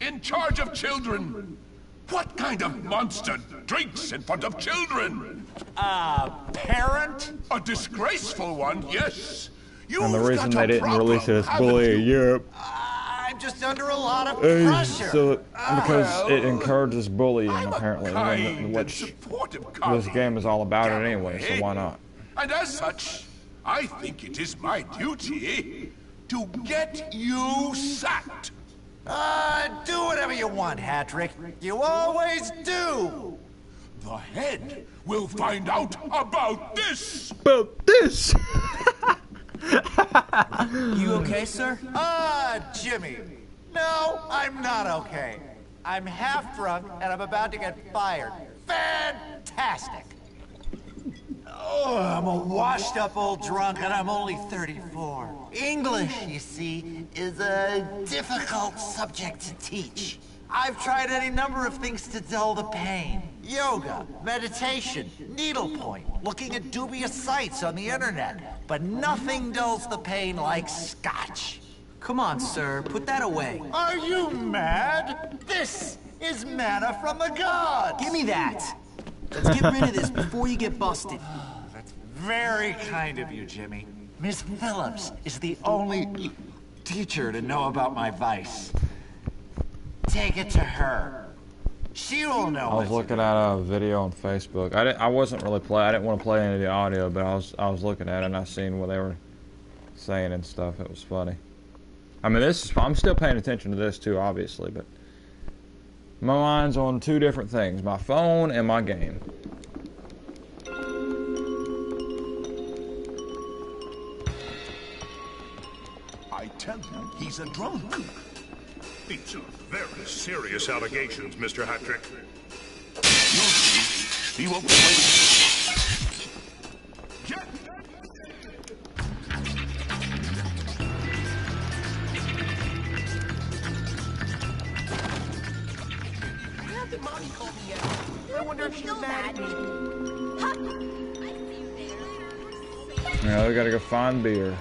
S7: In charge of children. What kind of monster drinks in front of children? A parent? A disgraceful one, yes.
S1: You've and the reason they didn't release it as bully in
S7: haven't
S1: Europe
S23: I'm just under a lot of
S1: is
S23: pressure.
S1: so because it encourages bullying apparently,
S7: kind
S1: which
S7: and supportive
S1: this game is all about it anyway. So why not?
S7: And as such, I think it is my duty to get you sacked.
S23: Uh, do whatever you want, Hattrick. You always do.
S7: The head will find out about this.
S1: About this.
S23: You okay, sir? Ah, Jimmy. No, I'm not okay. I'm half drunk and I'm about to get fired. Fantastic. Oh, I'm a washed up old drunk and I'm only 34. English, you see, is a difficult subject to teach. I've tried any number of things to dull the pain. Yoga, meditation, needlepoint, looking at dubious sites on the internet. But nothing dulls the pain like scotch.
S2: Come on, sir, put that away.
S23: Are you mad? This is manna from the gods!
S2: Give me that! Let's get rid of this before you get busted.
S23: That's very kind of you, Jimmy. Miss Phillips is the only teacher to know about my vice. Take it to her. She will know.
S1: I was looking at a video on Facebook. I didn't, I wasn't really play. I didn't want to play any of the audio, but I was I was looking at it and I seen what they were saying and stuff. It was funny. I mean, this I'm still paying attention to this too, obviously, but my mind's on two different things: my phone and my game.
S7: I tell you, he's a drunk. These are very serious allegations, Mr. Hattrick.
S8: He won't wait.
S14: Did mommy call me yet? I wonder if she's mad at me.
S1: Yeah, we gotta go find beer.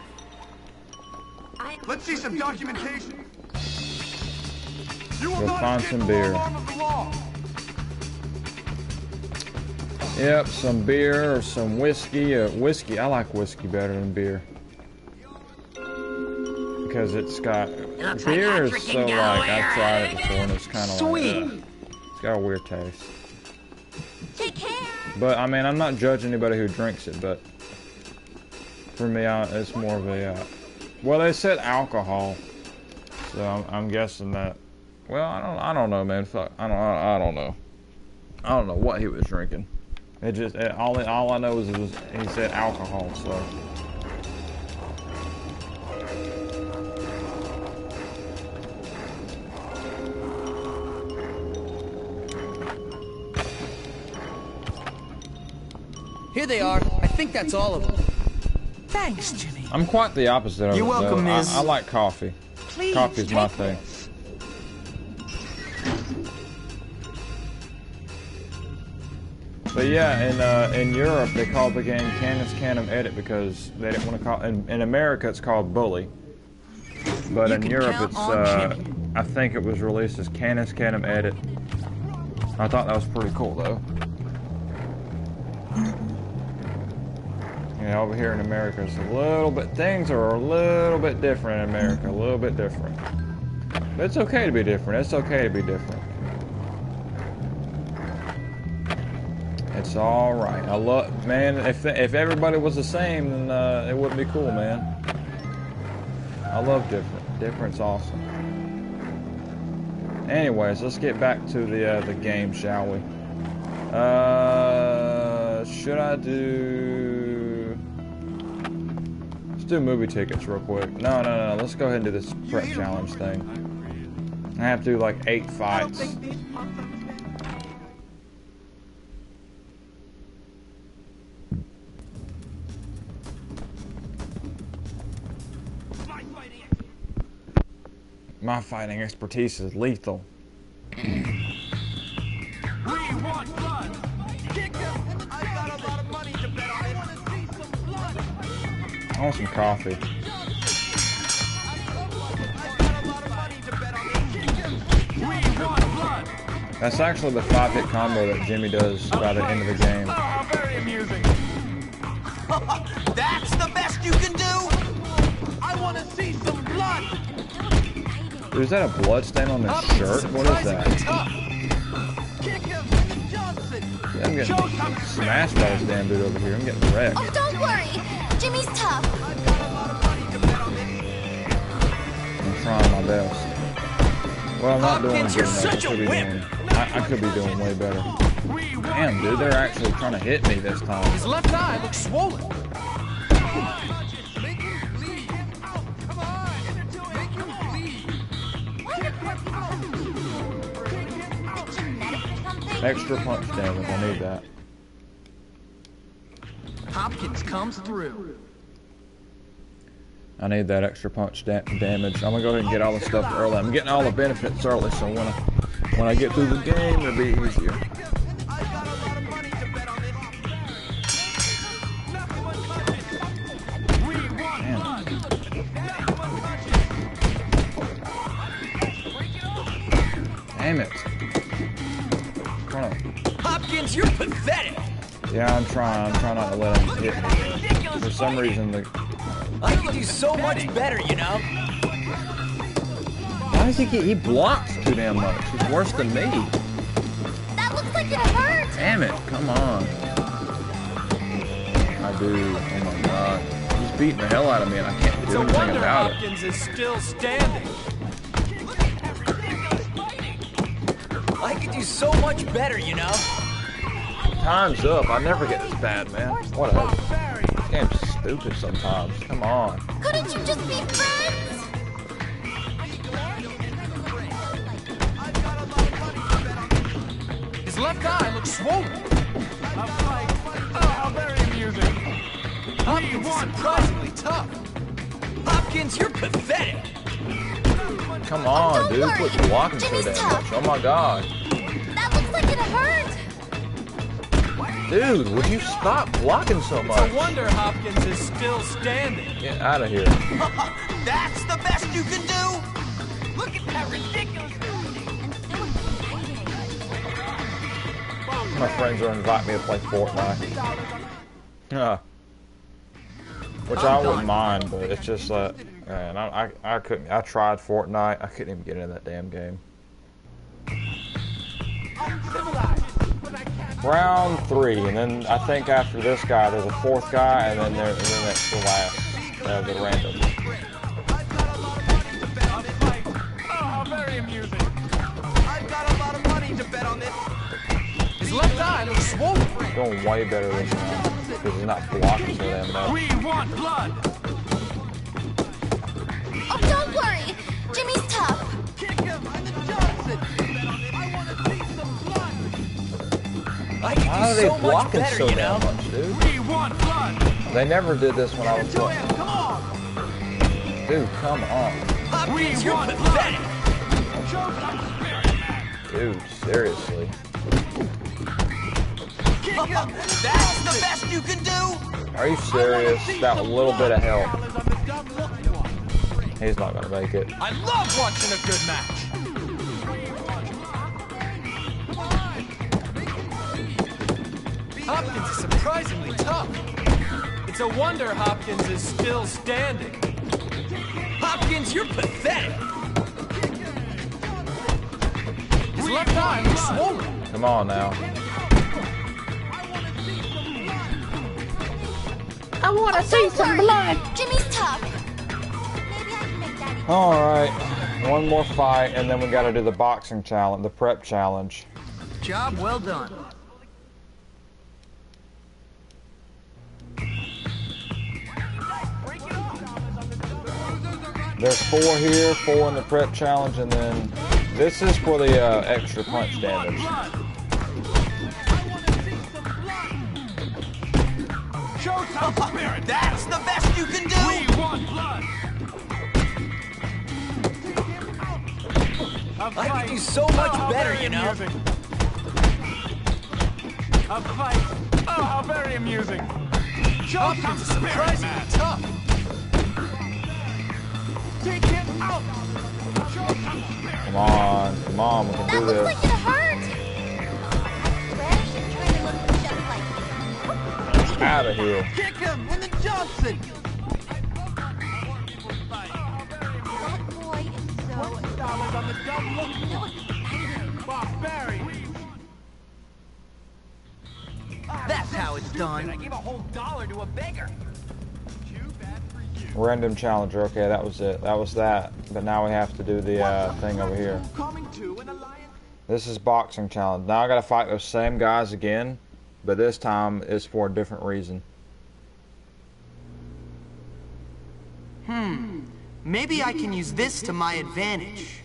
S11: Let's see some documentation. You will
S1: Go find some beer.
S11: alarm of the law.
S1: Yep, some beer or some whiskey. Uh, whiskey, I like whiskey better than beer. Because it's got
S15: Looks like
S1: beer is so
S15: can
S1: like I've tried it before and it's kind of
S15: Sweet.
S1: like ugh. it's got a weird taste.
S3: Take care.
S1: But I mean, I'm not judging anybody who drinks it, but for me, I, it's more of a. Uh, well, they said alcohol, so I'm, I'm guessing that. Well, I don't. I don't know, man. Fuck. I don't. I, I don't know. I don't know what he was drinking. It just it, all. All I know is it was. He said alcohol, so.
S2: Here they are. I think that's all of them.
S10: Thanks, Jimmy.
S1: I'm quite the opposite of
S2: You're
S1: it, though.
S2: welcome,
S1: I-
S2: Miss.
S1: I, like coffee.
S10: Please
S1: Coffee's my thing. But yeah, in uh, in Europe they called the game Canis Canem Edit because they didn't want to call. In, in America it's called Bully, but
S10: You
S1: in Europe it's. Uh, I think it was released as Canis Canem Edit. I thought that was pretty cool though. Yeah, over here in America it's a little bit. Things are a little bit different in America. A little bit different. But it's okay to be different. It's okay to be different. It's all right. I love, man. If if everybody was the same, then uh, it wouldn't be cool, man. I love different. Different's awesome. Anyways, let's get back to the uh, the game, shall we? Uh, should I do? Let's do movie tickets real quick. No, no, no. Let's go ahead and do this prep challenge thing. I have to do like eight fights. My fighting expertise is lethal.
S11: We want blood. Kick him. I got a lot of money to bet on. I want some blood.
S1: I want some coffee.
S11: We want blood.
S1: That's actually the five hit combo that Jimmy does by the end of the game. Dude, is that a blood stain on his shirt? What is that?
S11: Kick him. Johnson.
S1: I'm getting smashed by this damn dude over here. I'm getting wrecked.
S3: Oh, don't worry. Jimmy's tough.
S1: I'm trying my best. Well, I'm not doing
S10: Hopkins,
S1: good enough. I could be doing. I, I could be doing way better. Damn, dude, they're actually trying to hit me this time.
S2: His left eye looks swollen.
S1: Extra punch damage. I need that.
S6: Hopkins comes through.
S1: I need that extra punch da damage. I'm gonna go ahead and get all the stuff early. I'm getting all the benefits early, so when I when I get through the game, it'll be easier. Yeah, I'm trying. I'm trying not to let him hit me. For some reason, the
S6: I could do so much better, you know?
S1: Why does he get, he blocks too damn much? He's worse than me.
S12: That looks like it hurt.
S1: Damn it, come on. I do. Oh my god. He's beating the hell out of me and I can't
S6: It's
S1: do anything
S6: wonder
S1: about it.
S6: It's a wonder Hopkins is still standing. I could do so much better, you know?
S1: Time's up. I never get this bad, man. What a this game's stupid sometimes. Come on.
S12: Couldn't you just be friends?
S6: His left eye looks swollen. Oh, how very amusing. Hopkins is surprisingly tough. Hopkins, you're pathetic.
S1: Come on, oh, dude. Quit blocking so damn much. Oh my god.
S12: That looks like it hurt.
S1: Dude, would you stop blocking so
S6: It's
S1: much?
S6: a wonder Hopkins is still standing.
S1: Get out of here.
S6: That's the best you can do? Look at that ridiculous
S1: My friends are inviting me to play Fortnite. Yeah. Which I wouldn't mind, but it's just like, man, I, I, I couldn't, I tried Fortnite, I couldn't even get into that damn game. Round three, and then I think after this guy, there's a fourth guy, and then there, and then that's the last, uh, the random.
S6: Oh, how very amusing. I've got a lot of money to bet on this. His left eye looks swollen.
S1: He's doing way better than round, because he's not blocking so damn much.
S6: We want blood.
S12: Oh, don't worry. Jimmy's tough.
S6: I could
S1: Why are
S6: do
S1: they
S6: so much
S1: blocking
S6: better,
S1: so
S6: you
S1: damn
S6: know?
S1: much, dude?
S6: We want blood.
S1: They never did this when I was playing.
S6: Come on.
S1: Dude, come on.
S6: Hopkins, you're pathetic.
S1: Dude, seriously.
S6: That's the best you can do?
S1: Are you serious? That little bit of help. He's not gonna make it.
S6: I love watching a good match. Hopkins is surprisingly tough. It's a wonder Hopkins is still standing. Hopkins, you're pathetic. His left eye looks swollen.
S1: Come on now.
S12: I want to see some blood. Jimmy's tough.
S1: Alright. One more fight, and then we gotta do the boxing challenge, the prep challenge.
S6: Job well done.
S1: There's four here, four in the prep challenge, and then this is for the uh, extra punch damage.
S6: Show some spirit. That's the best you can do. We want blood. I could do so much better, you know. A fight. Oh, how very amusing. Hopkins is surprisingly tough. Take him.
S1: Come on, come on, we can do this.
S12: Like it hurt. Where should try to look just like
S1: Out of here.
S6: Kick him in the Johnson.
S12: that boy is so.
S6: Dollars on the double. Barbarian. That's how it's done. I gave a whole dollar to a beggar.
S1: Random challenger. Okay, that was it. That was that. But now we have to do the uh, thing over here.
S6: Coming to an alliance.
S1: This is boxing challenge. Now I gotta fight those same guys again, but this time it's for a different reason.
S6: Hmm. Maybe I can use this to my advantage.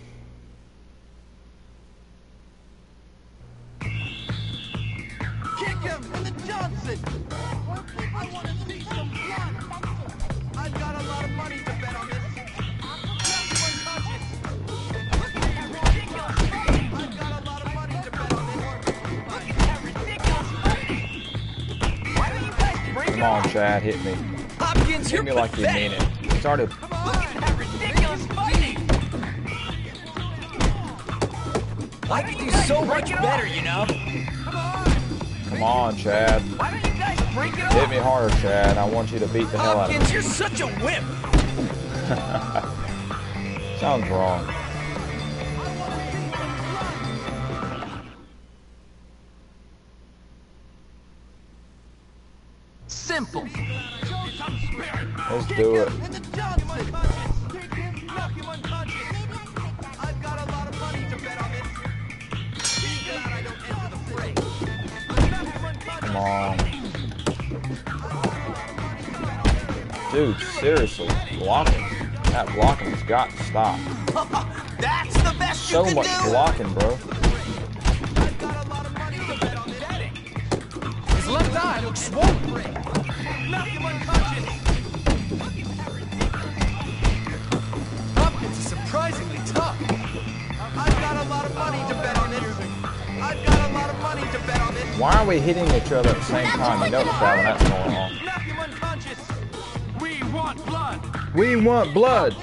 S6: Kick him in the Johnson.
S1: Come on, Chad, hit me.
S2: Hopkins,
S1: Hit me like you mean it. Already.
S2: Look at that ridiculous fighting! I could do so much better, you know?
S1: Come on, Chad.
S2: Why don't you guys break it
S1: Hit me harder, Chad. I want you to beat the hell out of
S2: Hopkins, you're such a whip!
S1: Sounds wrong.
S2: Simple.
S1: Let's do it. Come on. Dude, seriously, blocking. That blocking has got to stop.
S2: That's the best
S1: So
S2: you can
S1: much
S2: do!
S1: blocking, bro.
S2: His left eye looks swollen. Knock him unconscious. Hopkins is surprisingly tough. I've got a lot of money to bet on this. I've got a lot of money to bet on this.
S1: Why are we hitting each other at the same time? You know when that's going on.
S2: Knock him unconscious. We want blood.
S1: We want blood.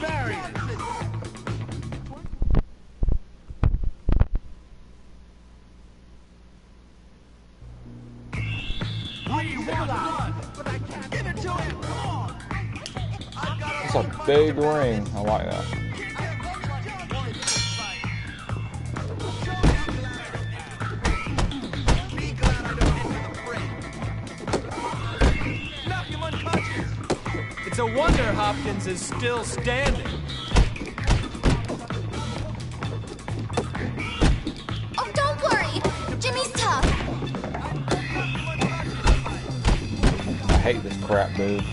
S1: Big ring. I like that.
S2: Knock him unconscious. It's a wonder Hopkins is still standing.
S3: Oh, don't worry. Jimmy's tough.
S1: I hate this crap move.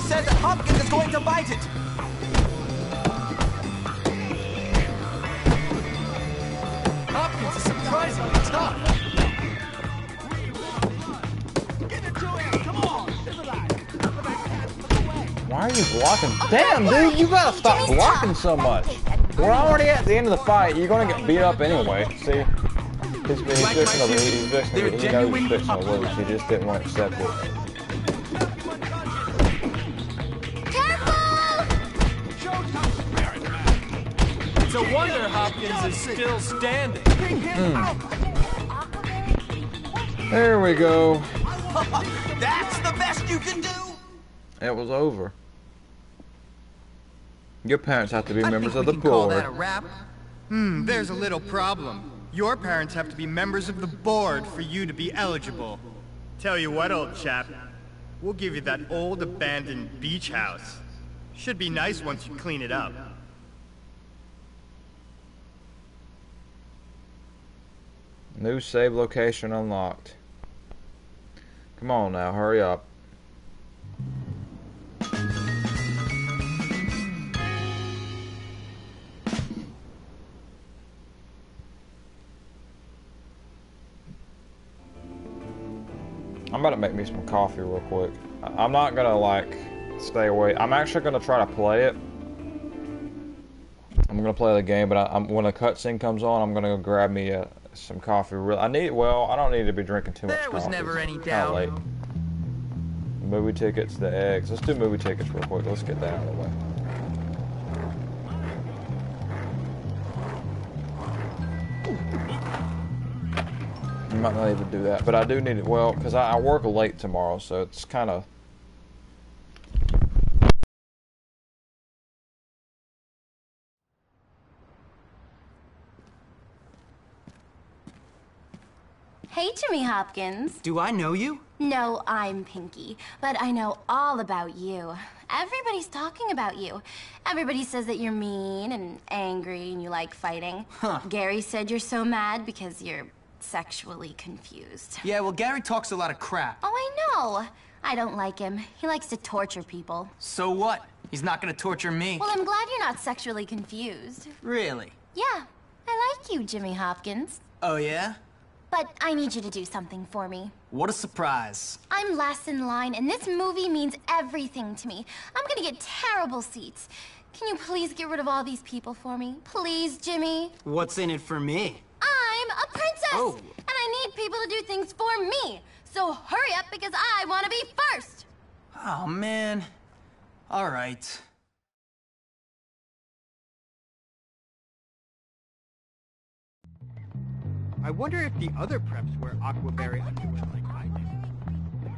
S2: Fifty dollars says that Hopkins is going to bite it. Hopkins is surprisingly tough. Give it to him. Come on.
S1: Why are you blocking? Damn, dude, you gotta stop blocking so much. We're already at the end of the fight. You're gonna get beat up anyway. See? He's, he's
S2: Like
S1: fixing
S2: my
S1: to,
S2: shoes?
S1: he's fixing
S2: They're
S1: to, he knows he's fixing to lose. He just didn't want to accept it.
S2: Still standing.
S1: Hmm. There we go.
S2: That's the best you can do.
S1: It was over. Your parents have to be
S24: I
S1: members
S24: think
S1: of
S24: we
S1: the
S24: can call
S1: board.
S24: that a wrap. Hmm, there's a little problem. Your parents have to be members of the board for you to be eligible. Tell you what, old chap. We'll give you that old abandoned beach house. Should be nice once you clean it up.
S1: New save location unlocked. Come on now, hurry up. I'm about to make me some coffee real quick. I'm not gonna like stay away. I'm actually gonna try to play it. I'm gonna play the game, but I, I'm, when a cutscene comes on, I'm gonna go grab me uh, some coffee. Real, I need. Well, I don't need to be drinking too much
S2: There was
S1: coffee.
S2: never any doubt.
S1: late. Movie tickets, the eggs. Let's do movie tickets real quick. Let's get that out of the way. You might not even do that, but I do need it. Well, because I, I work late tomorrow, so it's kind of.
S12: Hey, Jimmy Hopkins.
S2: Do I know you?
S12: No, I'm Pinky, but I know all about you. Everybody's talking about you. Everybody says that you're mean and angry and you like fighting.
S2: Huh.
S12: Gary said you're so mad because you're sexually confused.
S2: Yeah, well, Gary talks a lot of crap.
S12: Oh, I know. I don't like him. He likes to torture people.
S2: So what? He's not gonna torture me.
S12: Well, I'm glad you're not sexually confused.
S2: Really?
S12: Yeah, I like you, Jimmy Hopkins.
S2: Oh, yeah?
S12: But I need you to do something for me.
S25: What a surprise.
S12: I'm last in line, and this movie means everything to me. I'm gonna get terrible seats. Can you please get rid of all these people for me? Please, Jimmy?
S25: What's in it for me?
S12: I'm a princess!
S25: Oh.
S12: And I need people to do things for me. So hurry up because I want to be first.
S25: Oh, man. All right.
S26: I wonder if the other preps wear Aquaberry underwear like I do.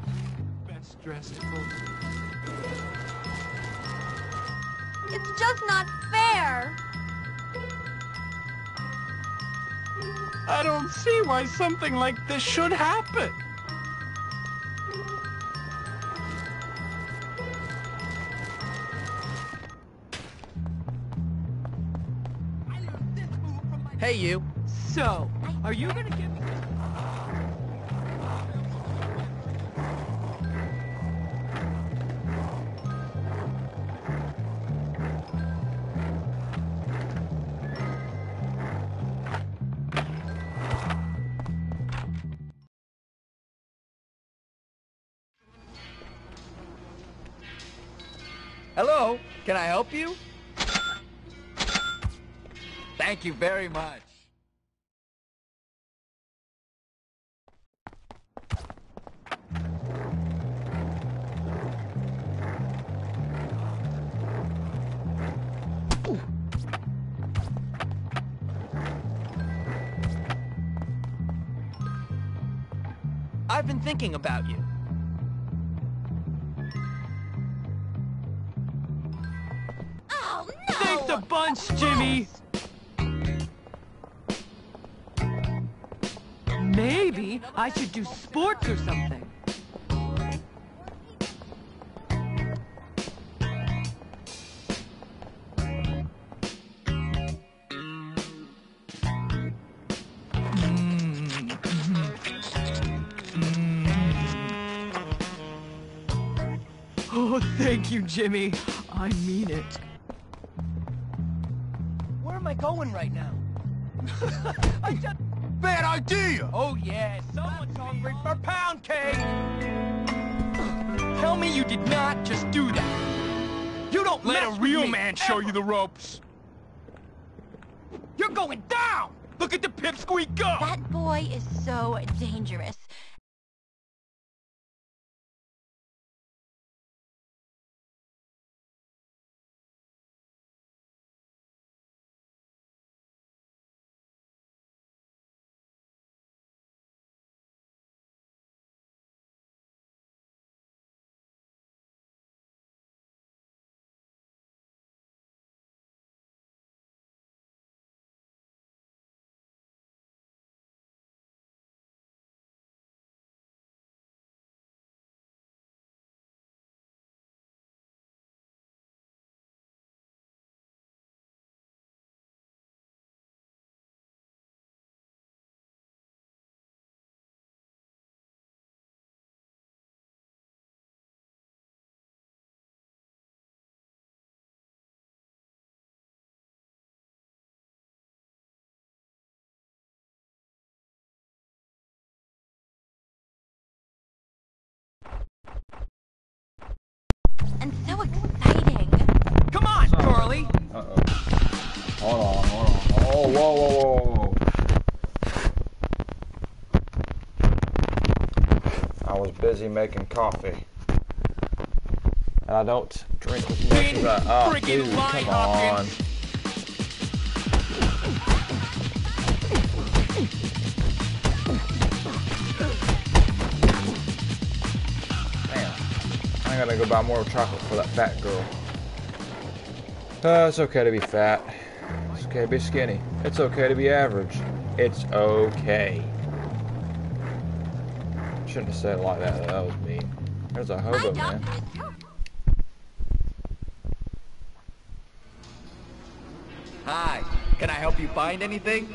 S10: Best dressed folks.
S27: It's just not fair.
S10: I don't see why something like this should happen.
S25: Hey, you.
S10: So, are you gonna give me...
S2: Hello, can I help you? Thank you very much.
S25: Thinking about you.
S12: Oh,
S10: Thanks a bunch, Jimmy! Maybe I should do sports or something. You, Jimmy. I mean it.
S25: Where am I going right now?
S10: I just...
S11: Bad idea!
S10: Oh yeah, someone's hungry for pound cake! Tell me you did not just do that. You don't
S11: Let a real
S10: me,
S11: man show you the ropes.
S10: You're going down! Look at the pipsqueak go!
S12: That boy is so dangerous. And so exciting.
S10: Come on, Charlie!
S1: Uh-oh. Hold on, hold on. Oh, whoa, whoa, whoa, whoa. I was busy making coffee. And I don't drink as much as I... Oh, dude, come on. Gotta go buy more chocolate for that fat girl. Uh, it's okay to be fat. It's okay to be skinny. It's okay to be average. It's okay. Shouldn't have said it like that. That was mean. There's a hobo, man.
S2: Hi, can I help you find anything?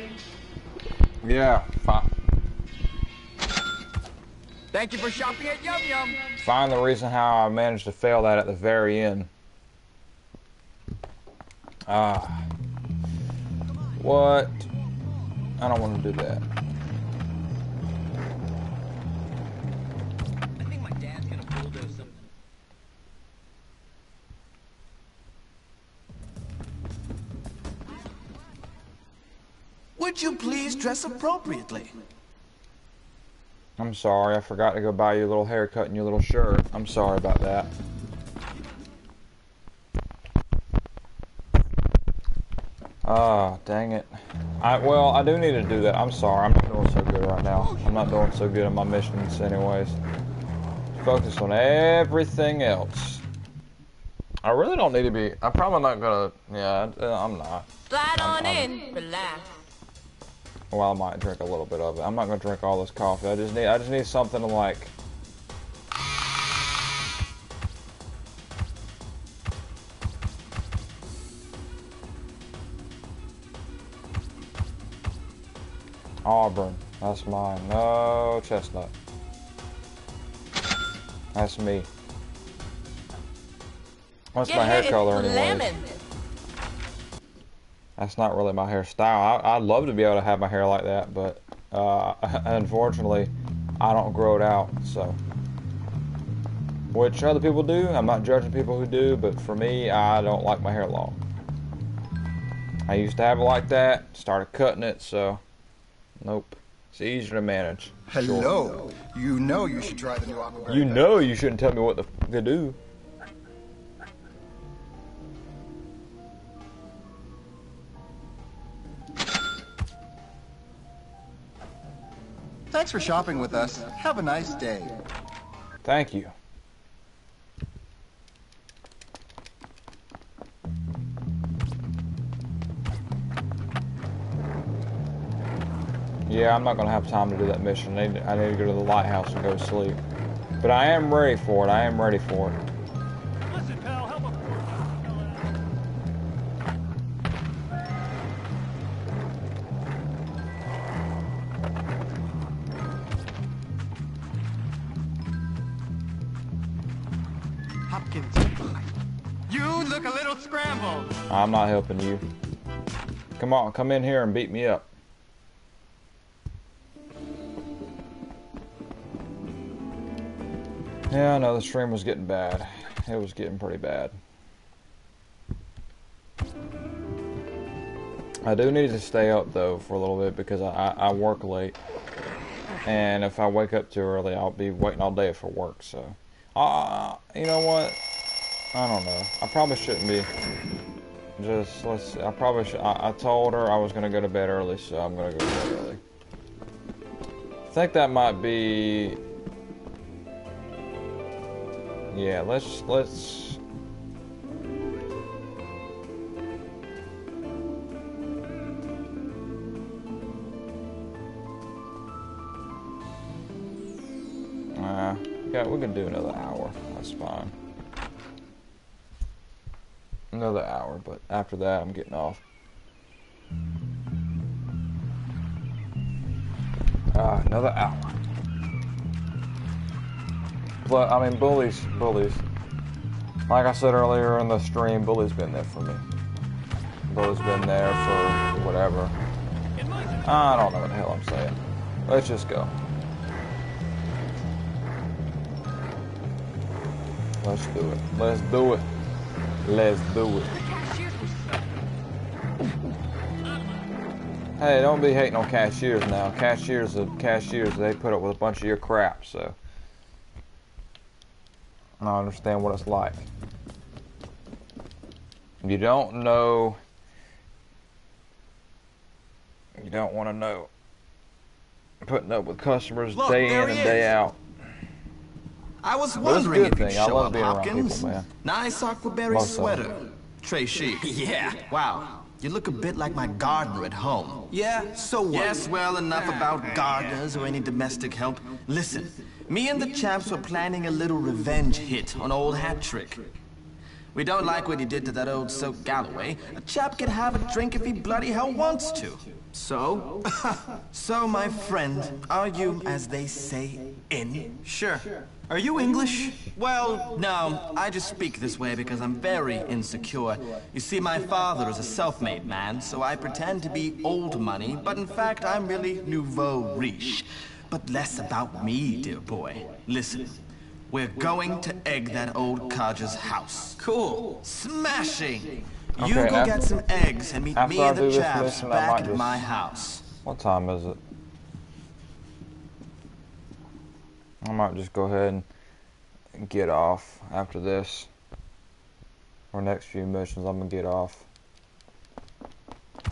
S1: Yeah, fi-
S2: Thank you for shopping at Yum Yum.
S1: Find the reason how I managed to fail that at the very end. Ah. What? I don't want to do that.
S28: Would you please dress appropriately?
S1: I'm sorry, I forgot to go buy you a little haircut and your little shirt. I'm sorry about that. Ah, dang it. I well, I do need to do that. I'm sorry, I'm not doing so good right now. I'm not doing so good on my missions anyways. Focus on everything else. I really don't need to be. I'm probably not gonna. Yeah, I'm not.
S19: Slide on
S1: I'm-
S19: in, relax.
S1: Well, I might drink a little bit of it. I'm not gonna drink all this coffee. I just need. I just need something to like. Auburn. That's mine. No chestnut. That's me. What's my hair color anyways? That's not really my hairstyle. I, I'd love to be able to have my hair like that, but uh, unfortunately, I don't grow it out. So, which other people do. I'm not judging people who do, but for me, I don't like my hair long. I used to have it like that. Started cutting it, so nope. It's easier to manage. Sure.
S29: Hello. You know you should try the new Aquaberry.
S1: You know you shouldn't tell me what the f- to do.
S29: Thanks for shopping with us. Have a nice day.
S1: Thank you. Yeah, I'm not gonna have time to do that mission. I need, I need to go to the lighthouse and go to sleep. But I am ready for it. I am ready for it. I'm not helping you. Come on, come in here and beat me up. Yeah, know the stream was getting bad. It was getting pretty bad. I do need to stay up though for a little bit because I, I, I work late. And if I wake up too early, I'll be waiting all day for work. So, uh, you know what? I don't know. I probably shouldn't be. Just let's. I probably should. I, I told her I was gonna go to bed early, so I'm gonna go to bed early. I think that might be. Yeah. Let's let's. Uh, yeah, we can do another hour. That's fine. Another hour, but after that, I'm getting off. Ah, another hour. But I mean, bullies, bullies. Like I said earlier in the stream, bully's been there for me. Bully's been there for whatever. I don't know what the hell I'm saying. Let's just go. Let's do it. Let's do it. Let's do it. Hey, don't be hating on cashiers now. Cashiers are cashiers. They put up with a bunch of your crap, so. I understand what it's like. You don't know. You don't want to know. Putting up with customers
S28: Look,
S1: day in and day
S28: is.
S1: out.
S28: I was
S1: But it's a
S28: wondering if you'd show up, Hopkins.
S1: people.
S28: Nice Aquaberry sweater. Trey chic. yeah. Wow. You look a bit like my gardener at home. Yeah, so what? Yes, well, enough about gardeners or any domestic help. Listen, me and the chaps were planning a little revenge hit on old Hattrick. We don't like what he did to that old Soak Galloway. A chap can have a drink if he bloody hell wants to. So? so, my friend, are you, as they say, in? Sure. Are you English? Well, no. I just speak this way because I'm very insecure. You see, my father is a self-made man, so I pretend to be old money, but in fact, I'm really nouveau riche. But less about me, dear boy. Listen. We're going to egg that old codger's house. Cool. Smashing! You
S1: Okay,
S28: go
S1: af-
S28: get some eggs and meet me
S1: I
S28: and the chaps
S1: mission,
S28: back at my house.
S1: What time is it? I might just go ahead and get off after this. Or next few missions, I'm gonna get off.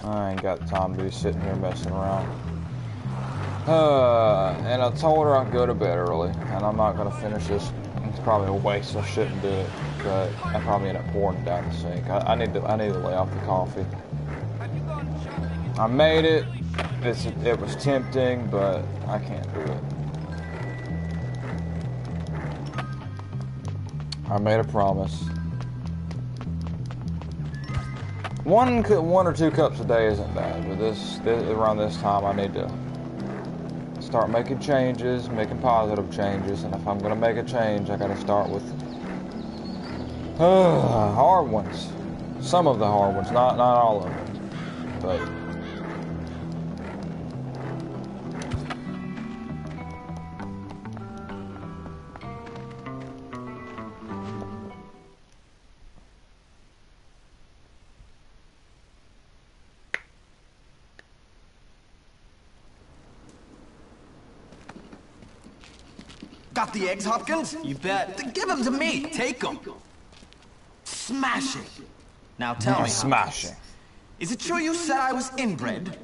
S1: I ain't got time to be sitting here messing around. Uh, and I told her I'd go to bed early, and I'm not gonna finish this. It's probably a waste. I shouldn't do it, but I probably end up pouring it down the sink. I, I need to. I need to lay off the coffee. I made it. It's, it was tempting, but I can't do it. I made a promise. One one or two cups a day isn't bad, but this, this around this time I need to start making changes, making positive changes, and if I'm gonna make a change, I gotta start with uh, hard ones. Some of the hard ones, not not all of them, but.
S28: The eggs, Hopkins? You bet. Then give them to me. Take them. Smash it. Now tell me,
S1: Smash
S28: it. Is it true you said I was inbred?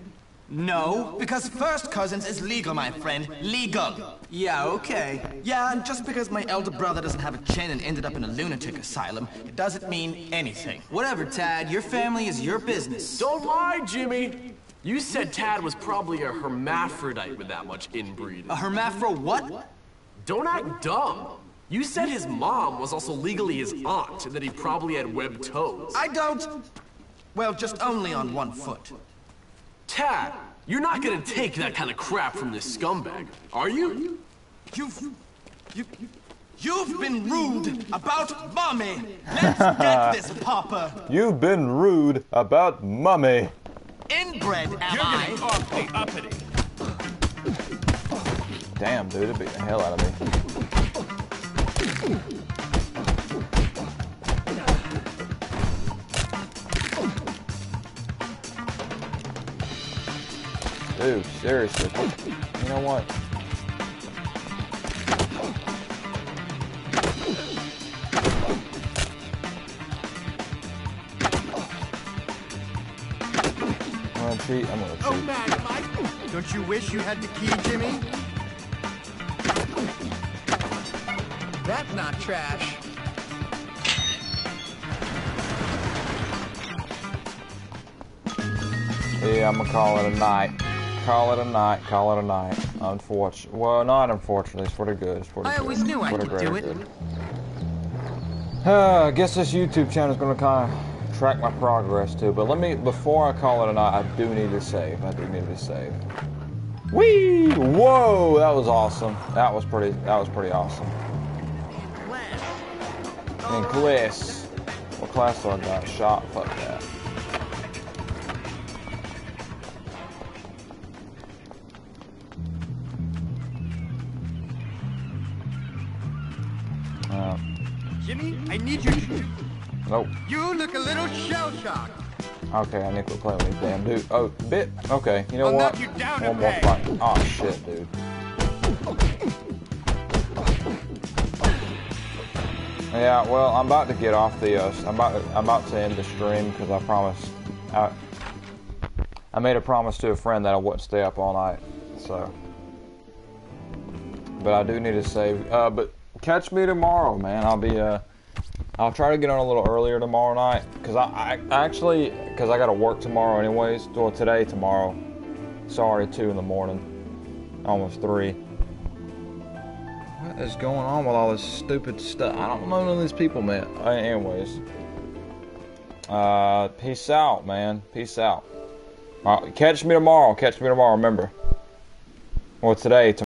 S28: No, because first cousins is legal, my friend. Legal. Yeah, okay. Yeah, and just because my elder brother doesn't have a chin and ended up in a lunatic asylum, it doesn't mean anything.
S2: Whatever, Tad. Your family is your business.
S30: Don't lie, Jimmy. You said Tad was probably a hermaphrodite with that much inbreeding.
S2: A hermaphro what?
S30: Don't act dumb. You said his mom was also legally his aunt and that he probably had webbed toes.
S28: I don't. Well, just only on one foot.
S30: Tad, you're not gonna take that kind of crap from this scumbag, are you?
S28: You've. You, you've been rude about mommy. Let's get this, Papa.
S1: You've been rude about mummy.
S28: Inbred, am
S16: You're
S28: I?
S16: getting awfully uppity.
S1: Damn, dude, it beat the hell out of me. Dude, seriously. You know what? I'm gonna cheat. I'm gonna oh, cheat.
S24: Oh, man, I? Don't you wish you had the key, Jimmy?
S10: That's not trash.
S1: Yeah, I'm gonna call it a night. Call it a night. Call it a night. Unfortunately, well, not unfortunately. It's for the good. It's for the
S10: I
S1: good.
S10: always knew I could do it.
S1: good. Uh, I guess this YouTube channel is gonna kind of track my progress too. But let me, before I call it a night, I do need to save. I do need to save. Whee! Whoa! That was awesome. That was pretty. That was pretty awesome. In class. What class do I got? Shot. Fuck that. Uh,
S24: Jimmy, I need you to...
S1: nope.
S24: You look a little shell-shocked.
S1: Okay, I need to play with damn dude. Oh, bit. Okay, you know
S24: I'll
S1: what?
S24: you down
S1: One more fight. Oh shit, dude. Yeah, well, I'm about to get off the. Uh, I'm about. I'm about to end the stream because I promised. I, I made a promise to a friend that I wouldn't stay up all night. So. But I do need to save. Uh, but catch me tomorrow, man. I'll be. Uh, I'll try to get on a little earlier tomorrow night because I, I actually because I got to work tomorrow anyways. Well, today, tomorrow. Sorry, two in the morning, almost three. Is going on with all this stupid stuff? I don't know none of these people, man. Uh, anyways, uh, peace out, man. Peace out. Right, catch me tomorrow. Catch me tomorrow. Remember. Well, today.